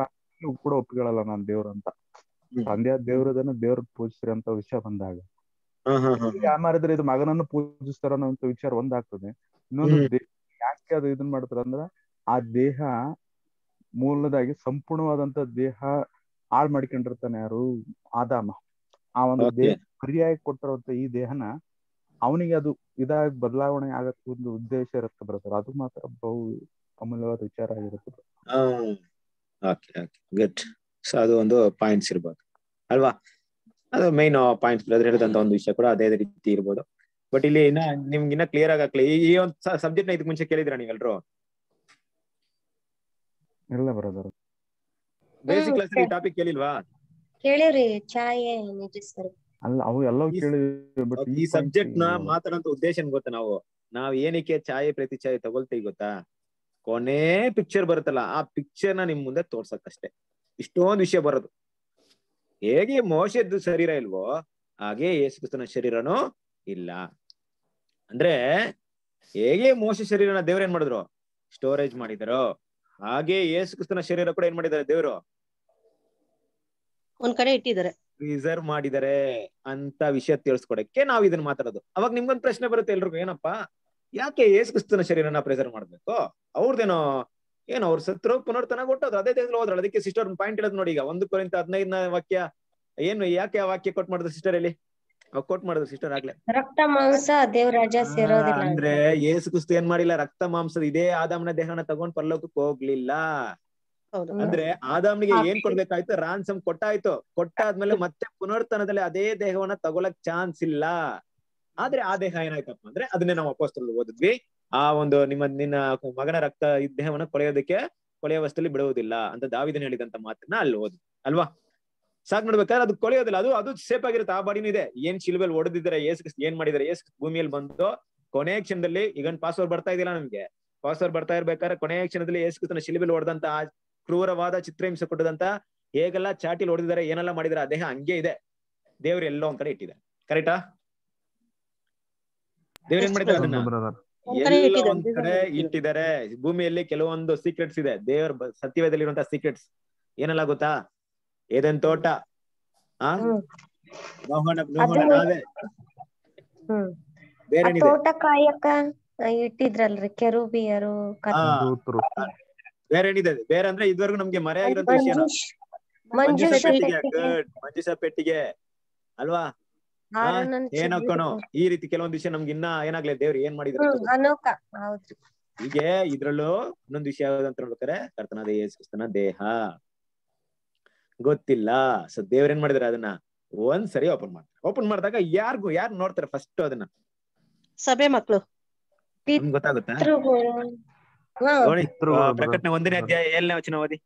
ಕೂಡ ಒಪ್ಪಿಗಳಲ್ಲ ನಾನ್ ದೇವ್ರ ಅಂತ. ಸಂಧ್ಯಾ ತಂದೆಯ ದೇವ್ರದನ್ನ ದೇವ್ರ ಪೂಜಿಸ್ರಿ ಅಂತ ವಿಷಯ ಬಂದಾಗ. ಯಾಮಾರಿದ್ರೆ ಇದು ಮಗನನ್ನು ಪೂಜಿಸ್ತಾರ ಅನ್ನೋ ವಿಚಾರ ಒಂದಾಗ್ತದೆ. ಇನ್ನೊಂದು ಯಾಕೆ ಅದು ಇದನ್ನ ಮಾಡ್ತಾರ ಅಂದ್ರ ಆ ದೇಹ ಮೂಲದಾಗಿ ಸಂಪೂರ್ಣವಾದಂತ ದೇಹ ಹಾಳ್ ಮಾಡ್ಕೊಂಡಿರ್ತಾನೆ ಯಾರು ಆದಾಮ. ಆ ಒಂದು. ದೇಹ ಪರ್ಯಾಯ ಕೊಟ್ಟಿರುವಂತ ಈ ದೇಹನ ಅವನಿಗೆ ಅದು ಇದಾಗಿ ಬದಲಾವಣೆ ಆಗಕ್ಕೆ ಒಂದು ಉದ್ದೇಶ ಇರುತ್ತೆ ಬ್ರದರ್ ಅದು ಮಾತ್ರ ಬಹು ಅಮೂಲ್ಯವಾದ ವಿಚಾರ ಆಗಿರುತ್ತೆ ಗುಡ್ ಸೊ ಅದು ಒಂದು ಪಾಯಿಂಟ್ಸ್ ಇರ್ಬೋದು. ಅಲ್ವಾ? ಅದು ಮೈನ್ ಪಾಯಿಂಟ್ಸ್ ಹೇಳಿದಂತ ಒಂದು ವಿಷಯ ಕೂಡ ಅದೇ ರೀತಿ ಇರ್ಬೋದು. ಬಟ್ ಇಲ್ಲಿ ಇನ್ನ ನಿಮ್ಗೆ ಇನ್ನ ಕ್ಲಿಯರ್ ಆಗಕ್ಲಿ ಈ ಒಂದ್ ಸಬ್ಜೆಕ್ಟ್ನ ಇದಕ್ಕೆ ಮುಂಚೆ ಕೇಳಿದ್ರ ನೀವೆಲ್ರು? ಇಲ್ಲ ಬ್ರದರ್ ಬೇಸಿಕ್ ಕ್ಲಾಸ್ ಈ ಟಾಪಿಕ್ ಕೇಳಿಲ್ವಾ? ಕೇಳಿವ್ರಿ ಛಾಯೆ ನಿಜ ಸರ್. ಅಲ್ಲ ಅವು ಎಲ್ಲವೂ ಈ- ಕೇಳಿ ಬಟ್ ಈ ಸಬ್ಜೆಕ್ಟ್ನ ಮಾತಾಡೋಂತ ಉದ್ದೇಶ ಏನ್ ಗೊತ್ತಾ ನಾವು? ನಾವ್ ಏನಕ್ಕೆ ಛಾಯೆ ಪ್ರತಿ ಛಾಯೆ ತಗೊಳ್ತೀವಿ ಗೊತ್ತಾ? ಕೊನೆ ಪಿಕ್ಚರ್ ಬರುತ್ತಲ್ಲ ಆ ಪಿಕ್ಚರ್ನ ನಿಮ್ ಮುಂದೆ ತೋರ್ಸಕ್ಕಷ್ಟೇ. ಇಷ್ಟೊಂದು ವಿಷಯ ಬರೋದು. ಹೇಗೆ ಮೋಶದ್ದು ಶರೀರ ಇಲ್ವೋ ಹಾಗೆ ಯೇಸು ಕ್ರಿಸ್ತನ ಶರೀರನೂ ಇಲ್ಲ. ಅಂದ್ರೆ ಹೇಗೆ ಮೋಸ ಶರೀರನ ದೇವ್ರ ಏನ್ ಮಾಡಿದ್ರು? ಸ್ಟೋರೇಜ್ ಮಾಡಿದಾರೋ. ಹಾಗೆ ಯೇಸು ಕ್ರಿಸ್ತನ ಶರೀರ ಕೂಡ ಏನ್ ಮಾಡಿದ್ದಾರೆ ದೇವ್ರು? ಒಂದ್ ಕಡೆ ಇಟ್ಟಿದ್ದಾರೆ. ರಿಸರ್ವ್ ಮಾಡಿದ್ದಾರೆ ಅಂತ ವಿಷಯ ತಿಳಿಸ್ಕೊಡಕ್ಕೆ ನಾವ್ ಇದನ್ನ ಮಾತಾಡೋದು. ಅವಾಗ ನಿಮ್ಗೊಂದ್ ಪ್ರಶ್ನೆ ಬರುತ್ತೆ ಎಲ್ರಿಗೂ ಏನಪ್ಪಾ? ಯಾಕೆ ಯೇಸು ಕ್ರಿಸ್ತನ ಶರೀರನ ಪ್ರಿಸರ್ವ್ ಮಾಡ್ಬೇಕು? ಅವ್ರದೇನೋ ಏನೋ ಅವ್ರ ಸತ್ರು ಪುನರ್ತನ ಕೊಟ್ಟೋದು ಅದೇ ದೇಹದಲ್ಲಿ ಹೋದ್ರಲ್ಲ ಅದಕ್ಕೆ ಸಿಸ್ಟರ್ ಪಾಯಿಂಟ್ ಹೇಳೋದು ನೋಡಿ ಈಗ. ಒಂದು ಕೊರಿಂತ ಹದಿನೈದನ ವಾಕ್ಯ ಏನು ಯಾಕೆ ಆ ವಾಕ್ಯ ಕೊಟ್ಟು ಮಾಡಿದ್ರು ಸಿಸ್ಟರ್ ಅಲ್ಲಿ ಕೊಟ್ ಮಾಡಿದ್ರು ಸಿಸ್ಟರ್ ಆಗ್ಲೇ. ರಕ್ತ ಮಾಂಸ ದೇವರಾಜ ಸೇರೋದಿಲ್ಲ ಅಂದ್ರೆ ಯೇಸು ಕ್ರಿಸ್ತು ಏನ್ ಮಾಡಿಲ್ಲ? ರಕ್ತ ಮಾಂಸದ ಇದೇ ಆದಾಮನ ದೇಹನ ತಗೊಂಡ್ ಪರಲೋಕಕ್ಕೆ ಹೋಗ್ಲಿಲ್ಲ. ಅಂದ್ರೆ ಆದಾಮ್ನಿಗೆ ಏನ್ ಕೊಡ್ಬೇಕಾಯ್ತು? ರಾನ್ಸಮ್ ಕೊಟ್ಟಾಯ್ತು. ಕೊಟ್ಟಾದ್ಮೇಲೆ ಮತ್ತೆ ಪುನರ್ತನದಲ್ಲಿ ಅದೇ ದೇಹವನ್ನ ತಗೊಳಕ್ ಚಾನ್ಸ್ ಇಲ್ಲ. ಆದ್ರೆ ಆ ದೇಹ ಏನಾಯ್ತಪ್ಪ ಅಂದ್ರೆ ಅದನ್ನೇ ನಾವು ಅಪೋಸ್ತಲಲ್ಲಿ ಓದಿದ್ವಿ. ಆ ಒಂದು ನಿಮ್ಮ ನಿನ್ನ ಮಗನ ರಕ್ತ ಈ ದೇಹವನ್ನ ಕೊಳೆಯೋದಕ್ಕೆ ಕೊಳೆಯ ವಸ್ತುಲಿ ಬಿಡುವುದಿಲ್ಲ ಅಂತ ದಾವಿದನ್ ಹೇಳಿದಂತ ಮಾತನ್ನ ಅಲ್ಲಿ ಓದ್ ಅಲ್ವಾ? ಸಾಕ್ ನೋಡ್ಬೇಕಾದ್ರೆ ಅದು ಕೊಳೆಯೋದಿಲ್ಲ. ಅದು ಅದು ಸೇಫ್ ಆಗಿರುತ್ತೆ. ಆ ಬಾಡಿನೂ ಇದೆ. ಏನ್ ಶಿಲ್ಬೆಲ್ ಹೊಡೆದಿದ್ದಾರೆ ಏಸ್ ಏನ್ ಮಾಡಿದ್ರೆ ಏಸ್ ಭೂಮಿಯಲ್ಲಿ ಬಂದು ಕೊನೆಯ ಕ್ಷಣದಲ್ಲಿ ಈಗ ಪಾಸ್ವರ್ಡ್ ಬರ್ತಾ ಇದಿಲ್ಲ ನಮ್ಗೆ. ಪಾಸ್ವರ್ಡ್ ಬರ್ತಾ ಇರ್ಬೇಕಾದ್ರೆ ಕೊನೆಯ ಕ್ಷಣದಲ್ಲಿ ಏಸ್ ಕ್ರಿಸ್ತನ ಶಿಲ್ಬೆಲ್ ಹೊಡೆದಂತ ಆ ಕ್ರೂರವಾದ ಚಿತ್ರಹಿಂಸೆ ಕೊಟ್ಟದಂತ ಹೇಗೆಲ್ಲ ಚಾಟಿಲ್ ಹೊಡೆದಿದ್ದಾರೆ ಏನೆಲ್ಲ ಮಾಡಿದಾರೆ ಆ ದೇಹ ಹಂಗೆ ಇದೆ. ದೇವ್ರು ಎಲ್ಲೋ ಒಂದ್ ಕಡೆ ಇಟ್ಟಿದ್ದಾರೆ. ಕರೆಕ್ಟಾ ದೇವ್ರ ಏನ್ ಮಾಡಿದ್ದಾರೆ ಅದನ್ನ? ಬ್ರದರ್ ಒಂದ್ ಕಡೆ ಎಲ್ಲ ಇಟ್ಟಿದ್ದಾರೆ, ಒಂದ್ ಕಡೆ ಇಟ್ಟಿದ್ದಾರೆ. ಇಟ್ಟಿದ್ದಾರೆ ಭೂಮಿಯಲ್ಲಿ ಕೆಲವೊಂದು ಸೀಕ್ರೆಟ್ಸ್ ಇದೆ. ದೇವರ ಸತ್ಯವೇದಲ್ಲಿರುವಂತಹ ಸೀಕ್ರೆಟ್ಸ್ ಏನೆಲ್ಲ ಗೊತ್ತಾ? ಏದನ್ ತೋಟ? ಆ? ಬೇರೆ ಏನಿದೆ ತೋಟ ಕಾಯಕ ಇಟ್ಟಿದ್ರಲ್ರಿ ಕೆರೂಬಿಯರು ಬೇರೆ ಏನಿದೆ ಬೇರೆ ಅಂದ್ರೆ ಇದುವರೆಗೂ ನಮ್ಗೆ ಮರೆ ಆಗಿರೋಂತ ವಿಷಯ ಮಂಜುಷ್ ಗುಡ್. ಮಂಜುಷ ಪೆಟ್ಟಿಗೆ. ಅಲ್ವಾ? ಏನಕ್ಕನೋ ಈ ರೀತಿ ಕೆಲವೊಂದ್ ವಿಷಯ ನಮ್ಗೆ ಇನ್ನ ಏನಾಗ್ಲಿ ದೇವ್ರು ಏನ್ ಮಾಡಿದ್ರು ಹೀಗೆ ಇದ್ರಲ್ಲೂ ಇನ್ನೊಂದು ವಿಷಯ ಯಾವ್ದಂತ ಅಂತ ನೋಡ್ಬೇಕಾರೆ ಕರ್ತನಾದ ಯೇಸು ಕ್ರಿಸ್ತನ ದೇಹ. ಗೊತ್ತಿಲ್ಲ. ಸೊ ದೇವ್ರ ಏನ್ ಮಾಡಿದಾರೆ ಅದನ್ನ ಒಂದ್ ಸರಿ ಓಪನ್ ಮಾಡ್ತಾರೆ. ಓಪನ್ ಮಾಡಿದಾಗ ಯಾರಿಗೂ ಯಾರು ನೋಡ್ತಾರೆ ಫಸ್ಟ್ ಅದನ್ನ? ಸಭೆ ಮಕ್ಕಳು ಗೊತ್ತಾಗುತ್ತಾ? ಪ್ರಕಟನೆ ಒಂದನೇ ಅಧ್ಯಾಯ ಏಳನೇ ವಚನ ಓದಿ.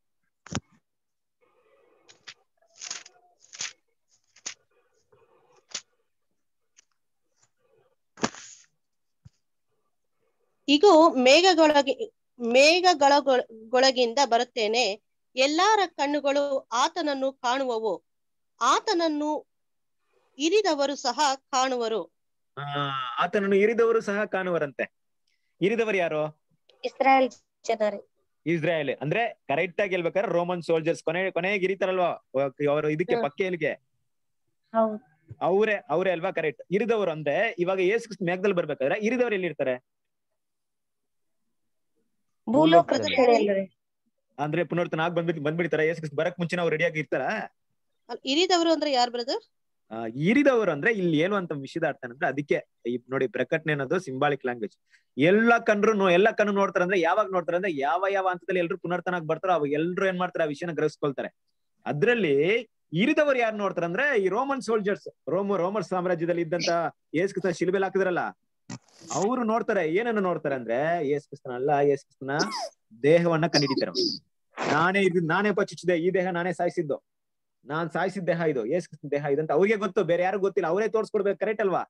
ಇಗೋ ಮೇಘಗೊಳಗೆ ಮೇಘಗಳೊಳಗಿಂದ ಬರುತ್ತೇನೆ. ಎಲ್ಲಾರ ಕಣ್ಣುಗಳು ಆತನನ್ನು ಕಾಣುವವು. ಆತನನ್ನು ಇರಿದವರು ಸಹ ಕಾಣುವರು. ಆತನನ್ನು ಇರಿದವರು ಸಹ ಕಾಣುವರಂತೆ. ಇರಿದವರು ಯಾರು? ಇಸ್ರಾಯೇಲ್ ಜನರು. ಇಸ್ರಾಯೇಲ್. ಅಂದ್ರೆ ಕರೆಕ್ಟ್ ಆಗಿ ಹೇಳ್ಬೇಕಾದ್ರೆ ರೋಮನ್ ಸೋಲ್ಜರ್ಸ್ ಕೊನೆ ಕೊನೆಗೆ ಇರಿತಾರಲ್ವಾ ಅವರು ಇದಕ್ಕೆ ಪಕ್ಕೆ ಪಕ್ಕೆಲ್ಗೆ ಹೌದು. ಅವರೇ ಅವರೇ ಅಲ್ವಾ? ಕರೆಕ್ಟ್ ಇರಿದವರು ಅಂದ್ರೆ ಇವಾಗ ಏಸು ಕ್ರಿಸ್ತ ಮೇಘದಲ್ಲಿ ಬರ್ಬೇಕಾದ್ರೆ ಇರಿದವರು ಎಲ್ಲಿ ಅಂದ್ರೆ ಪುನರ್ತನ ಆಗ್ ಬಂದ್ಬಿಟ್ಟು ಬಂದ್ಬಿಡ್ತಾರ. ಯೇಸು ಕ್ರಿಸ್ತ ಬರಕ್ ಮುಂಚೆ ಅವ್ರು ರೆಡಿಯಾಗಿ ಇರ್ತಾರ? ಇರಿದವರು ಅಂದ್ರೆ ಯಾರು ಬ್ರದರ್ ಇರಿದವರು ಅಂದ್ರೆ ಇಲ್ಲಿ ಏನು ಅಂತ ವಿಷಯದ ಅರ್ಥ ಅಂದ್ರೆ ಅದಕ್ಕೆ ನೋಡಿ ಪ್ರಕಟಣೆ ಅನ್ನೋದು ಸಿಂಬಾಲಿಕ್ ಲ್ಯಾಂಗ್ವೇಜ್ ಎಲ್ಲ ಕಣ್ರು ಎಲ್ಲಾ ಎಲ್ಲ ಕಣ್ಣು ನೋಡ್ತಾರ ಅಂದ್ರೆ ಯಾವಾಗ ನೋಡ್ತಾರೆ ಅಂದ್ರೆ ಯಾವ ಯಾವ ಹಂತದಲ್ಲಿ ಎಲ್ರು ಪುನರ್ತನಾಗ್ ಬರ್ತಾರೋ ಅವಾಗ ಎಲ್ರು ಏನ್ ಮಾಡ್ತಾರೆ ಆ ವಿಷಯನ ಗ್ರಹಿಸ್ಕೊಳ್ತಾರೆ. ಅದ್ರಲ್ಲಿ ಇರಿದವರು ಯಾರು ನೋಡ್ತಾರ ಅಂದ್ರೆ ಈ ರೋಮನ್ ಸೋಲ್ಜರ್ಸ್ ರೋಮ ರೋಮನ್ ಸಾಮ್ರಾಜ್ಯದಲ್ಲಿ ಇದ್ದಂತ ಯೇಸು ಕ್ರಿಸ್ತನ ಶಿಲ್ಬೆಲ್ ಹಾಕಿದ್ರಲ್ಲ ಅವರು ನೋಡ್ತಾರೆ. ಏನನ್ನ ನೋಡ್ತಾರೆ ಅಂದ್ರೆ ಯೇಸು ಕ್ರಿಸ್ತನ ಅಲ್ಲ ಯೇಸು ಕ್ರಿಸ್ತನ ದೇಹವನ್ನ ಕಂಡಿಡಿತಾರೆ. ನಾನೇ ಇದು ನಾನೇ ಪಚ್ಚಿಸಿದೆ ಈ ದೇಹ ನಾನೇ ಸಾಯಿಸಿದ್ದು. ನಾನ್ ಸಾಯಿಸಿದ ದೇಹ ಇದು ಏಸ್ ದೇಹ ದೇಹ ಇದಂತ ಅವ್ರಿಗೆ ಗೊತ್ತು ಬೇರೆ ಯಾರು ಗೊತ್ತಿಲ್ಲ. ಅವರೇ ತೋರ್ಸ್ಕೊಡ್ಬೇಕು ಕರೆಕ್ಟ್ ಅಲ್ವಾ?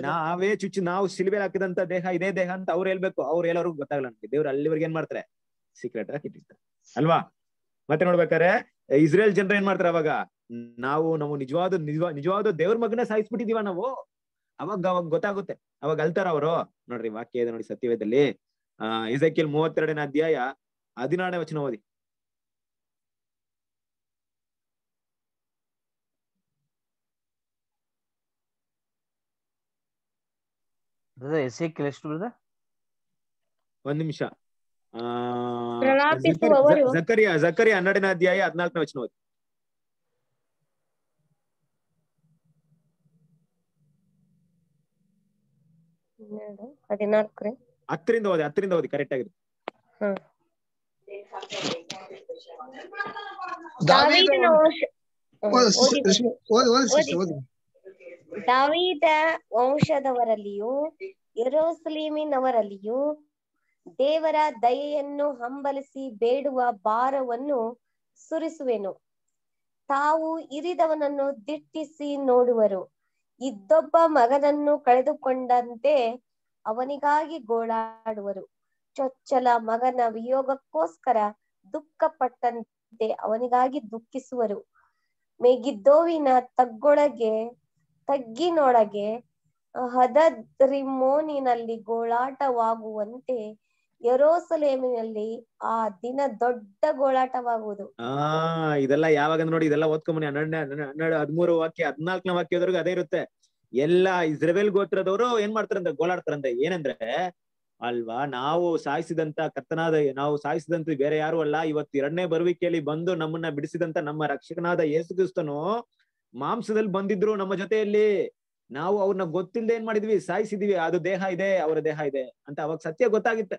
ನಾವೇ ಚುಚ್ಚಿ ನಾವು ಶಿಲ್ಬೆ ಹಾಕಿದಂತ ದೇಹ ಇದೇ ದೇಹ ಅಂತ ಅವ್ರು ಹೇಳ್ಬೇಕು. ಅವ್ರು ಹೇಳೋರ್ಗು ಗೊತ್ತಾಗಲ್ಲ ನನಗೆ ದೇವ್ರು ಅಲ್ಲಿವರೆಗೆ ಏನ್ ಮಾಡ್ತಾರೆ? ಸೀಕ್ರೆಟ್ ಆಗಿ ಇಟ್ಟಿರ್ತಾರೆ. ಅಲ್ವಾ? ಮತ್ತೆ ನೋಡ್ಬೇಕಾರೆ ಇಸ್ರೇಲ್ ಜನರು ಏನ್ ಮಾಡ್ತಾರೆ ಅವಾಗ? ನಾವು ನಾವು ನಿಜವಾದ ನಿಜವಾ ನಿಜವಾದ ದೇವ್ರ ಮಗನ ಸಾಯಿಸ್ಬಿಟ್ಟಿದೀವ ನಾವು? ಅವಾಗ ಅವಾಗ ಗೊತ್ತಾಗುತ್ತೆ. ಅವಾಗ ಅಲ್ತಾರ ಅವರು? ನೋಡ್ರಿ ವಾಕ್ಯ ಇದೆ ನೋಡಿ ಸತ್ಯವೇದಲ್ಲಿ ಆ ಇಸಕಿಲ್ ಮೂವತ್ತೆರಡನೇ ಅಧ್ಯಾಯ ಹದಿನಾರನೇ ವಚನ ಓದಿ. ಎಷ್ಟು ಬ್ರದರ್? ಒಂದ್ ನಿಮಿಷ. ಜಕರಿಯ ಜಕರಿಯ ಹನ್ನೆರಡನೇ ಅಧ್ಯಾಯ ಹದಿನಾಲ್ಕನೇ ವಚನ ಓದಿ. ಹದಿನಾಲ್ಕು ರೀ ಹತ್ತರಿಂದ ಓದಿ ಹತ್ತರಿಂದ ಓದಿ ಕರೆಕ್ಟ್ ಆಗಿದೆ ದಾವೀದ ವಂಶದವರಲ್ಲಿಯೂ ಯೆರೂಸಲೇಮಿನವರಲ್ಲಿಯೂ ದೇವರ ದಯೆಯನ್ನು ಹಂಬಲಿಸಿ ಬೇಡುವ ಭಾರವನ್ನು ಸುರಿಸುವೆನು. ತಾವು ಇರಿದವನನ್ನು ದಿಟ್ಟಿಸಿ ನೋಡುವರು. ಇದ್ದೊಬ್ಬ ಮಗನನ್ನು ಕಳೆದುಕೊಂಡಂತೆ ಅವನಿಗಾಗಿ ಗೋಳಾಡುವರು. ಚೊಚ್ಚಲ ಮಗನ ವಿಯೋಗಕ್ಕೋಸ್ಕರ ದುಃಖ ಪಟ್ಟಂತೆ ಅವನಿಗಾಗಿ ದುಃಖಿಸುವರು. ಮೇಗಿದ್ದೋವಿನ ತಗ್ಗೊಳಗೆ, ತಗ್ಗಿನೊಳಗೆ, ಹದದ್ರಿಮೋನಿನಲ್ಲಿ ಗೋಳಾಟವಾಗುವಂತೆ ಯರೋಸಲೇಮಿನಲ್ಲಿ ಆ ದಿನ ದೊಡ್ಡ ಗೋಳಾಟವಾಗುವುದು. ಆ, ಇದೆಲ್ಲ ಯಾವಾಗ ನೋಡಿ, ಇದೆಲ್ಲ ಓದ್ಕೊಂಬನಿ ಹನ್ನೆರಡನೇ ಹನ್ನೆರಡು, ಹದಿಮೂರು ವಾಕ್ಯ, ಹದಿನಾಲ್ಕನೇ ವಾಕ್ಯದವರೆಗೂ ಅದೇ ಇರುತ್ತೆ. ಎಲ್ಲ ಇಸ್ರೇಲ್ ಗೋತ್ರದವರು ಏನ್ ಮಾಡ್ತಾರಂತೆ? ಗೋಳಾಡ್ತಾರಂತೆ. ಏನಂದ್ರೆ, ಅಲ್ವಾ, ನಾವು ಸಾಯಿಸಿದಂತ ಕರ್ತನಾದ, ನಾವು ಸಾಯಿಸಿದಂತ ಬೇರೆ ಯಾರು ಅಲ್ಲ. ಇವತ್ತು ಎರಡನೇ ಬರುವಿಕೆಯಲ್ಲಿ ಬಂದು ನಮ್ಮನ್ನ ಬಿಡಿಸಿದಂತ ನಮ್ಮ ರಕ್ಷಕನಾದ ಯೇಸು ಕ್ರಿಸ್ತನು ಮಾಂಸದಲ್ಲಿ ಬಂದಿದ್ರು ನಮ್ಮ ಜೊತೆಯಲ್ಲಿ. ನಾವು ಅವ್ರನ್ನ ಗೊತ್ತಿಲ್ಲದೆ ಏನ್ ಮಾಡಿದ್ವಿ? ಸಾಯಿಸಿದ್ವಿ. ಅದು ದೇಹ ಇದೆ, ಅವರ ದೇಹ ಇದೆ ಅಂತ ಅವಾಗ ಸತ್ಯ ಗೊತ್ತಾಗಿತ್ತೆ.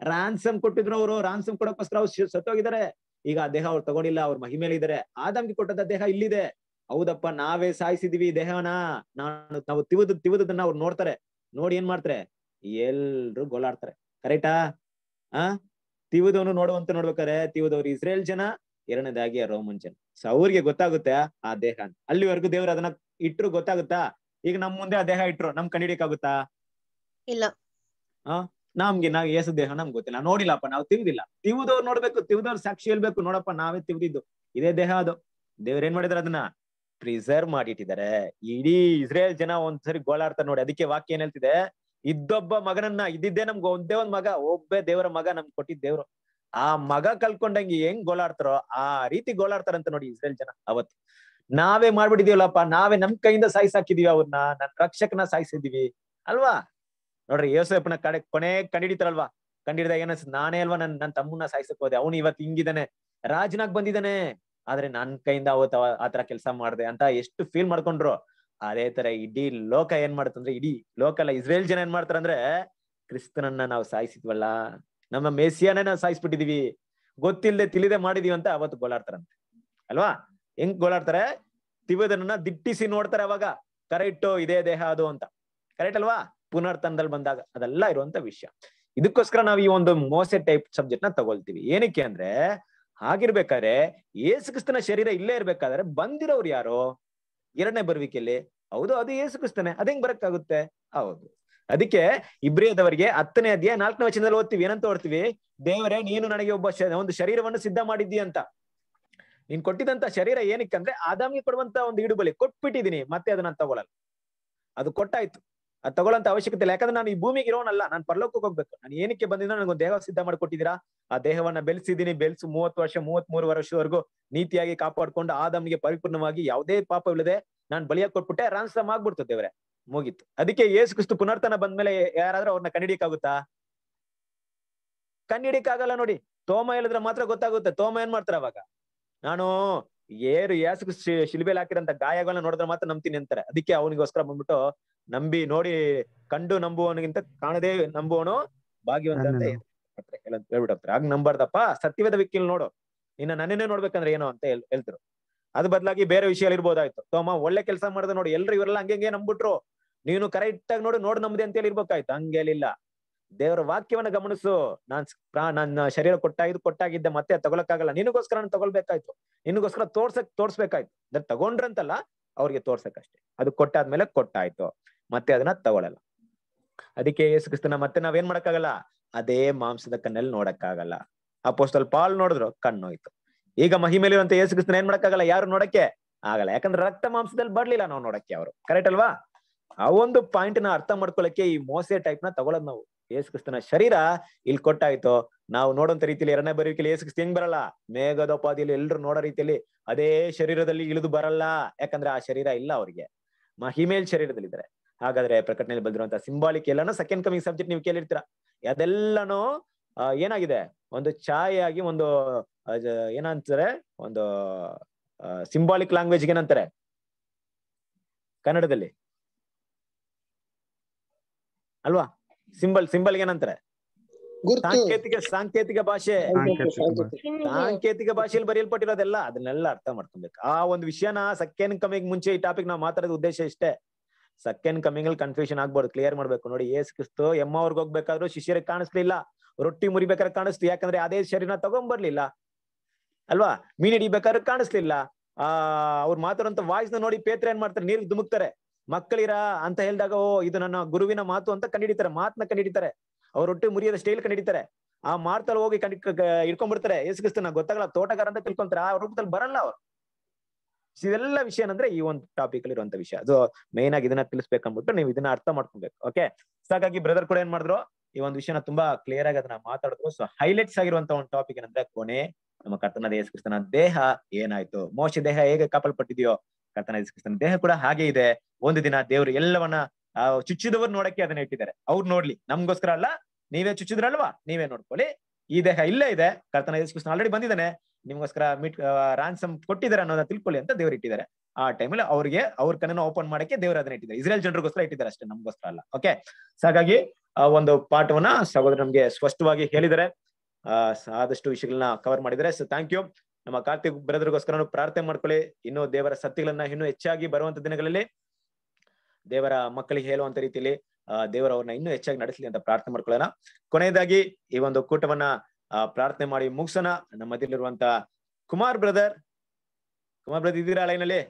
ರಾನ್ಸಮ್ ಕೊಟ್ಟಿದ್ರು ಅವರು. ರಾನ್ಸಮ್ ಕೊಡೋಕೋಸ್ಕರ ಅವ್ರು ಸತ್ತೋಗಿದ್ದಾರೆ. ಈಗ ಆ ದೇಹ ಅವ್ರು ತಗೊಂಡಿಲ್ಲ, ಅವ್ರ ಮಹಿಮೇಲೆ ಇದಾರೆ ಆದಮ್ಗೆ ಕೊಟ್ಟದ ದೇಹ ಇಲ್ಲಿದೆ. ಹೌದಪ್ಪ ನಾವೇ ಸಾಯಿಸಿದೀವಿ ದೇಹನ ನಾನು ನಾವು ತಿವದ್ ತಿವದನ್ನ ಅವ್ರು ನೋಡ್ತಾರೆ. ನೋಡಿ ಏನ್ ಮಾಡ್ತಾರೆ? ಎಲ್ರು ಗೋಲಾಡ್ತಾರೆ ಕರೆಕ್ಟಾ? ಆ? ತಿವದವನು ನೋಡುವಂತ ನೋಡ್ಬೇಕಾರೆ ತಿವದವ್ರು ಇಸ್ರೇಲ್ ಜನ ಎರಡನೇದಾಗಿ ರೋಮನ್ ಜನ. ಸೊ ಅವ್ರಿಗೆ ಗೊತ್ತಾಗುತ್ತೆ ಆ ದೇಹ ಅಲ್ಲಿವರೆಗೂ ದೇವ್ರು ಅದನ್ನ ಇಟ್ರು ಗೊತ್ತಾಗುತ್ತಾ? ಈಗ ನಮ್ ಮುಂದೆ ಆ ದೇಹ ಇಟ್ರು ನಮ್ ಕಂಡಿಡಿಯಕಾಗುತ್ತಾ ಇಲ್ಲ. ನಮ್ಗೆ ನಾವ್ ಏಸು ದೇಹ ನಮ್ಗೆ ಗೊತ್ತಿಲ್ಲ. ನೋಡಿಲ್ಲಪ್ಪ ನಾವು ತಿವಿದಿಲ್ಲ ತಿವುದವ್ರು ನೋಡ್ಬೇಕು ತಿವುದವ್ರು ಸಾಕ್ಷಿ ಹೇಳ್ಬೇಕು. ನೋಡಪ್ಪ ನಾವೇ ತಿವ್ದಿದ್ದು ಇದೇ ದೇಹ ಅದು. ದೇವ್ರ ಏನ್ ಮಾಡಿದಾರೆ ಅದನ್ನ? ಪ್ರಿಸರ್ವ್ ಮಾಡಿಟ್ಟಿದ್ದಾರೆ. ಇಡೀ ಇಸ್ರೇಲ್ ಜನ ಒಂದ್ಸರಿ ಗೋಳಾಡ್ತಾರೆ ನೋಡಿ. ಅದಕ್ಕೆ ವಾಕ್ಯ ಏನ್ ಹೇಳ್ತಿದೆ? ಇದ್ದೊಬ್ಬ ಮಗನನ್ನ, ಇದ್ದಿದ್ದೇ ನಮ್ಗೆ ಒಂದೇ ಒಂದ್ ಮಗ, ಒಬ್ಬೇ ದೇವರ ಮಗ ನಮ್ಗೆ ಕೊಟ್ಟಿದ್ ದೇವ್ರು. ಆ ಮಗ ಕಲ್ಕೊಂಡಂಗೆ ಹೆಂಗ್ ಗೋಳಾಡ್ತಾರೋ ಆ ರೀತಿ ಗೋಳಾಡ್ತಾರಂತ ನೋಡಿ ಇಸ್ರೇಲ್ ಜನ ಅವತ್ತು. ನಾವೇ ಮಾಡ್ಬಿಟ್ಟಿದೀವಲ್ಲಪ್ಪ, ನಾವೇ ನಮ್ ಕೈಯಿಂದ ಸಾಯಿಸಾಕಿದೀವಿ ಅವ್ರನ್ನ, ನನ್ ರಕ್ಷಕನ ಸಾಯಿಸಿದೀವಿ. ಅಲ್ವಾ? ನೋಡ್ರಿ ಯೋಸೇಪನ ಕಡೆ ಕೊನೆ ಕಂಡಿಡಿತಾರಲ್ವಾ? ಕಂಡಿಡಿದಾಗ ಏನ ನಾನೇ ಅಲ್ವಾ ನನ್ ನನ್ ತಮ್ಮನ್ನ ಸಾಯಿಸಕ್ ಹೋದೆ. ಅವನು ಇವತ್ತು ಹಿಂಗಿದಾನೆ ರಾಜನಾಗ್ ಬಂದಿದ್ದಾನೆ. ಆದ್ರೆ ನನ್ ಕೈಯಿಂದ ಅವತ್ತು ಅವ- ಆತರ ಕೆಲಸ ಮಾಡ್ದೆ ಅಂತ ಎಷ್ಟು ಫೀಲ್ ಮಾಡ್ಕೊಂಡ್ರು. ಅದೇ ತರ ಇಡೀ ಲೋಕ ಏನ್ ಮಾಡ್ತಂದ್ರೆ ಇಡೀ ಲೋಕ ಅಲ್ಲ, ಇಸ್ರೇಲ್ ಜನ ಏನ್ ಮಾಡ್ತಾರಂದ್ರೆ ಕ್ರಿಸ್ತನನ್ನ ನಾವು ಸಾಯಿಸಿದ್ವಲ್ಲ, ನಮ್ಮ ಮೇಸಿಯಾನೇ ನಾವು ಸಾಯಿಸ್ಬಿಟ್ಟಿದೀವಿ ಗೊತ್ತಿಲ್ಲದೆ ತಿಳಿದೆ ಮಾಡಿದೀವಿ ಅಂತ ಅವತ್ತು ಗೋಳಾಡ್ತಾರಂತೆ. ಅಲ್ವಾ? ಹೆಂಗ್ ಗೋಲಾಡ್ತಾರೆ ತಿವದನ್ನ ದಿಟ್ಟಿಸಿ ನೋಡ್ತಾರೆ ಅವಾಗ ಕರೆಕ್ಟ್ ಇದೇ ದೇಹ ಅದು ಅಂತ. ಕರೆಕ್ಟ್ ಅಲ್ವಾ? ಪುನರ್ತನದಲ್ಲಿ ಬಂದಾಗ ಅದೆಲ್ಲ ಇರುವಂತ ವಿಷಯ. ಇದಕ್ಕೋಸ್ಕರ ನಾವು ಈ ಒಂದು ಮೋಸೆ ಟೈಪ್ ಸಬ್ಜೆಕ್ಟ್ನ ತಗೊಳ್ತೀವಿ. ಏನಕ್ಕೆ ಅಂದ್ರೆ ಹಾಗಿರ್ಬೇಕಾದ್ರೆ ಏಸು ಕ್ರಿಸ್ತನ ಶರೀರ ಇಲ್ಲೇ ಇರ್ಬೇಕಾದ್ರೆ ಬಂದಿರೋರು ಯಾರು? ಎರಡನೇ ಬರುವಿಕೆಯಲ್ಲಿ. ಹೌದು, ಅದು ಏಸು ಕ್ರಿಸ್ತನೇ ಅದೇಂಗ್ ಬರಕ್ಕಾಗುತ್ತೆ? ಹೌದು. ಅದಕ್ಕೆ ಇಬ್ರಿಯದವರಿಗೆ ಹತ್ತನೇ ಅಧ್ಯಾಯ ನಾಲ್ಕನೇ ವಚನದಲ್ಲಿ ಓದ್ತೀವಿ. ಏನಂತ ಓದ್ತೀವಿ? ದೇವರೇ, ನೀನು ನನಗೆ ಒಬ್ಬ ಒಂದು ಶರೀರವನ್ನು ಸಿದ್ಧ ಮಾಡಿದ್ದೀಯ ಅಂತ. ನೀನ್ ಕೊಟ್ಟಿದಂತ ಶರೀರ ಏನಕ್ಕಂದ್ರೆ ಆದಾಮಿಗೆ ಕೊಡುವಂತ ಒಂದು ಇಡುಬಲಿ ಕೊಟ್ಬಿಟ್ಟಿದೀನಿ ಮತ್ತೆ ಅದನ್ನ ತಗೊಳಲ್ಲ. ಅದು ಕೊಟ್ಟಾಯ್ತು. ಅದು ತಗೊಳ್ಳಂತ ಅವಶ್ಯಕತೆ ಇಲ್ಲ. ಯಾಕಂದ್ರೆ ನಾನು ಈ ಭೂಮಿಗೆ ಇರೋನಲ್ಲ, ನಾನು ಪರಲೋಕಕ್ಕೆ ಹೋಗ್ಬೇಕು. ನಾನು ಏನಕ್ಕೆ ಬಂದಿದ್ದ ನನಗೊಂದು ದೇಹ ಸಿದ್ಧ ಮಾಡಿಕೊಟ್ಟಿದ್ದೀರಾ? ಆ ದೇಹವನ್ನ ಬೆಳೆಸಿದ್ದೀನಿ, ಬೆಳೆಸು. ಮೂವತ್ತು ವರ್ಷ ಮೂವತ್ತ್ ಮೂರು ವರ್ಷವರೆಗೂ ನೀತಿಯಾಗಿ ಕಾಪಾಡ್ಕೊಂಡು ಆದಮ್ಗೆ ಪರಿಪೂರ್ಣವಾಗಿ ಯಾವುದೇ ಪಾಪವಿಲ್ಲದೆ ನಾನು ಬಲಿಯಾಗಿ ಕೊಟ್ಬಿಟ್ಟೆ ರಾನ್ಸಮ್ ಆಗ್ಬಿಡ್ತು ದೇವ್ರೆ. ಮುಗೀತು. ಅದಕ್ಕೆ ಏಸು ಕ್ರಿಸ್ತು ಪುನರ್ತನ ಬಂದ್ಮೇಲೆ ಯಾರಾದ್ರೂ ಅವ್ರನ್ನ ಕಂಡಿಡಿಯಕ್ಕಾಗುತ್ತಾ ಕಂಡಿಡಿಯಕ್ಕಾಗಲ್ಲ ನೋಡಿ. ತೋಮ ಹೇಳಿದ್ರೆ ಮಾತ್ರ ಗೊತ್ತಾಗುತ್ತೆ. ತೋಮ ಏನ್ ಮಾಡ್ತಾರ ಅವಾಗ? ನಾನು ಏರು ಯೇಸು ಶಿಲ್ಬೆಲ್ ಹಾಕಿರಂತ ಗಾಯಗಳನ್ನ ನೋಡಿದ್ರೆ ಮಾತ್ರ ನಂಬ್ತೀನಿ ಅಂತಾರೆ. ಅದಕ್ಕೆ ಅವನಿಗೋಸ್ಕರ ಬಂದ್ಬಿಟ್ಟು ನಂಬಿ ನೋಡಿ ಕಂಡು ನಂಬುವವನಿಗಿಂತ ಕಾಣದೇ ನಂಬುವನು ಭಾಗ್ಯವಂತ ಅಂತ ಆಗ ನಂಬಾರ್ದಪ್ಪ ಸತ್ಯವೇದ ವಿಕ್ಕಿಲ್ ನೋಡು ಇನ್ನ ನನ್ನೇ ನೋಡ್ಬೇಕಂದ್ರೆ ಏನೋ ಅಂತ ಹೇಳ್ತರು. ಅದ್ ಬದಲಾಗಿ ಬೇರೆ ವಿಷಯ ಇರ್ಬೋದಾಯ್ತು ತೋಮ ಒಳ್ಳೆ ಕೆಲಸ ಮಾಡಿದ ನೋಡಿ ಎಲ್ರು ಇವರೆಲ್ಲ ಹಂಗೆ ಹಂಗೆ ನಂಬಿಟ್ರು ನೀನು ಕರೆಕ್ಟ್ ಆಗಿ ನೋಡಿ ನೋಡ್ ನಂಬದೆ ಅಂತ ಹೇಳಿ ಇರ್ಬೇಕಾಯ್ತು ಇಲ್ಲ ದೇವರ ವಾಕ್ಯವನ್ನ ಗಮನಿಸು. ನಾನ್ ನನ್ನ ಶರೀರ ಕೊಟ್ಟಾಗಿದ್ದು ಕೊಟ್ಟಾಗಿದ್ದೆ ಮತ್ತೆ ತಗೊಳಕ್ಕಾಗಲ್ಲ. ನಿನಗೋಸ್ಕರ ನಾನು ತಗೊಳ್ಬೇಕಾಯ್ತು. ನಿನಗೋಸ್ಕರ ತೋರ್ಸಕ್ ತೋರ್ಸ್ಬೇಕಾಯ್ತು. ಅದ್ ತಗೊಂಡ್ರಂತಲ್ಲ ಅವ್ರಿಗೆ ತೋರ್ಸಕ್ ಅಷ್ಟೇ. ಅದು ಕೊಟ್ಟಾದ್ಮೇಲೆ ಕೊಟ್ಟಾಯ್ತು. ಮತ್ತೆ ಅದನ್ನ ತಗೊಳಲ್ಲ. ಅದಕ್ಕೆ ಯೇಸು ಕ್ರಿಸ್ತನ ಮತ್ತೆ ನಾವೇನ್ ಮಾಡಕ್ಕಾಗಲ್ಲ? ಅದೇ ಮಾಂಸದ ಕಣ್ಣಲ್ಲಿ ನೋಡಕ್ಕಾಗಲ್ಲ. ಅಪೋಸ್ತಲ್ ಪಾಲ್ ನೋಡಿದ್ರು, ಕಣ್ಣೋಯ್ತು. ಈಗ ಮಹಿಮೇಲಿರುವಂತ ಯೇಸು ಕ್ರಿಸ್ತನ ಏನ್ ಮಾಡಕ್ಕಾಗಲ್ಲ? ಯಾರು ನೋಡಕ್ಕೆ? ಆಗಲ್ಲ. ಯಾಕಂದ್ರೆ ರಕ್ತ ಮಾಂಸದಲ್ಲಿ ಬರ್ಲಿಲ್ಲ ನಾವು ನೋಡಕ್ಕೆ ಅವರು. ಕರೆಕ್ಟ್ ಅಲ್ವಾ? ಆ ಒಂದು ಪಾಯಿಂಟ್ನ ಅರ್ಥ ಮಾಡ್ಕೊಳಕ್ಕೆ ಈ ಮೋಸೆ ಟೈಪ್ನ ತಗೊಳದ್ ನಾವು. ಯೇಸು ಕ್ರಿಸ್ತನ ಶರೀರ ಇಲ್ಲಿ ಕೊಟ್ಟಾಯ್ತು. ನಾವು ನೋಡೋಂತ ರೀತಿಯಲ್ಲಿ ಎರಡನೇ ಬರುವಿಕೆಯಲ್ಲಿ ಯೇಸು ಕ್ರಿಸ್ತ ಹೆಂಗ್ ಬರಲ್ಲ? ಮೇಘದೋಪಾದಿಯಲ್ಲಿ ಎಲ್ರು ನೋಡೋ ರೀತಿಯಲ್ಲಿ ಅದೇ ಶರೀರದಲ್ಲಿ ಇಳಿದು ಬರಲ್ಲ. ಯಾಕಂದ್ರೆ ಆ ಶರೀರ ಇಲ್ಲ ಅವ್ರಿಗೆ. ಮಹಿಮೇಲ್ ಶರೀರದಲ್ಲಿ ಇದ್ದಾರೆ ಹಾಗಾದ್ರೆ ಪ್ರಕಟಣೆಯಲ್ಲಿ ಬಂದಿರುವಂತಹ ಸಿಂಬಾಲಿಕ್ ಎಲ್ಲಾನು ಸೆಕೆಂಡ್ ಕಮಿಂಗ್ ಸಬ್ಜೆಕ್ಟ್ ನೀವು ಕೇಳಿರ್ತೀರ. ಅದೆಲ್ಲನೂ ಏನಾಗಿದೆ? ಒಂದು ಛಾಯೆ ಆಗಿ ಒಂದು ಏನಂತಾರೆ? ಒಂದು ಸಿಂಬಾಲಿಕ್ ಲ್ಯಾಂಗ್ವೇಜ್ ಏನಂತಾರೆ? ಕನ್ನಡದಲ್ಲಿ. ಅಲ್ವಾ? ಸಿಂಬಲ್ ಸಿಂಬಲ್ ಏನಂತಾರೆ? ಸಾಂಕೇತಿಕ ಸಾಂಕೇತಿಕ ಭಾಷೆ. ಸಾಂಕೇತಿಕ ಸಾಂಕೇತಿಕ ಭಾಷೆಯಲ್ಲಿ ಬರೆಯಲ್ಪಟ್ಟಿರೋದೆಲ್ಲ ಅದನ್ನೆಲ್ಲ ಅರ್ಥ ಮಾಡ್ಕೊಬೇಕು. ಆ ಒಂದು ವಿಷಯನ ಸೆಕೆಂಡ್ ಕಮಿಂಗ್ ಮುಂಚೆ ಈ ಟಾಪಿಕ್ ನಾವು ಮಾತಾಡೋದ ಉದ್ದೇಶ ಇಷ್ಟೇ. ಸೆಕೆಂಡ್ ಕಮಿಂಗ್ ಅಲ್ಲಿ ಕನ್ಫ್ಯೂಷನ್ ಆಗ್ಬಾರ್ದು ಕ್ಲಿಯರ್ ಮಾಡ್ಬೇಕು. ನೋಡಿ, ಏಸ್ ಕ್ರಿಸ್ತು ಎಮ್ಮ ಅವ್ರಿಗೆ ಹೋಗ್ಬೇಕಾದ್ರೂ ಶಿಷ್ಯರಿಗೆ ಕಾಣಿಸ್ಲಿಲ್ಲ. ರೊಟ್ಟಿ ಮುರಿಬೇಕಾದ್ರೆ ಕಾಣಿಸ್ತು. ಯಾಕಂದ್ರೆ ಅದೇ ಶರೀರ ತಗೊಂಡ್ಬರ್ಲಿಲ್ಲ ಅಲ್ವಾ? ಮೀನ್ ಹಿಡಿಬೇಕಾದ್ರೆ ಕಾಣಿಸ್ಲಿಲ್ಲ. ಆ, ಅವ್ರು ಮಾತಾಡುವಂತ ವಾಯ್ಸ್ನ ನೋಡಿ ಪೇತ್ರ ಏನ್ ಮಾಡ್ತಾರೆ? ನೀರಿಗೆ ಧುಮುಕ್ತಾರೆ. ಮಕ್ಕಳಿರಾ ಅಂತ ಹೇಳಿದಾಗ, ಓ, ಇದು ನನ್ನ ಗುರುವಿನ ಮಾತು ಅಂತ ಕಂಡಿಡಿತಾರೆ ಮಾತನ್ನ ಕಂಡಿಡಿತಾರೆ ಅವ್ರ ರೊಟ್ಟಿ ಮುರಿಯೋದ ಸ್ಟೈಲ್ ಕಂಡಿಡಿತಾರೆ ಆ ಮಾರ್ತಲ್ಲಿ ಹೋಗಿ ಕಂಡಿ ಇಟ್ಕೊಂಡ್ಬಿಡ್ತಾರೆ ಏಸು ಕ್ರಿಸ್ತನ ಗೊತ್ತಾಗಲ್ಲ. ತೋಟಗಾರ ಅಂತ ತಿಳ್ಕೊಂತಾರೆ. ಆ ರೂಪದಲ್ಲಿ ಬರಲ್ಲ ಅವ್ರು. ಇದೆಲ್ಲ ವಿಷಯ ಏನಂದ್ರೆ ಈ ಒಂದು ಟಾಪಿಕ್ ಅಲ್ಲಿ ಇರುವಂತ ವಿಷಯ. ಅದು ಮೇನ್ ಆಗಿ ಇದನ್ನ ತಿಳಿಸ್ಬೇಕಂದ್ಬಿಟ್ಟು ನೀವು ಇದನ್ನ ಅರ್ಥ ಮಾಡ್ಕೊಬೇಕು ಓಕೆ ಹಾಗಾಗಿ ಬ್ರದರ್ ಕೂಡ ಏನ್ ಮಾಡಿದ್ರು, ಈ ಒಂದು ವಿಷಯನ ತುಂಬಾ ಕ್ಲಿಯರ್ ಆಗಿ ಅದನ್ನ ಮಾತಾಡಿದ್ರು. ಸೊ ಹೈಲೈಟ್ಸ್ ಆಗಿರುವಂತ ಒಂದು ಟಾಪಿಕ್ ಏನಂದ್ರೆ ಕೊನೆ ನಮ್ಮ ಕರ್ತನ ಕ್ರಿಸ್ತನ ದೇಹ ಏನಾಯ್ತು? ಮೋಶ ದೇಹ ಹೇಗೆ ಕಾಪಲ್ಪಟ್ಟಿದೆಯೋ ಕರ್ತನ ಕ್ರಿಸ್ತನ ದೇಹ ಕೂಡ ಹಾಗೆ ಇದೆ. ಒಂದು ದಿನ ದೇವರು ಎಲ್ಲವನ್ನ ಚುಚ್ಚಿದವರು ನೋಡಕ್ಕೆ ಅದನ್ನ ಇಟ್ಟಿದ್ದಾರೆ. ಅವ್ರು ನೋಡ್ಲಿ, ನಮ್ಗೋಸ್ಕರ ಅಲ್ಲ, ನೀವೇ ಚುಚ್ಚಿದ್ರಲ್ವಾ? ನೀವೇ ನೋಡ್ಕೊಳ್ಳಿ. ಈ ದೇಹ ಇಲ್ಲೇ ಇದೆ. ಕರ್ತನ ಯೇಸು ಕ್ರಿಸ್ತನ ಆಲ್ರೆಡಿ ಬಂದಿದ್ದಾನೆ. ನಿಮ್ಗೋಸ್ಕರ ಮಿಟ್ ರಾನ್ಸಮ್ ಕೊಟ್ಟಿದ್ದಾರೆ ಅನ್ನೋದನ್ನ ತಿಳ್ಕೊಳ್ಳಿ ಅಂತ ದೇವ್ರು ಇಟ್ಟಿದ್ದಾರೆ. ಆ ಟೈಮಲ್ಲಿ ಅವ್ರಿಗೆ ಅವ್ರ ಕಣ್ಣನ್ನ ಓಪನ್ ಮಾಡಕ್ಕೆ ದೇವರು ಅದನ್ನ ಇಟ್ಟಿದ್ದಾರೆ. ಇಸ್ರೇಲ್ ಜನರಿಗೋಸ್ಕರ ಇಟ್ಟಿದ್ದಾರೆ ಅಷ್ಟೇ ನಮ್ಗೋಸ್ಕರ ಅಲ್ಲ. ಓಕೆ ಹಾಗಾಗಿ ಒಂದು ಪಾಠವನ್ನ ಸಹೋದರ ನಮ್ಗೆ ಸ್ಪಷ್ಟವಾಗಿ ಹೇಳಿದ್ದಾರೆ. ಆದಷ್ಟು ವಿಷಯಗಳನ್ನ ಕವರ್ ಮಾಡಿದರೆ ಸೊ ಥ್ಯಾಂಕ್ ಯು ನಮ್ಮ ಕಾರ್ತಿಕ್ ಬ್ರದರ್ಗೋಸ್ಕರ ಪ್ರಾರ್ಥನೆ ಮಾಡ್ಕೊಳ್ಳಿ. ಇನ್ನು ದೇವರ ಸತ್ಯಗಳನ್ನ ಇನ್ನೂ ಹೆಚ್ಚಾಗಿ ಬರುವಂತ ದಿನಗಳಲ್ಲಿ ದೇವರ ಮಕ್ಕಳಿಗೆ ಹೇಳುವಂತ ರೀತಿಯಲ್ಲಿ ದೇವರ ಅವ್ರನ್ನ ಇನ್ನೂ ಹೆಚ್ಚಾಗಿ ನಡೆಸಲಿ ಅಂತ ಪ್ರಾರ್ಥನೆ ಮಾಡ್ಕೊಳ್ಳೋಣ. ಕೊನೆಯದಾಗಿ ಈ ಒಂದು ಕೂಟವನ್ನ ಪ್ರಾರ್ಥನೆ ಮಾಡಿ ಮುಗಿಸೋಣ. ನಮ್ಮ ಮಧ್ಯದಲ್ಲಿರುವಂತ ಕುಮಾರ್ ಬ್ರದರ್ ಕುಮಾರ್ ಬ್ರದರ್ ಇದ್ದೀರಾ ಲೈನಲ್ಲಿ